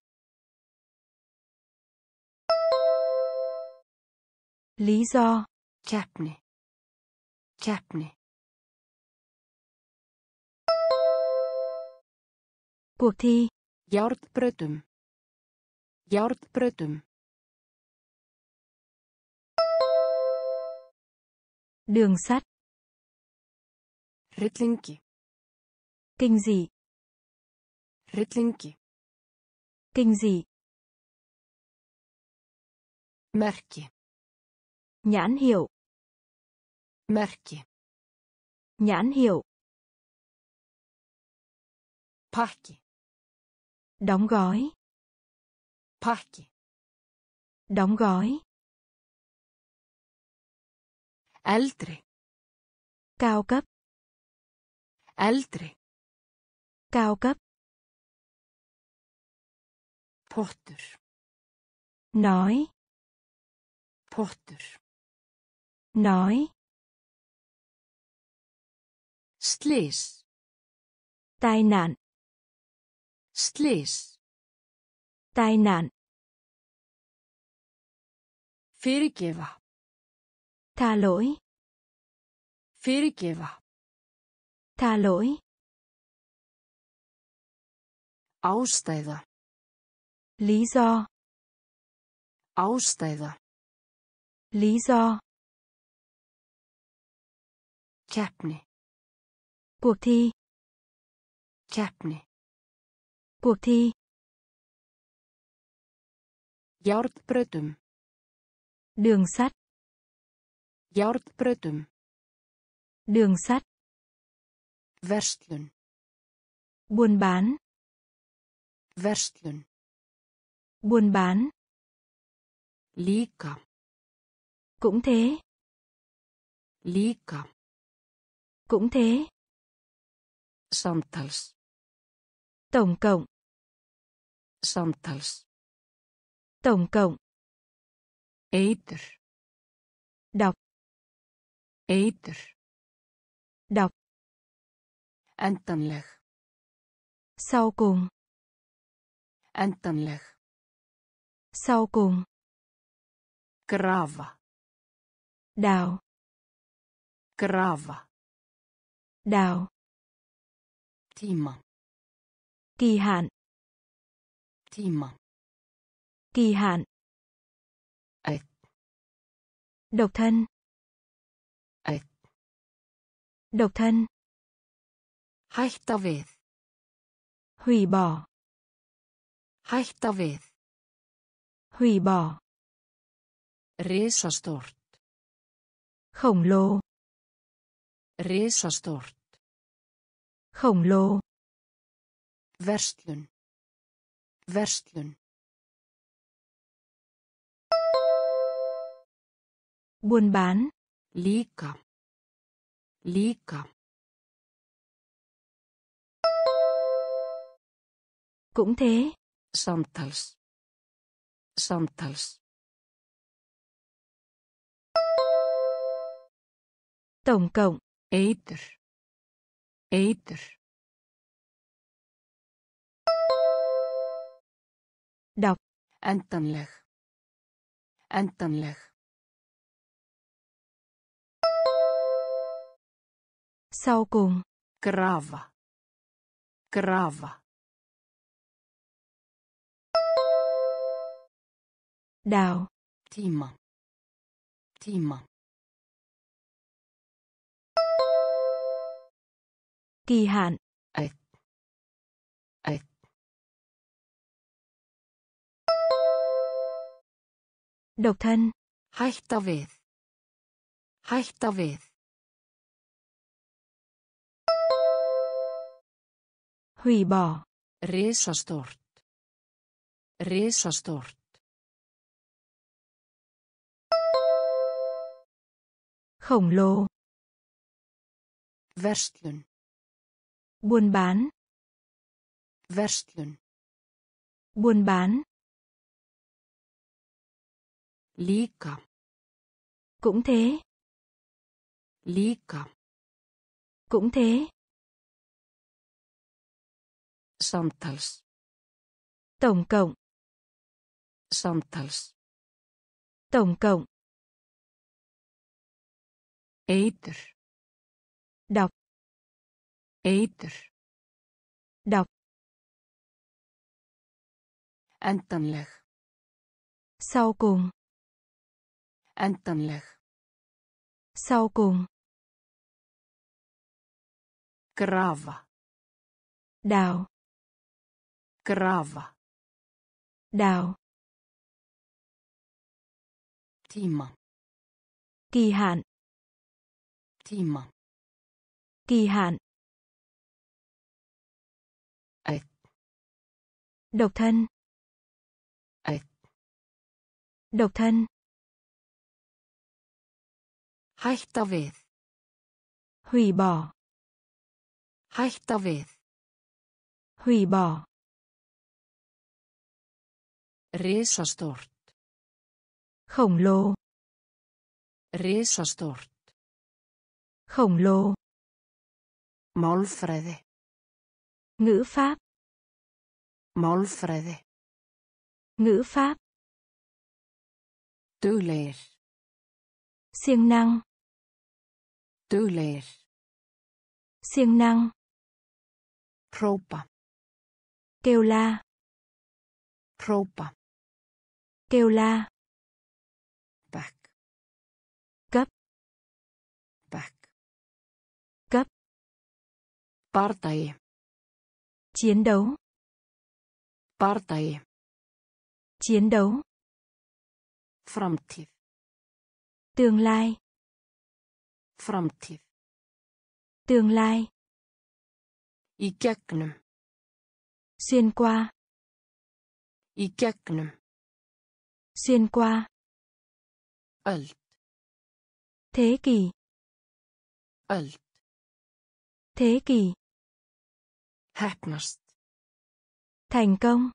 Lý do. Keppni. Keppni. Cuộc thi. Járnbrautum. Járnbrautum. Đường sắt. Hryllingi. Kinh dị. Hryllingi. Kinh dị. Merki. Nhãn hiệu. Merki. Nhãn hiệu. Pakki. Đóng gói. Pakki. Đóng gói. Eldri. Cao cấp. Eldri. Cao cấp. Pottur. Nói. Pottur. Nói. Slys. Tai nạn. Slys. Tai nạn. Fyrirgefa. Tha lỗi. Fyrirgefa. Tha lỗi. Ástæða. Lý do. Ástæða. Lý do. Keppni. Cuộc thi. Keppni. Cuộc thi. Járnbrautum. Đường sắt. Járnbrautum. Đường sắt. Verslun. Buôn bán. Verslun. Buôn bán. Líka. Cũng thế. Líka. Cũng thế. Samtals. Tổng cộng. Samtals. Tổng cộng. Eitur. Đọc. Eitur. Đọc. Endanleg. Sau cùng. Endanleg. Sau cùng. Grafa. Đào. Grafa. Đào. Tíma. Kỳ hạn. Tíma. Kỳ hạn. Độc thân. Einn. Độc thân. Hætta við. Hủy bỏ. Hætta við. Hủy bỏ. Risastórt. Khổng lồ. Risastórt. Khổng lồ. Verslun. Verslun. Buôn bán. Líka. Líka. Cũng thế. Samtals. Samtals. Tổng cộng. Eitur. Eitur. Đọc. Endanleg. Endanleg. Sau cùng. Grafa. Grafa. Đào. Tíma. Tíma. Kỳ hạn. Độc thân. Hætta við. Hætta við. Hủy bỏ. Risastórt. Risastórt. Khổng lồ. Verslun. Buôn bán. Verslun. Buôn bán. Líka. Cũng thế. Líka. Cũng thế. Samtals. Tổng cộng. Samtals. Tổng cộng. Eitur. Đọc. Eitur. Đọc. Endanleg. Sau cùng. Endanleg. Sau cùng. Grafa. Đào. Grafa. Đào. Tíma. Kỳ hạn. Tíma. Kỳ hạn. Einn. Độc thân. Einn. Độc thân. Hætta við. Hủy bỏ. Hætta við. Hủy bỏ. Risastórt. Khổng lồ. Risastórt. Khổng lồ. Málfræði. Ngữ pháp. Málfræði. Ngữ pháp. Duglegir. Siêng năng. Duglegir. Siêng năng. Hrópa. Kêu la. Hrópa. Kêu la. Back. Cấp. Back. Cấp. Bardagi. Chiến đấu. Bardagi. Chiến đấu. Framtíð. Tương lai. Framtíð. Tương lai. Í gegnum. Xuyên qua. Í gegnum. Xuyên qua. Öld. Thế kỷ. Öld. Thế kỷ. Heppnast. Thành công.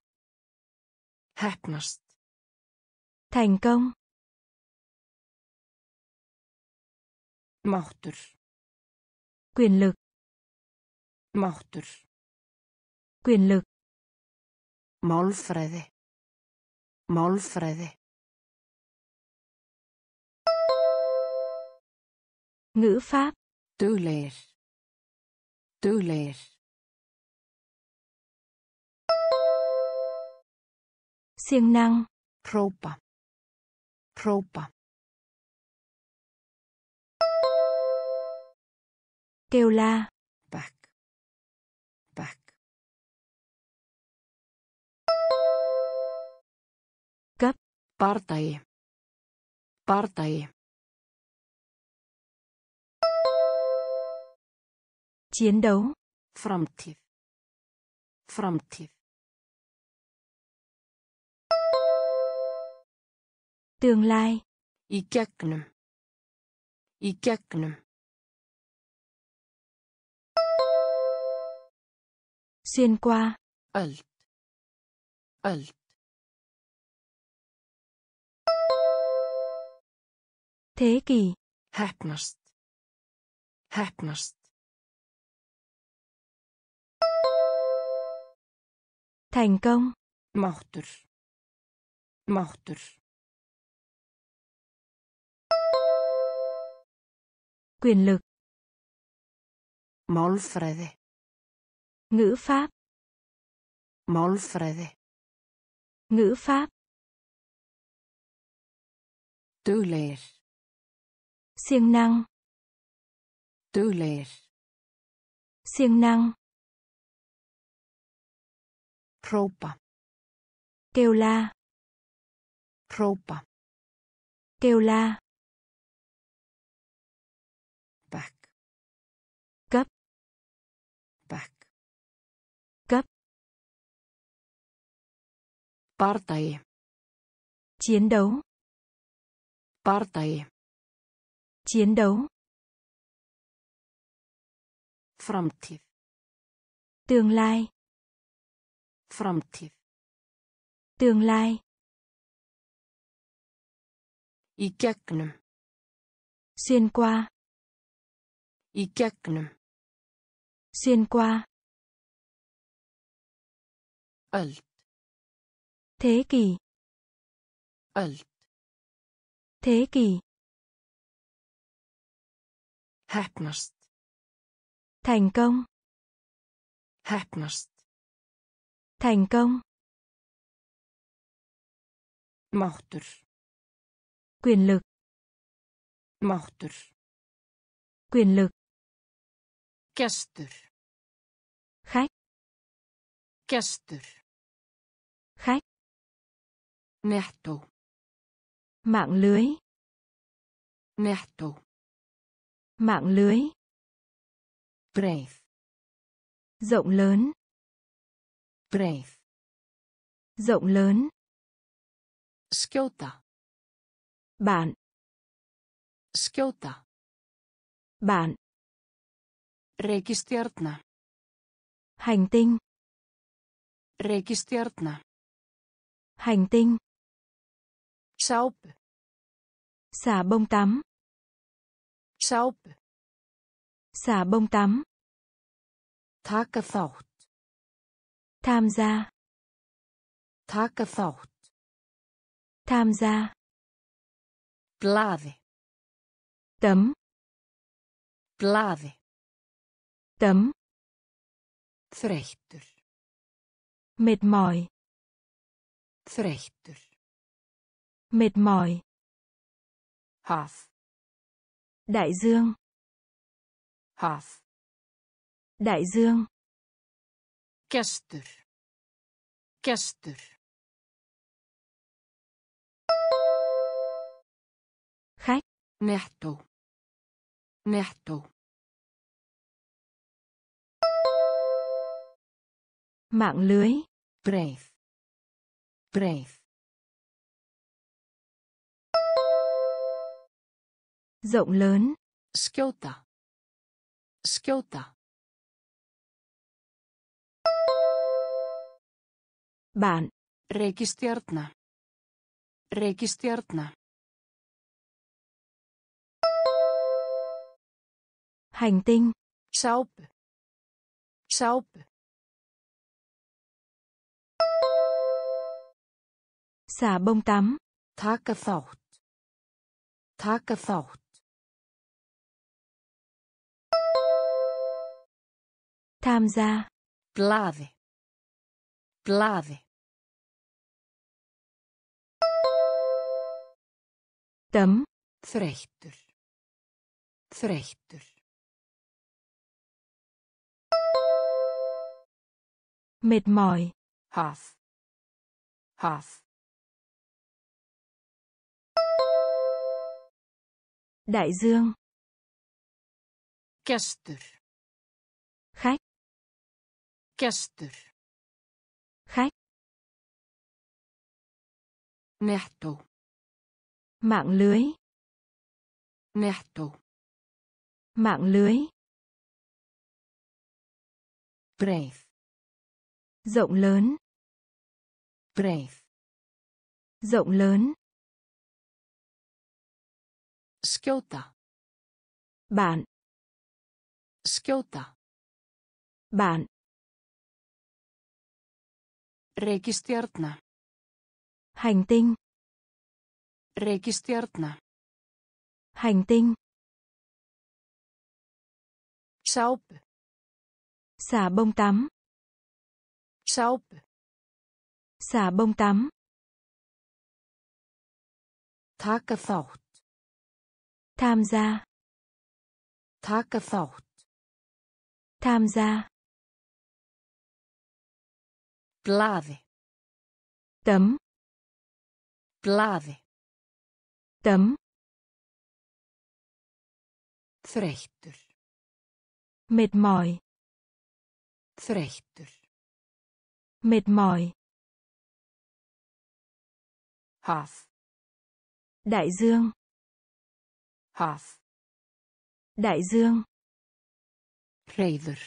Heppnast. Thành công. Máttur. Quyền lực. Máttur. Quyền lực. Málfræði. Málfræði. Ngữ pháp. Duglegir. Duglegir. Siêng năng. Hrópa. Hrópa. Kêu la. bekk bekk Cấp. bardagi bardagi Chiến đấu. framtíð framtíð Tương lai. í gegnum í gegnum Xuyên qua. öld öld Thế kỷ. heppnast heppnast Thành công. máttur máttur Quyền lực. málfræði Ngữ pháp. málfræði Ngữ pháp. duglegir Siêng năng. duglegir Siêng năng. hrópa Kêu la. hrópa Kêu la. Bardagi Chiến đấu. bardagi Chiến đấu. framtíð Tương lai. framtíð Tương lai. í gegnum Xuyên qua. í gegnum Xuyên qua. öld Thế kỷ. öld Thế kỷ. heppnast Thành công. heppnast Thành công. máttur Quyền lực. máttur Quyền lực. gestur Khách. gestur. Nettó Mạng lưới. nettó Mạng lưới. breið Rộng lớn. breið Rộng lớn. skjóta Bạn. skjóta Bạn. reikistjarna Hành tinh. reikistjarna Hành tinh. Sápu Xả bông tắm. sápu Xả bông tắm. taka þátt Tham gia. taka þátt Tham gia. blaði Tấm. blaði Tấm. þreyttur Mệt mỏi. þreyttur Mệt mỏi. haf Đại dương. haf Đại dương. gestur gestur Khách. nettó nettó Mạng lưới. breið breið Rộng lớn. skjóta skjóta Bạn. reikistjarna reikistjarna Hành tinh. sápu sápu Xả bông tắm. taka þátt taka þátt Tham gia. Clave. Clave. Tấm. Þreyttur. Þreyttur. Mệt mỏi. Half. Half. Đại dương. Gestur. Gestur. Khách. Netto. Mạng lưới. Netto. Mạng lưới. Breið. Rộng lớn. Breið. Rộng lớn. Skjóta. Bạn. Skjóta. Bạn. Reikistjarna. Hành tinh. Reikistjarna. Hành tinh. Sápu. Xả bông tắm. Sápu. Xả bông tắm. Taka þátt. Tham gia. Taka þátt. Tham gia. Blaði. Tấm. Blaði. Tấm. Þreyttur. Mệt mỏi. Þreyttur. Mệt mỏi. Haf. Đại dương. Haf. Đại dương. Hreiður.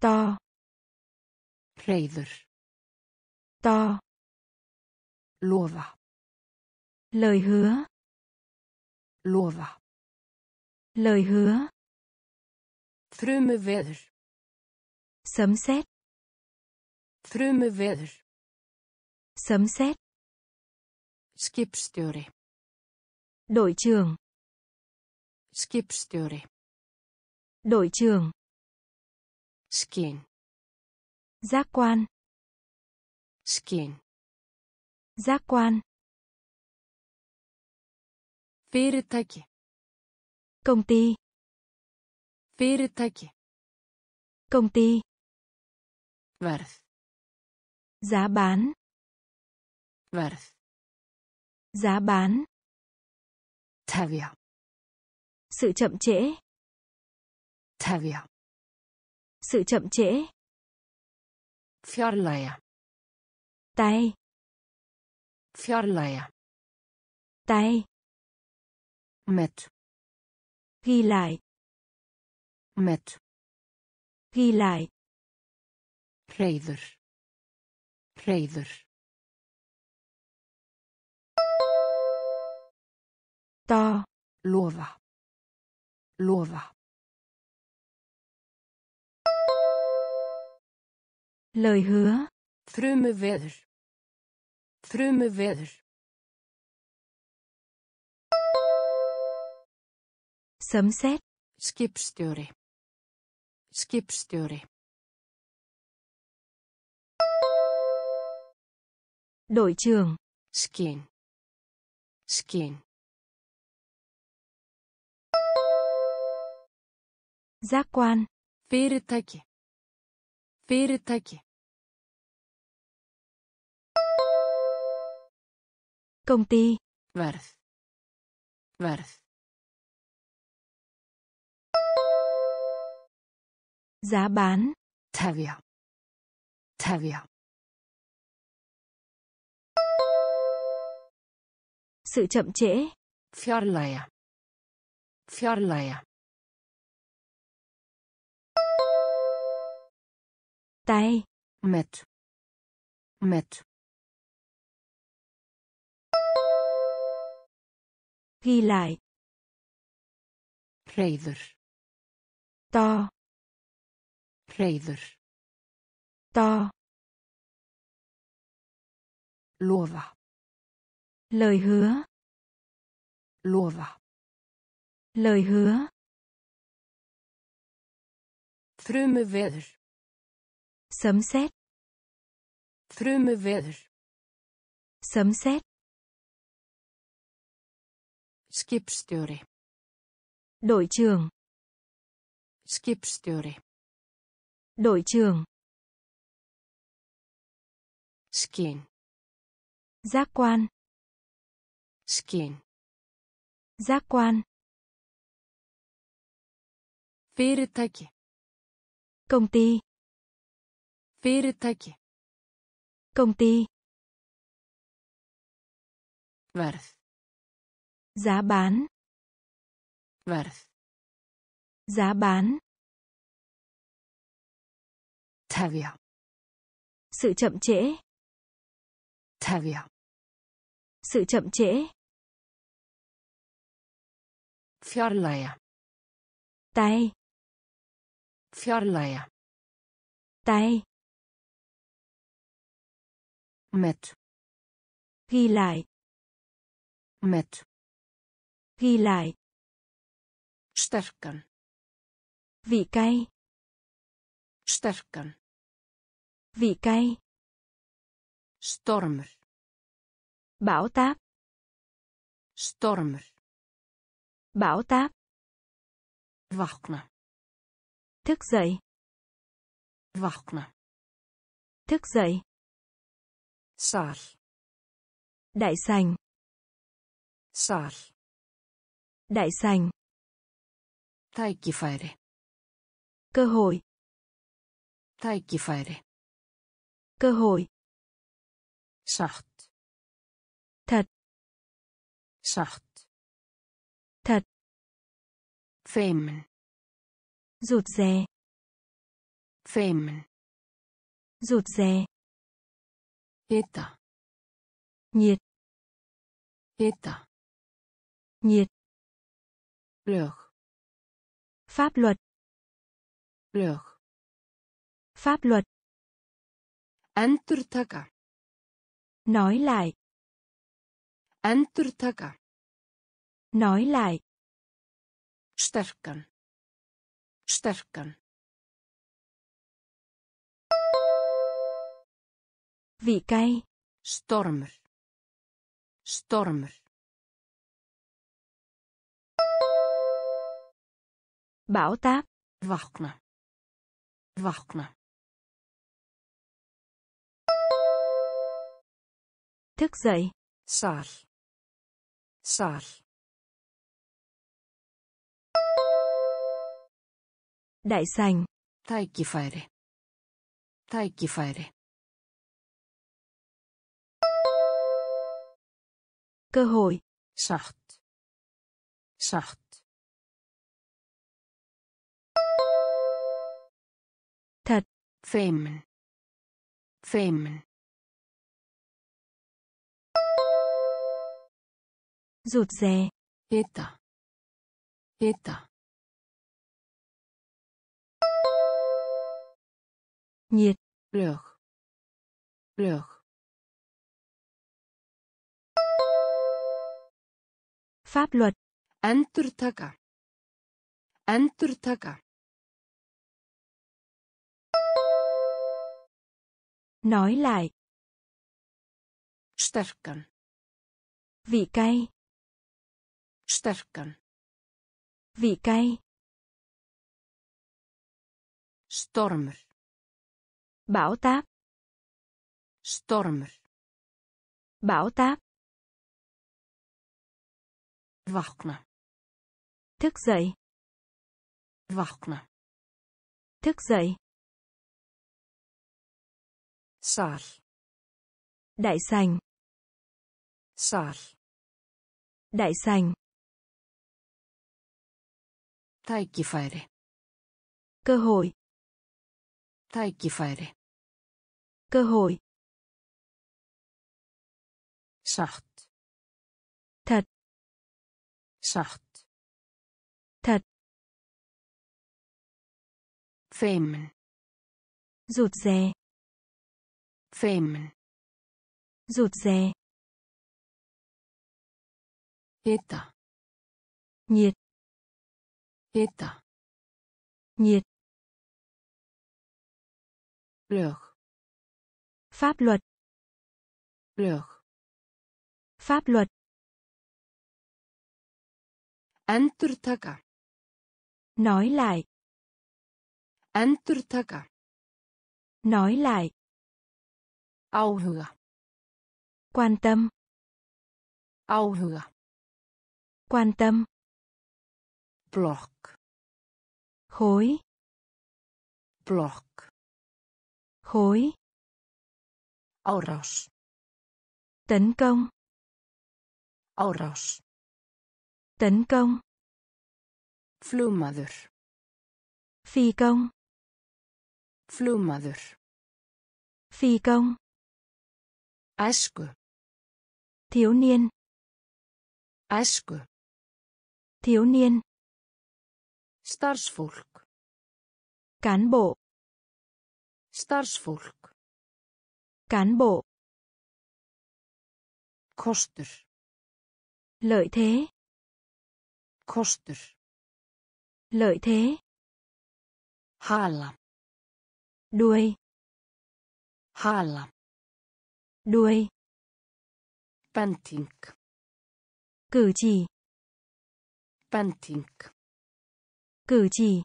To. Hreiður. To. Lofa. Lời hứa. Lofa. Lời hứa. Þrumuveður. Sấm sét. Þrumuveður. Sấm sét. Skipstjóri. Đội trưởng. Skipstjóri. Đội trưởng. Skinn. Giác quan. Skinn. Giác quan. Fyrirtæki. Công ty. Fyrirtæki. Công ty. Verð. Giá bán. Verð. Giá bán. Tefja. Sự chậm trễ. Tefja. Sự chậm trễ. Fjarlægja. Tay. Fjarlægja. Tay. Met. Ghi lại. Met. Ghi lại. Hreiður. Hreiður. To. Lofa. Lofa. Lời hứa. Þrumuveður. Þrumuveður. Sấm sét. Skipstjóri. Skipstjóri. Đội trưởng. Skinn. Skinn. Giác quan. Fyrirtæki. Fyrirtæki. Công ty. Verð. Verð. Giá bán. Tefja. Tefja. Sự chậm trễ. Fjarlægja. Fjarlægja. Tay. Met. Met. Ghi lại. Hreiður. To. Hreiður. To. Lofa. Lời hứa. Lofa. Lời hứa. Þrumuveður. Sấm sét. Þrumuveður. Sấm sét. Skipstjóri. Đội trưởng. Skipstjóri. Đội trưởng. Skyn. Giác quan. Skyn. Giác quan. Fyrirtæki. Công ty. Fyrirtæki. Công ty. Verð. Giá bán. Verð. Giá bán. Tefja. Sự chậm trễ. Tefja. Sự chậm trễ. Fjarlægja. Tay. Fjarlægja. Tay. Met. Ghi lại. Met. Ghi lại. Sterkan. Vị cay. Sterkan. Vị cay. Stormur. Bão táp. Stormur. Bão táp. Vakna. Thức dậy. Vakna. Thức dậy. Sal. Đại sành. Sal. Đại sành. Tækifæri. Cơ hội. Tækifæri. Cơ hội. Satt. Thật. Satt. Thật. Feimin. Rụt rè. Feimin. Rụt rè. Hita. Nhiệt. Hita. Nhiệt. Lög. Pháp luật. Lög. Pháp luật. Endurtaka. Nói lại. Endurtaka. Nói lại. Sterkan. Sterkan. Vị cay. Stormur. Stormur. Bão táp. Vakna. Vakna. Thức dậy. Sal. Sal. Đại sành. Tækifæri. Tækifæri. Cơ hội. Satt. Satt. Thật. Feimin. Feimin. Rụt rè. Hita. Hita. Nhiệt. Lög. Lög. Pháp luật. Endurtaka. Endurtaka. Nói lại. Sterkan. Vị cay. Sterkan. Vị cay. Stormur. Bão táp. Stormur. Bão táp. Vakna. Thức dậy. Vakna. Thức dậy. Sal. Đại sành. Sal. Đại sành. Tækifæri. Cơ hội. Tækifæri. Cơ hội. Satt. Thật. Satt. Thật. Feimin. Rụt rè. Feimin. Rụt rè. Hita. Nhiệt. Hita. Nhiệt. Lög. Pháp luật. Lög. Pháp luật. Endurtaka. Nói lại. Endurtaka. Nói lại. Áhuga. Quan tâm. Áhuga. Quan tâm. Blokk. Khối. Blokk. Khối. Árás. Tấn công. Árás. Tấn công. Flugmaður. Phi công. Flugmaður. Phi công. Æsku. Thiếu niên. Æsku. Thiếu niên. Starfsfólk. Cán bộ. Starfsfólk. Cán bộ. Kostur. Lợi thế. Kostur. Lợi thế. Hala. Đuôi. Hala. Đuôi. Bending. Cử chỉ. Bending. Cử chỉ.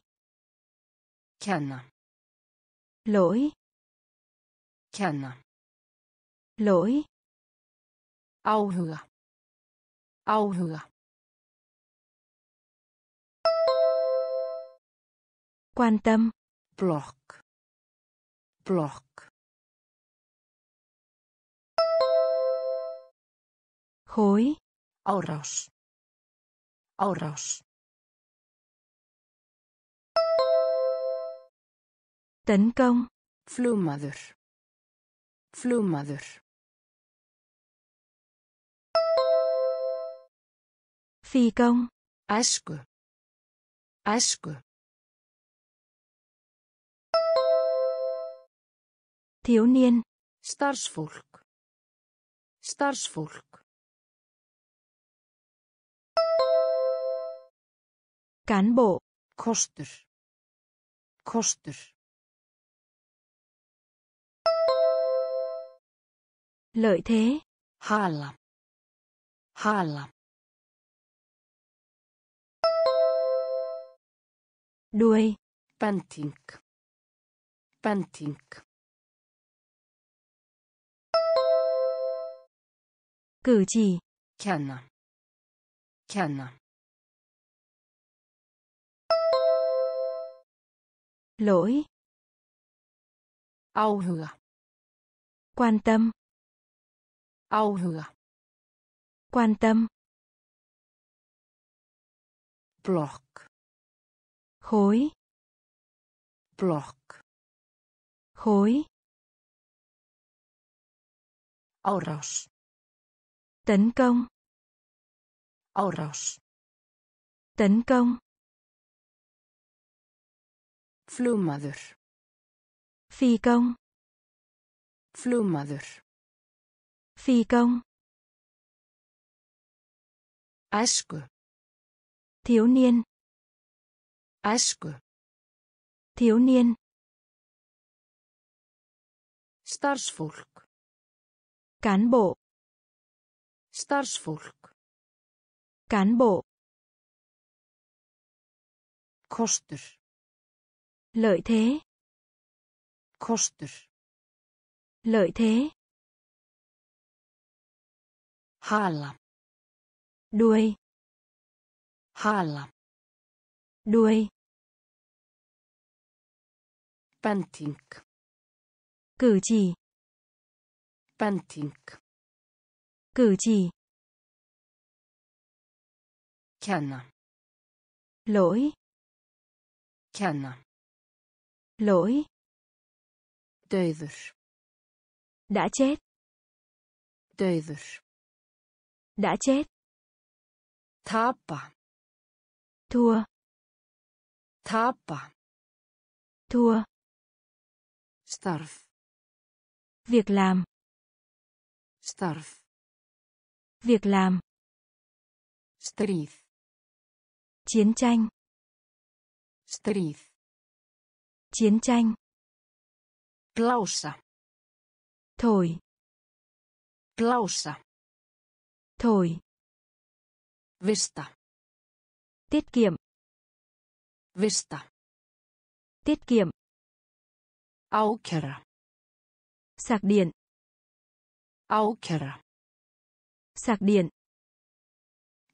Kenna. Lỗi. Kenna. Lỗi. Áhuga. Áhuga. Quan tâm. Blokk. Blokk. Khối. Árás. Árás. Tấn công. Flugmaður. Flugmaður. Phi công. Æsku. Æsku. Thiếu niên. Starfsfólk. Starfsfólk. Cán bộ. Kostur. Kostur. Lợi thế. Hala. Hala. Đuôi. Bending. Bending. Cử chỉ. Kenna. Kenna. Lỗi. Áhuga. Quan tâm. Áhuga. Quan tâm. Blokk. Khối. Blokk. Khối. Árás. Tấn công. Árás. Tấn công. Flugmaður. Phi công. Flugmaður. Phi công. Æsku. Thiếu niên. Æsku. Thiếu niên. Starfsfólk. Cán bộ. Starfsfólk. Cán bộ. Kostur. Lợi thế. Kostur. Lợi thế. Hala. Đuôi. Hala. Đuôi. Bending. Cử chỉ. Bending. Cử chỉ. Kenna. Lỗi. Kenna. Lỗi. Dauður. Đã chết. Dauður. Đã chết. Tapa. Thua. Tapa. Thua. Starf. Việc làm. Starf. Việc làm. Stríð. Chiến tranh. Stríð. Chiến tranh. Blása. Thổi. Blása. Thổi. Vista. Tiết kiệm. Vista. Tiết kiệm. Ákæra. Sạc điện. Ákæra. Sạc điện.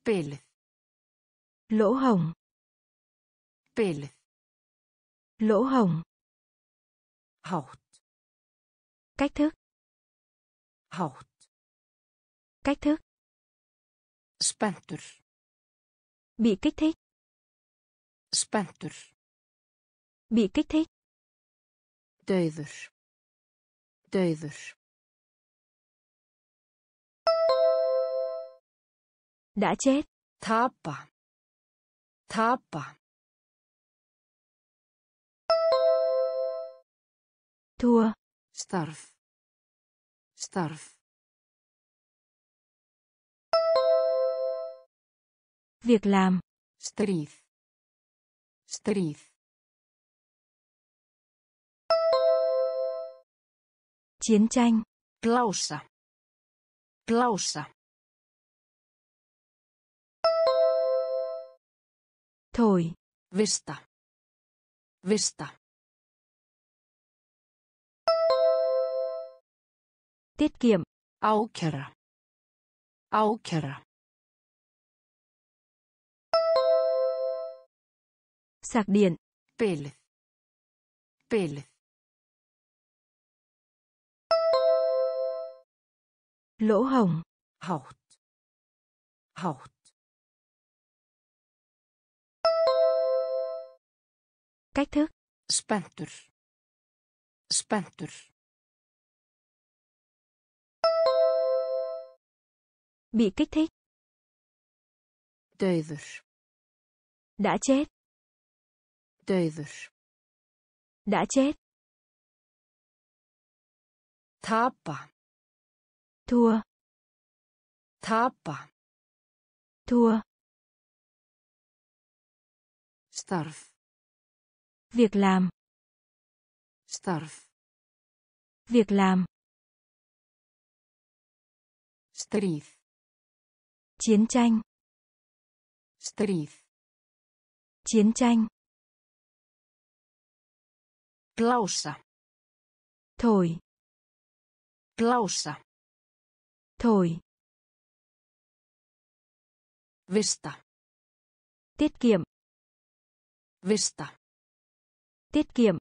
Bilið. Lỗ hổng. Bilið. Lỗ hổng. Hátt. Cách thức. Hátt. Cách thức. Spenntur. Bị kích thích. Spenntur. Bị kích thích. Dauður. Dauður. Đã chết. Tapa. Tapa. Thua. Starf. Starf. Việc làm. Stríð. Stríð. Chiến tranh. Blása. Blása. Thổi. Vista. Vista. Tiết kiệm. Ákæra. Ákæra. Sạc điện. Bilið. Bilið. Lỗ hổng. Hátt. Hátt. Cách thức. Spenntur. Spenntur. Bị kích thích. Dauður. Đã chết. Dauður. Đã chết. Tapa. Thua. Tapa. Thua. Starf. Việc làm. Starf. Việc làm. Stríð. Chiến tranh. Stríð. Chiến tranh. Blása. Thổi. Blása. Thổi. Vista. Tiết kiệm. Vista. Tiết kiệm.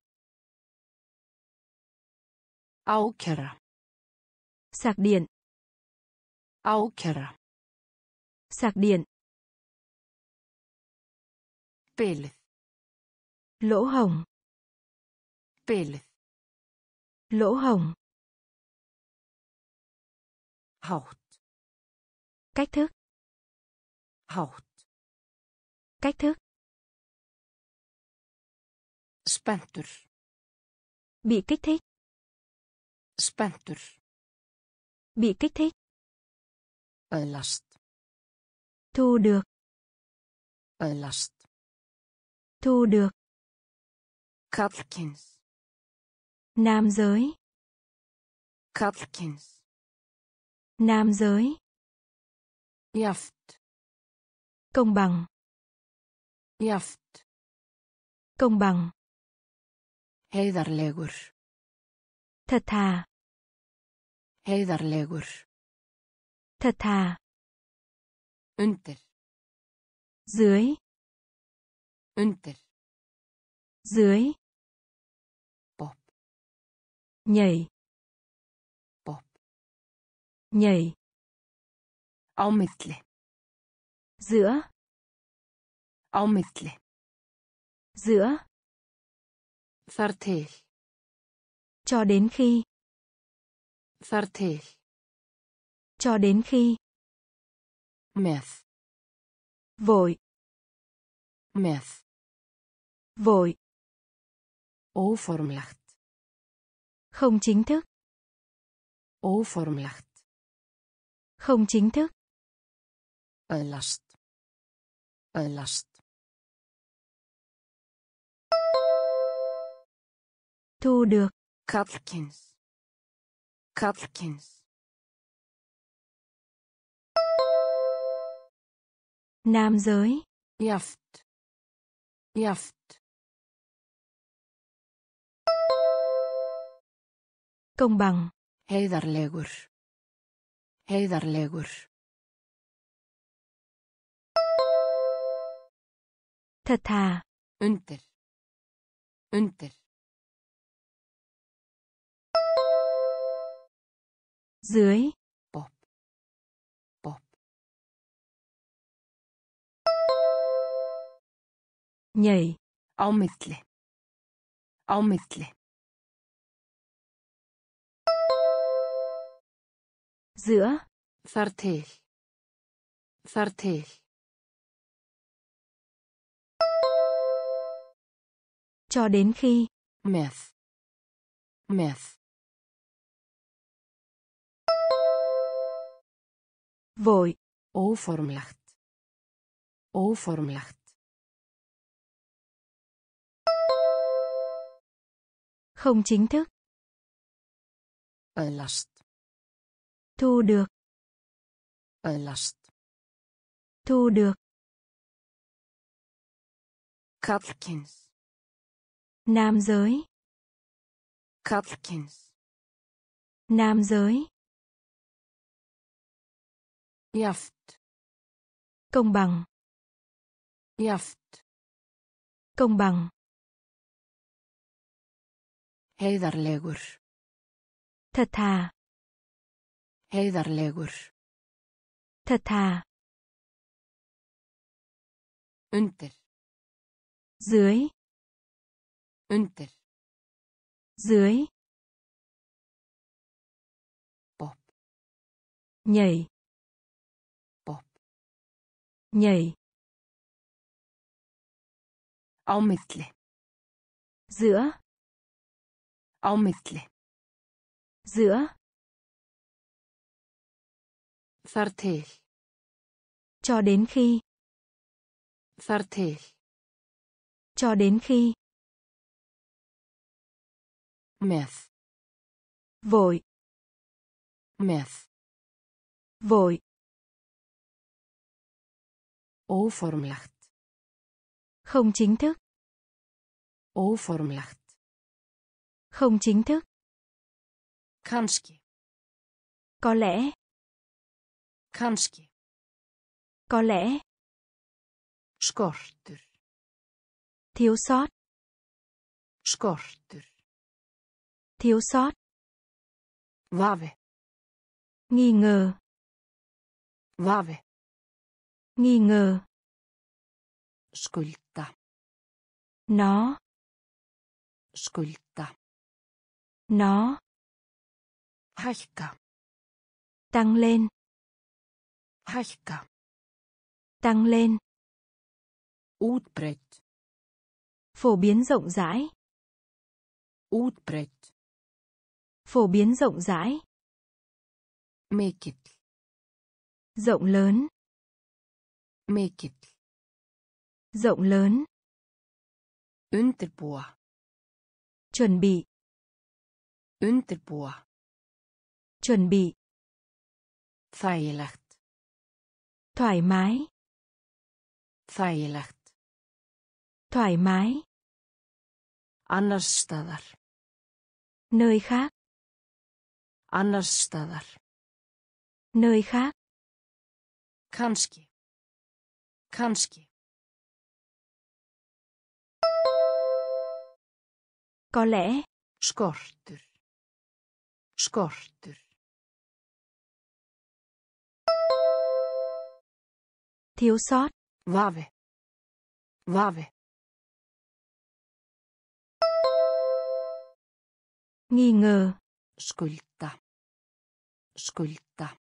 Ákæra. Sạc điện. Ákæra. Sạc điện. Bilið. Lỗ hổng. Bilið. Lỗ hổng. Hátt. Cách thức. Hátt. Cách thức. Spenntur. Bị kích thích. Spenntur. Bị kích thích. Öðlast. Thu được. Öðlast. Thu được. Kallkyns. Nam giới. Kallkyns. Nam giới. Jaft. Công bằng. Jaft. Công bằng. Heiðarlegur. Thật thà. Heiðarlegur. Thật thà. Undir. Dưới. Undir. Dưới. Bop. Nhảy. Bop. Nhảy. Á milli. Giữa. Á milli. Giữa. Þar til. Cho đến khi. Þar til. Cho đến khi. Með. Vội. Með. Vội. Óformlegt. Không chính thức. Óformlegt. Không chính thức. Öðlast. Öðlast. Thu được. Kallkyns. Kallkyns. Nam giới. Jaft. Jaft. Công bằng. Heiðarlegur. Heiðarlegur. Thật thà. Undir. Undir. Dưới. Pop. Pop. Nhảy. Á milli. Á milli. Giữa. Þar til. Þar til. Cho đến khi. Með. Með. Vội. Óformlegt. Óformlegt. Không chính thức. Öðlast. Thu được. Öðlast. Thu được. Kallkyns. Nam giới. Kallkyns. Nam giới. Jaft. Công bằng. Jaft. Công bằng. Heiðarlegur. Thật thà. Heiðarlegur. Thật thà. Undir. Dưới. Undir. Dưới. Pop. Nhảy. Nhảy. Á milli. Giữa. Á milli. Giữa. Þar til. Cho đến khi. Þar til. Cho đến khi. Með. Vội. Með. Vội. Óformlegt. Không chính thức. Óformlegt. Không chính thức. Kanski. Có lẽ. Kanski. Có lẽ. Skortur. Thiếu sót. Skortur. Thiếu sót. Vafi. Nghi ngờ. Vafi. Nghi ngờ. Skulda. Nó. Skulda. Nó. Hækka. Tăng lên. Hækka. Tăng lên. Útbreytt. Phổ biến rộng rãi. Útbreytt. Phổ biến rộng rãi. Mikill. Rộng lớn. Mikill. Rộng lớn. Undirbúa. Chuẩn bị. Undirbúa. Chuẩn bị. Þægilegt. Thoải mái. Þægilegt. Thoải mái. Annars staðar. Nơi khác. Annars staðar. Nơi khác. Kanski. Kanski. Có lẽ. Skortur. Skortur. Thiếu sót. Vafi. Vafi. Nghi ngờ. Skulda. Skulda.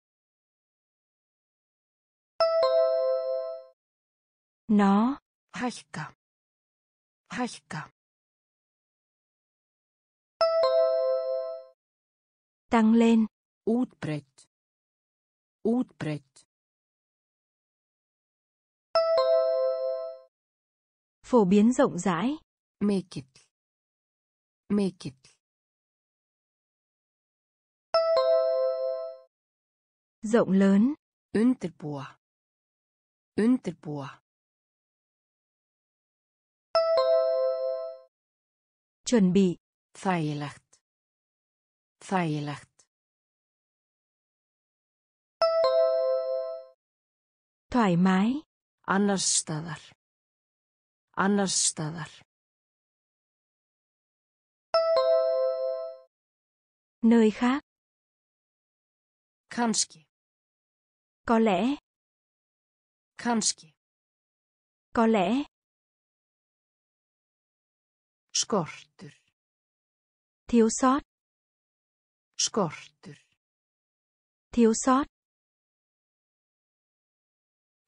Nó. Hækka. Hækka. Tăng lên. Útbreytt. Útbreytt. Phổ biến rộng rãi. Mikill. Mikill. Rộng lớn. Undirbúa. Undirbúa. Chuẩn bị. Þægilegt. Þægilegt. Thoải mái. Annars staðar. Annars staðar. Nơi khác. Kanski. Có lẽ. Kanski. Có lẽ. Skortur. Thiếu sót. Skortur. Thiếu sót.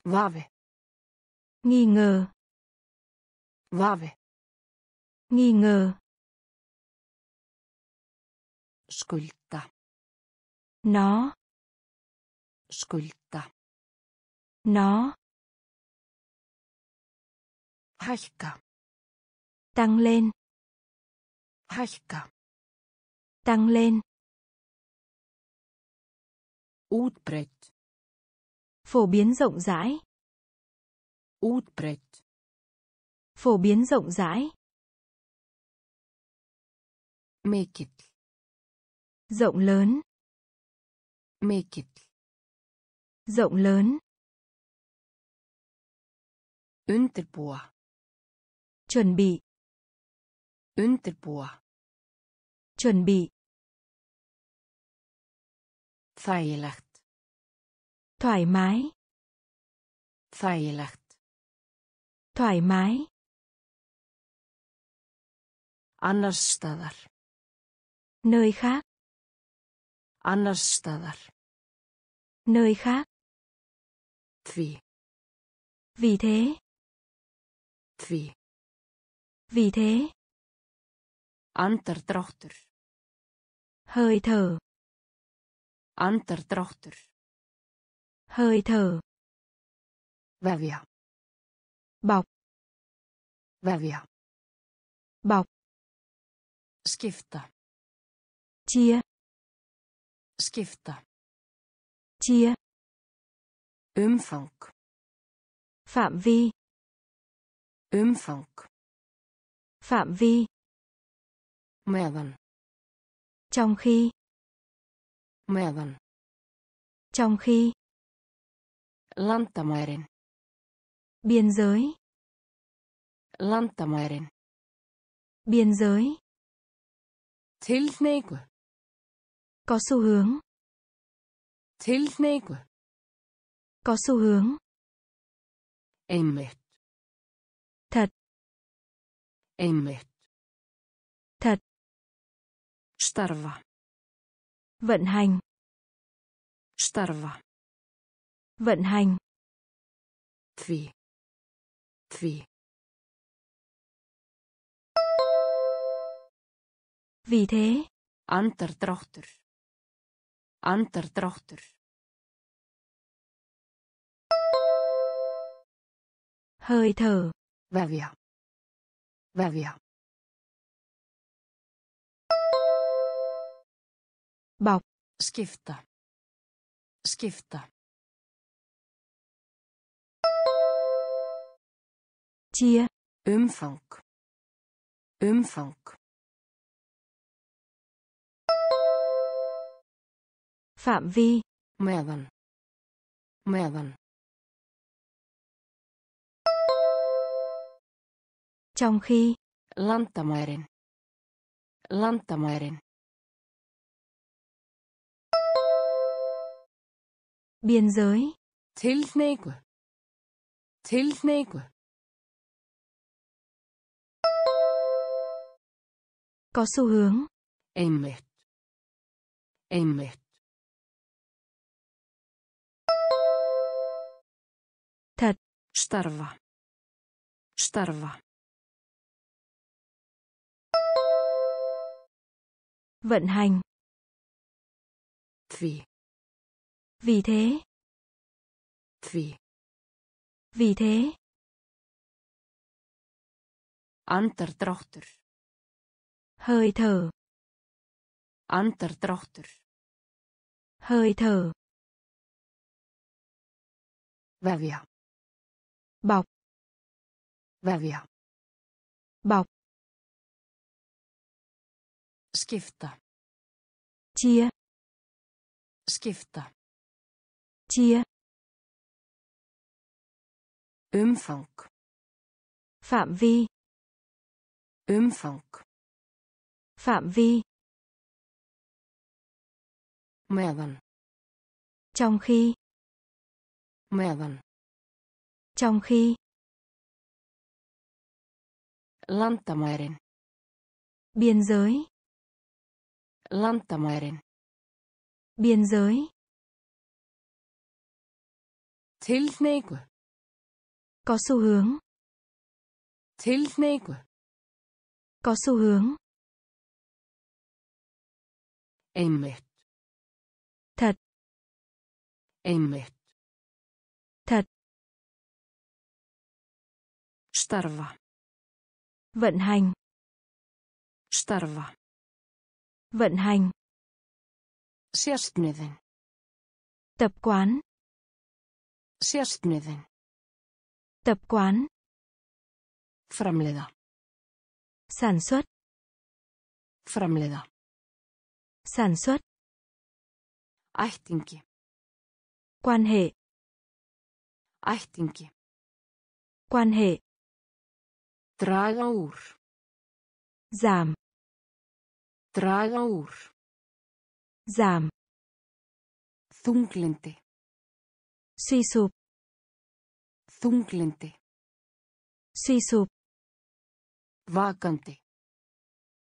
Vafi. Nghi ngờ. Vafi. Nghi ngờ. Skulda. Nó. Skulda. Nó. Hækka. Tăng lên. Hækka. Tăng lên. Útbreytt. Phổ biến rộng rãi. Útbreytt. Phổ biến rộng rãi. Mikill. Rộng lớn. Mikill. Rộng lớn. Undirbúa. Chuẩn bị. Undirbúa. Chuẩn bị. Þægilegt. Thoải mái. Þægilegt. Thoải mái. Annars staðar. Nơi khác. Annars staðar. Nơi khác. Því. Vì thế. Því. Vì thế. Andardráttur. Hơi thở. Andardráttur. Hơi thở. Vefja. Bọc. Vefja. Bọc. Skipta. Chia. Skipta. Chia. Umfang. Phạm vi. Umfang. Phạm vi. Meðan. Trong khi. Meðan. Trong khi. Landamærin. Biên giới. Landamærin. Biên giới. Tilhneigu. Có xu hướng. Tilhneigu. Có xu hướng. Einmitt. Thật. Einmitt. Thật. Starfa. Vận hành. Starfa. Vận hành. Því. Því. Vì thế. Andardráttur. Andardráttur. Hơi thở. Vefja. Vefja. Bọc. Skipta. Skipta. Chia. Umfang. Umfang. Phạm vi. Meðan. Meðan. Trong khi. Landamærin. Landamærin. Biên giới. Tilhneigu. Tilhneigu. Có xu hướng. Einmitt. Einmitt. Thật. Starfa. Starfa. Vận hành. Því. Vì thế. Því. Vì thế. Andardráttur. Hơi thở. Andardráttur. Hơi thở. Vefja. Bọc. Vefja. Bọc. Skipta. Chia. Skipta. Chia. Umfang. Phạm vi. Umfang. Phạm vi. Meðan. Trong khi. Meðan. Trong khi. Landamærin. Biên giới. Landamærin. Biên giới. Tilhneigu. Có xu hướng. Tilhneigu. Có xu hướng. Einmitt. Thật. Einmitt. Thật. Starfa. Vận hành. Starfa. Vận hành. Sérstniðin. Tập quán. Sérstniðin. Tập quán. Framleiða. Sản xuất. Framleiða. Sản xuất. Ættingi. Quan hệ. Ættingi. Quan hệ. Draga úr. Giảm. Draga úr. Giảm. Þunglindi. Suy sụp. Þunglindi. Suy sụp. Vakandi.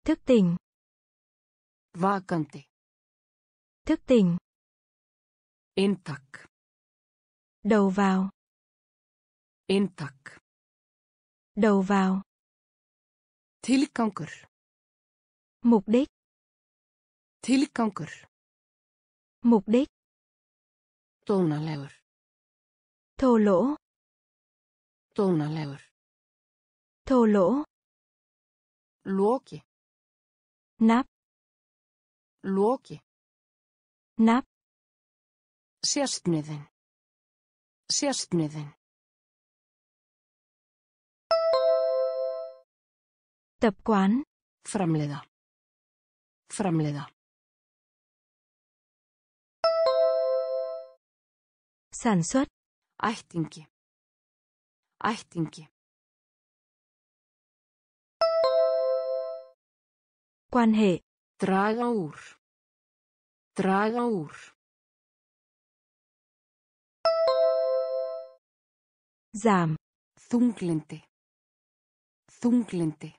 Thức tỉnh. Vakandi. Thức tỉnh. Inntak. Đầu vào. Inntak. Đầu vào. Tilgangur. Mục đích. Tilgangur. Mục đích. Dónalegur. Thô lỗ. Dónalegur. Thô lỗ. Loki. Nắp. Loki. Nắp. Sérstniðin. Sérstniðin. Tập quán. Framleiða. Framleiða. Sản xuất. Ættingi. Ættingi. Quan hệ. Draga úr. Draga úr. Giảm. Þunglindi. Þunglindi.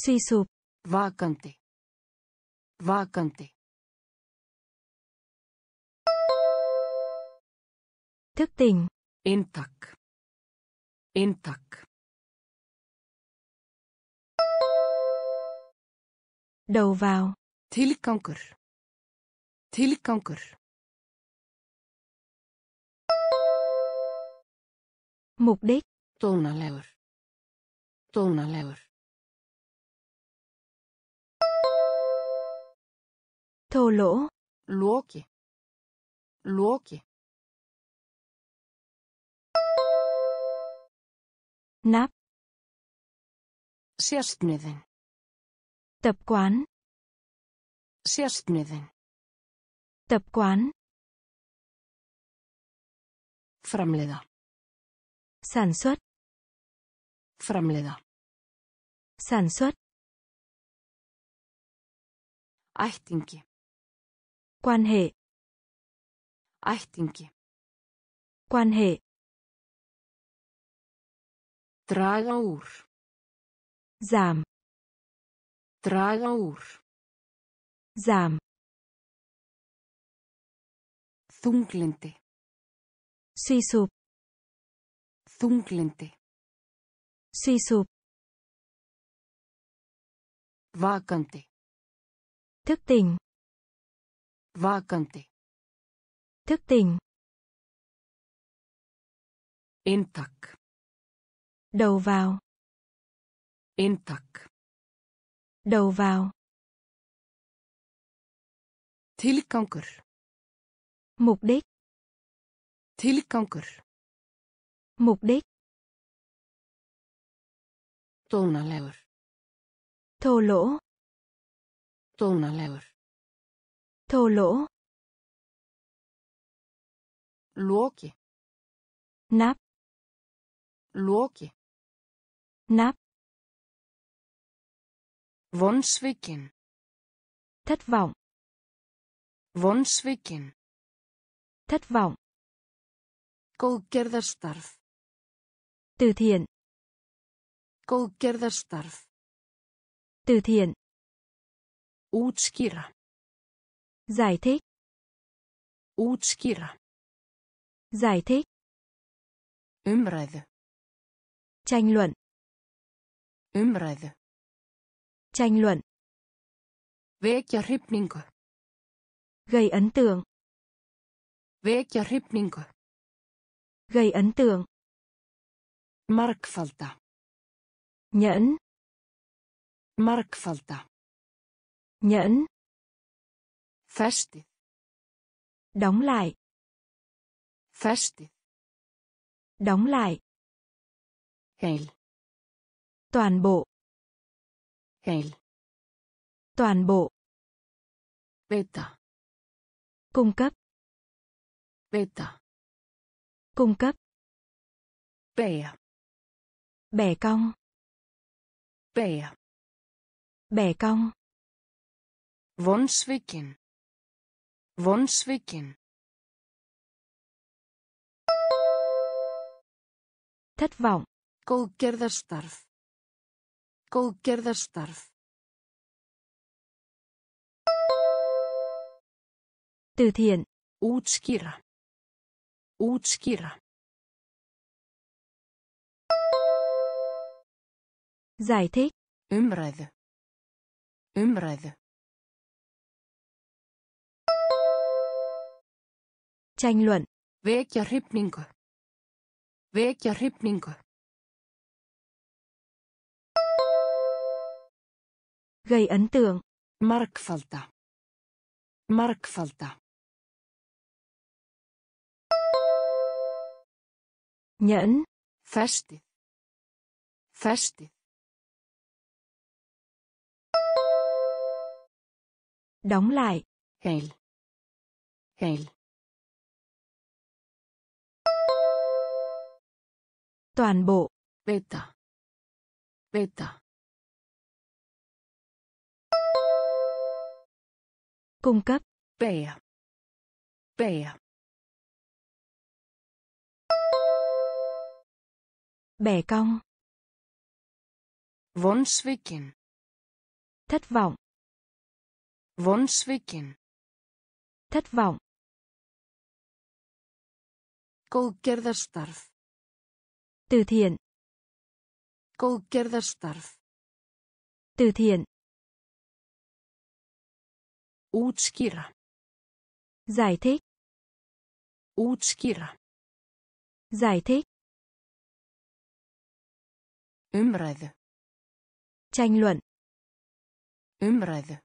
Suy sụp. Vakandi. Vakandi. Thức tỉnh. Inntak. Inntak. Đầu vào. Tilgangur. Tilgangur. Mục đích. Dónalegur. Dónalegur. Thô lỗ. Loki. Loki. Nắp. Sérstniðin. Tập quán. Sérstniðin. Tập quán. Framleiða. Sản xuất. Framleiða. Sản xuất. Ættingi. Quan hệ. Ættingi. Quan hệ. Draga úr. Giảm. Draga úr. Giảm. Þunglindi. Suy sụp. Þunglindi. Suy sụp. Vakandi. Thức tỉnh. Vakandi. Thức tỉnh. Inntak. Đầu vào. Inntak. Đầu vào. Tilgangur. Mục đích. Tilgangur. Mục đích. Dónalegur. Thô lỗ. Dónalegur. Thô lỗ. Loki. nắp Loki. Nắp Vonsvikin. thất vọng Vonsvikin. thất vọng Góðgerðarstarf. từ thiện Góðgerðarstarf. từ thiện Útskýra. giải thích Útskýra. giải thích Umræðu. tranh luận Umræðu. tranh luận Vekja hrifningu. gây ấn tượng Vekja hrifningu. gây ấn tượng Markfalda. nhẫn Markfalda. nhẫn Festið. đóng lại Festið. đóng lại Heil. Toàn bộ Heil. toàn bộ Veita. cung cấp Veita. cung cấp Beygja. bẻ cong Beygja. bẻ cong Vonsvikin. Vonsvikin. thất vọng Góðgerðarstarf. Góðgerðarstarf. từ thiện Útskýra. Útskýra. giải thích Umræðu. Umræðu. tranh luận Vekja hrifningu. Vekja hrifningu. Gây ấn tượng Markfalda. Markfalda. nhẫn Festið. Festið. đóng lại Heil. Heil. toàn bộ Veita. Veita. Cung cấp Beygja. Beygja. bẻ cong Vonsvikin. thất vọng Vonsvikin. thất vọng Góðgerðarstarf. từ thiện Góðgerðarstarf. từ thiện Útskýra. giải thích Útskýra. giải thích Umræðu. tranh luận Umræðu.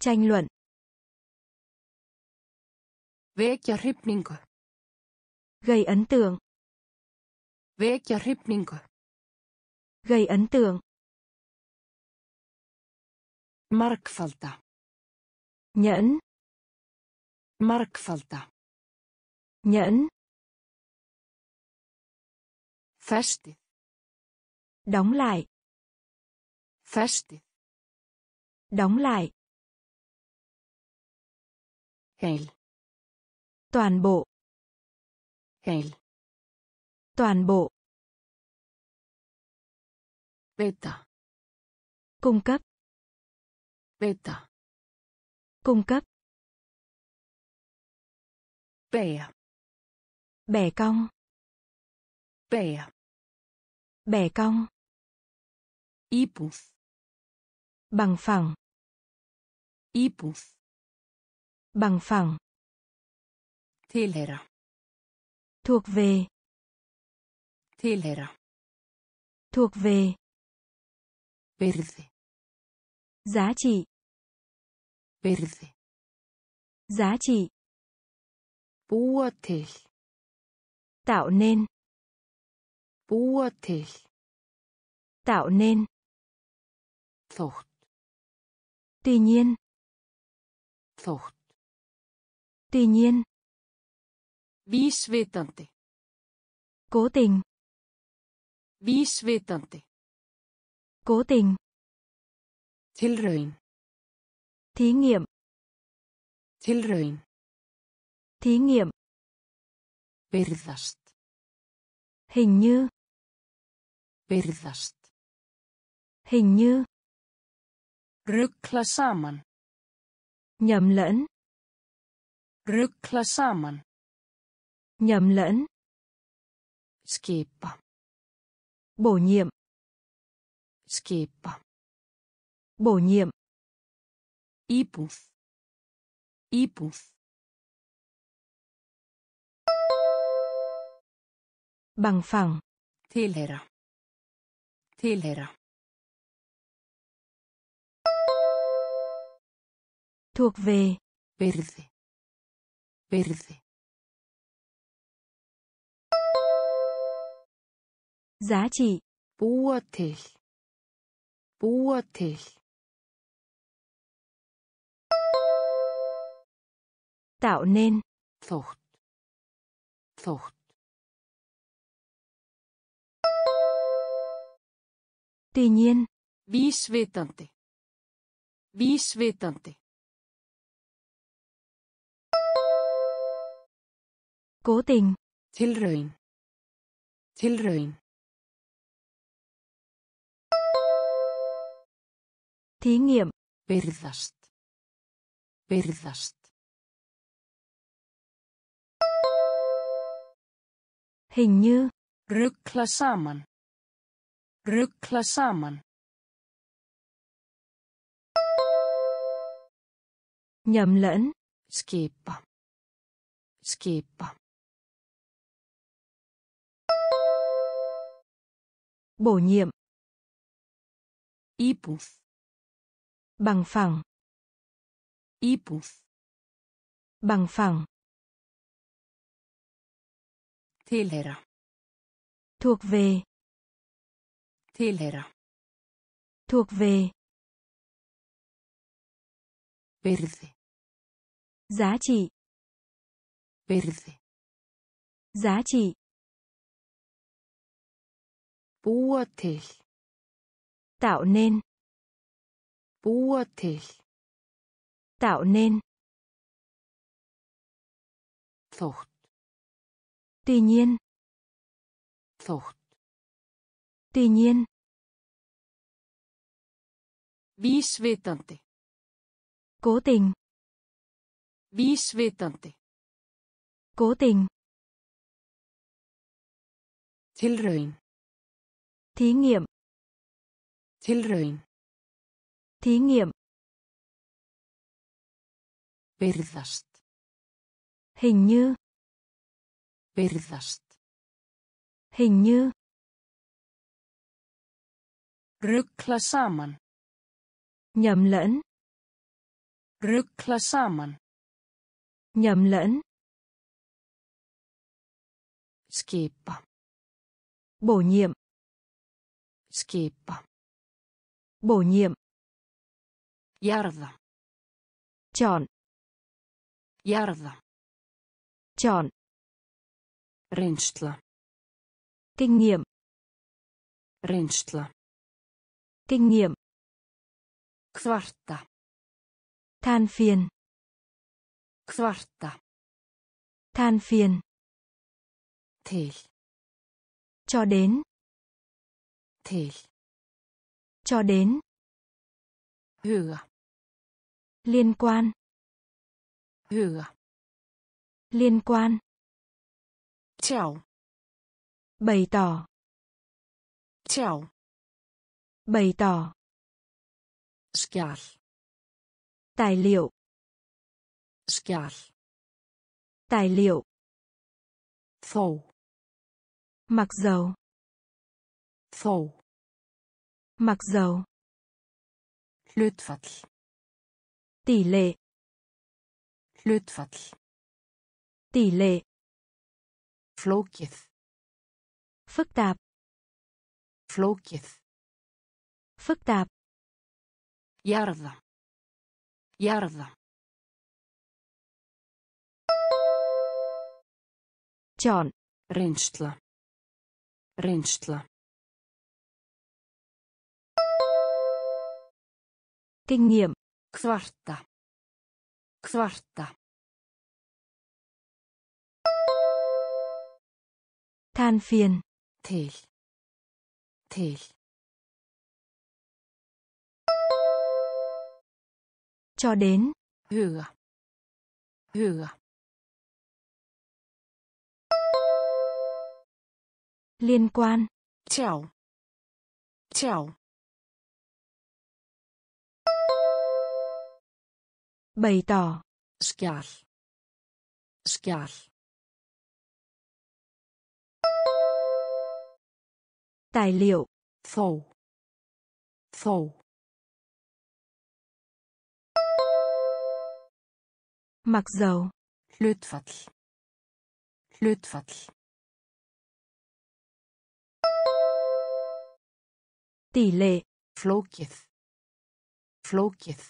tranh luận Vekja hrifningu. gây ấn tượng Vekja hrifningu. gây ấn tượng Markfalda. Nhẫn Markfalda. nhẫn Festið. đóng lại Festið. đóng lại Heil. toàn bộ Heil. toàn bộ Veita. cung cấp Veita. Cung cấp Beygja. bẻ cong Beygja. bẻ cong Íbúð. bằng phẳng Íbúð. bằng phẳng Tilheyra. thuộc về Tilheyra. thuộc về Virði. giá trị Virði. giá trị Búa til. tạo nên Búa til. tạo nên Þótt. tuy nhiên Þótt. tuy nhiên Vísvitandi. Cố tình. Vísvitandi. Cố tình. Tilraun. Thí nghiệm. Tilraun. Thí nghiệm. Virðast. Hình như. Virðast. Hình như. Ruggla saman. Nhầm lẫn. Ruggla saman. Nhầm lẫn. Skipa. Bổ nhiệm. Skipa. Bổ nhiệm. Íbúð. Íbúð. Bằng phẳng. Tilheyra. Tilheyra. Thuộc về. Virði. Virði. Giá trị. Búa til. Búa til. Tạo nên. Þótt. Þótt. Tuy nhiên. Vísvitandi. Vísvitandi. Cố tình. Tilraun. Tilraun. Thí nghiệm. Virðast. Virðast. Hình như. Ruggla saman. Ruggla saman. Nhầm lẫn. Skipa. Skipa. Bổ nhiệm. Íbúð. Bằng phẳng. Íbúð. Bằng phẳng. Tilheyra. Thuộc về. Tilheyra. Thuộc về. Virði. Giá trị. Virði. Giá trị. Búa til. Tạo nên. Búa til. Tạo nên. Þótt. Tuy nhiên. Þótt. Tuy nhiên. Vísvitandi. Cố tình. Vísvitandi. Cố tình. Tilraun. Thí nghiệm. Tilraun. Thí nghiệm. Virðast. Hình như. Virðast. Hình như. Ruggla saman. Nhầm lẫn. Ruggla saman. Nhầm lẫn. Skipa. Bổ nhiệm. Skipa. Bổ nhiệm. Jarða. Chọn. Jarða. Chọn. Reynsla. Kinh nghiệm. Reynsla. Kinh nghiệm. Kvarta. Than phiền. Kvarta. Than phiền. Til. Cho đến. Til. Cho đến. Huga. Liên quan. Huga. Liên quan. Tjá. Bày tỏ. Tjá. Bày tỏ. Skjal. Tài liệu. Skjal. Tài liệu. Þó. Mặc dầu. Þó. Mặc dầu. Hlutfall. Tỷ lệ. Hlutfall. Tỷ lệ. Flókið. Phức tạp. Flókið. Phức tạp. Jarða. Jarða. Chọn. Reynsla. Reynsla. Kinh nghiệm. Kvarta. Kvarta. Than phiền. Til. Til. Cho đến. Huga. Huga. Liên quan. Tjá. Tjá. Bày tỏ. Skjal. Skjal. Tài liệu. Þó. Þó. Mặc dầu. Hlutfall. Hlutfall. Tỷ lệ. Flókið. Flókið.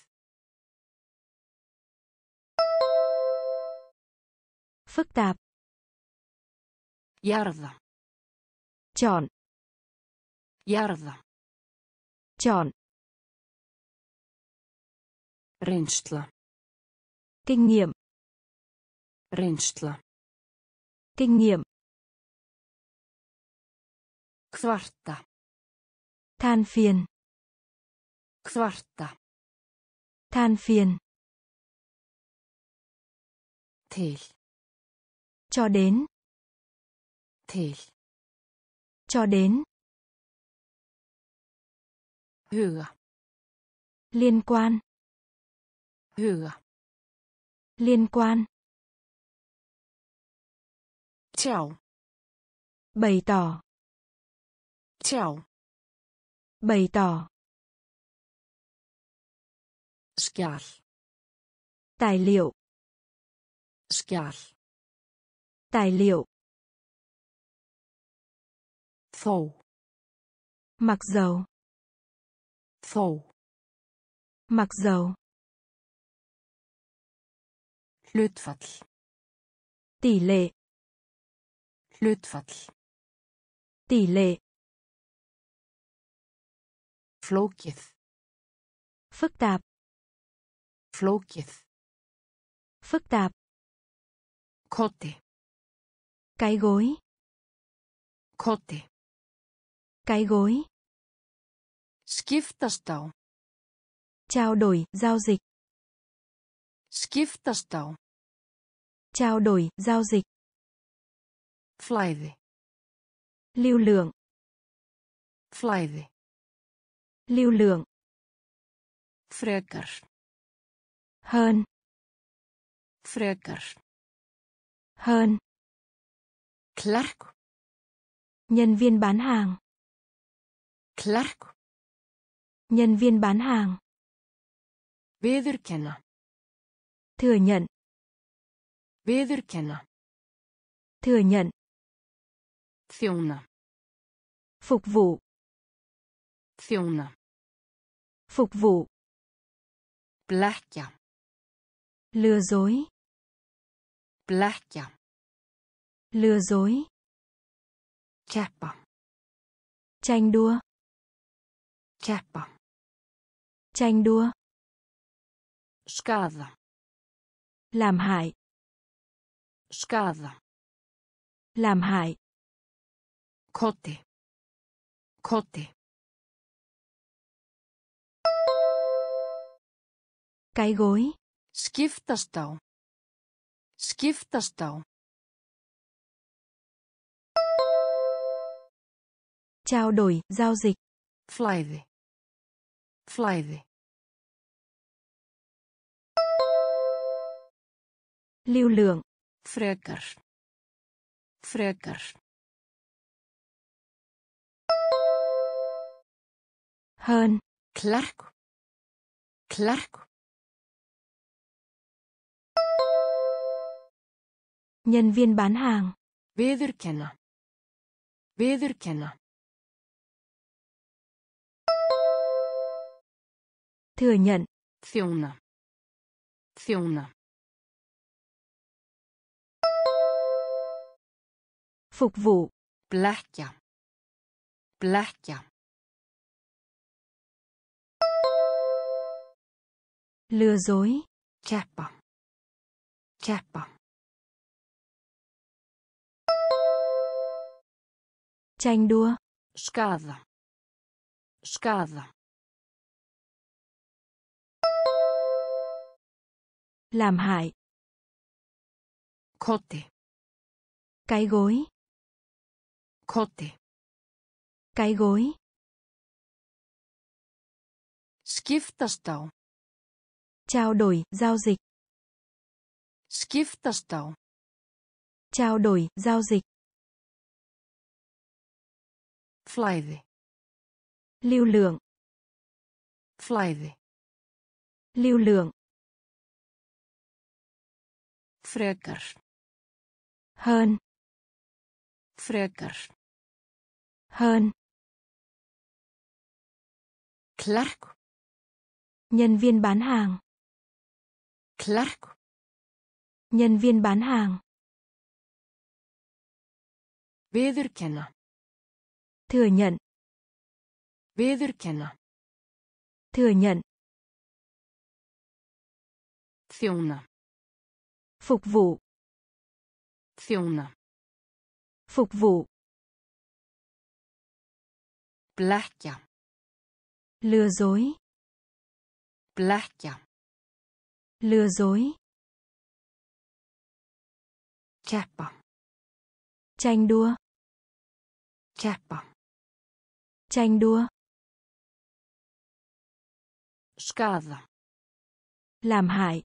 Phức tạp. Jarða. Chọn. Jarða. Chọn. Reynsla. Kinh nghiệm. Reynsla. Kinh nghiệm. Kvarta. Than phiền. Kvarta. Than phiền. Til. Cho đến. Til. Cho đến. Huga. Liên quan. Huga. Liên quan. Tjá. Bày tỏ. Tjá. Bày tỏ. Skjal. Tài liệu. Skjal. Tài liệu. Þó. Mặc dầu. Þó. Mặc dầu. Hlutfall. Tỷ lệ. Hlutfall. Tỷ lệ. Flókið. Phức tạp. Flókið. Phức tạp. Koti. Cái gối. Koti. Cái gối. Skiptast á. Trao đổi, giao dịch. Skiptast á. Trao đổi, giao dịch. Flæði. Lưu lượng. Flæði. Lưu lượng. Frekar. Hơn. Frekar. Hơn. Klerk. Nhân viên bán hàng. Klerk. Nhân viên bán hàng. Viðurkenna. Thừa nhận. Viðurkenna. Thừa nhận. Þjóna. Phục vụ. Þjóna. Phục vụ. Blekkja. Lừa dối. Blekkja. Lừa dối. Keppa. Tranh đua. Keppa. Tranh đua. Skaða. Làm hại. Skaða. Làm hại. Koti. Koti. Cái gối. Skiptast á. Skiptast á. Trao đổi, giao dịch. Flæði. Flæði. Lưu lượng. Frekar. Frekar. Hơn. Klerk. Klerk. Nhân viên bán hàng. Viðurkenna. Viðurkenna. Thừa nhận. Þjóna. Þjóna. Phục vụ. Blekkja. Blekkja. Lừa dối. Keppa. Keppa. Tranh đua. Skada. Skada. Làm hại. Kotti. Cái gối. Kotti. Cái gối. Skiptast á. Trao đổi, giao dịch. Skiptast á. Trao đổi, giao dịch. Flæði. Lưu lượng. Flæði. Lưu lượng. Frekar. Hơn. Frekar. Hơn. Klerk. Nhân viên bán hàng. Klerk. Nhân viên bán hàng. Viðurkenna. Thừa nhận. Viðurkenna. Thừa nhận. Þjóna. Phục vụ. Þjóna. Phục vụ. Blekkja. Lừa dối. Blekkja. Lừa dối. Keppa. Tranh đua. Keppa. Tranh đua. Skada. Làm hại.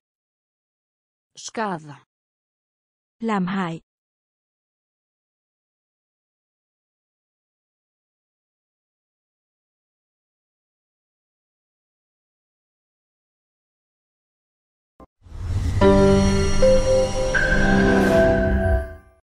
Skada. Làm hại.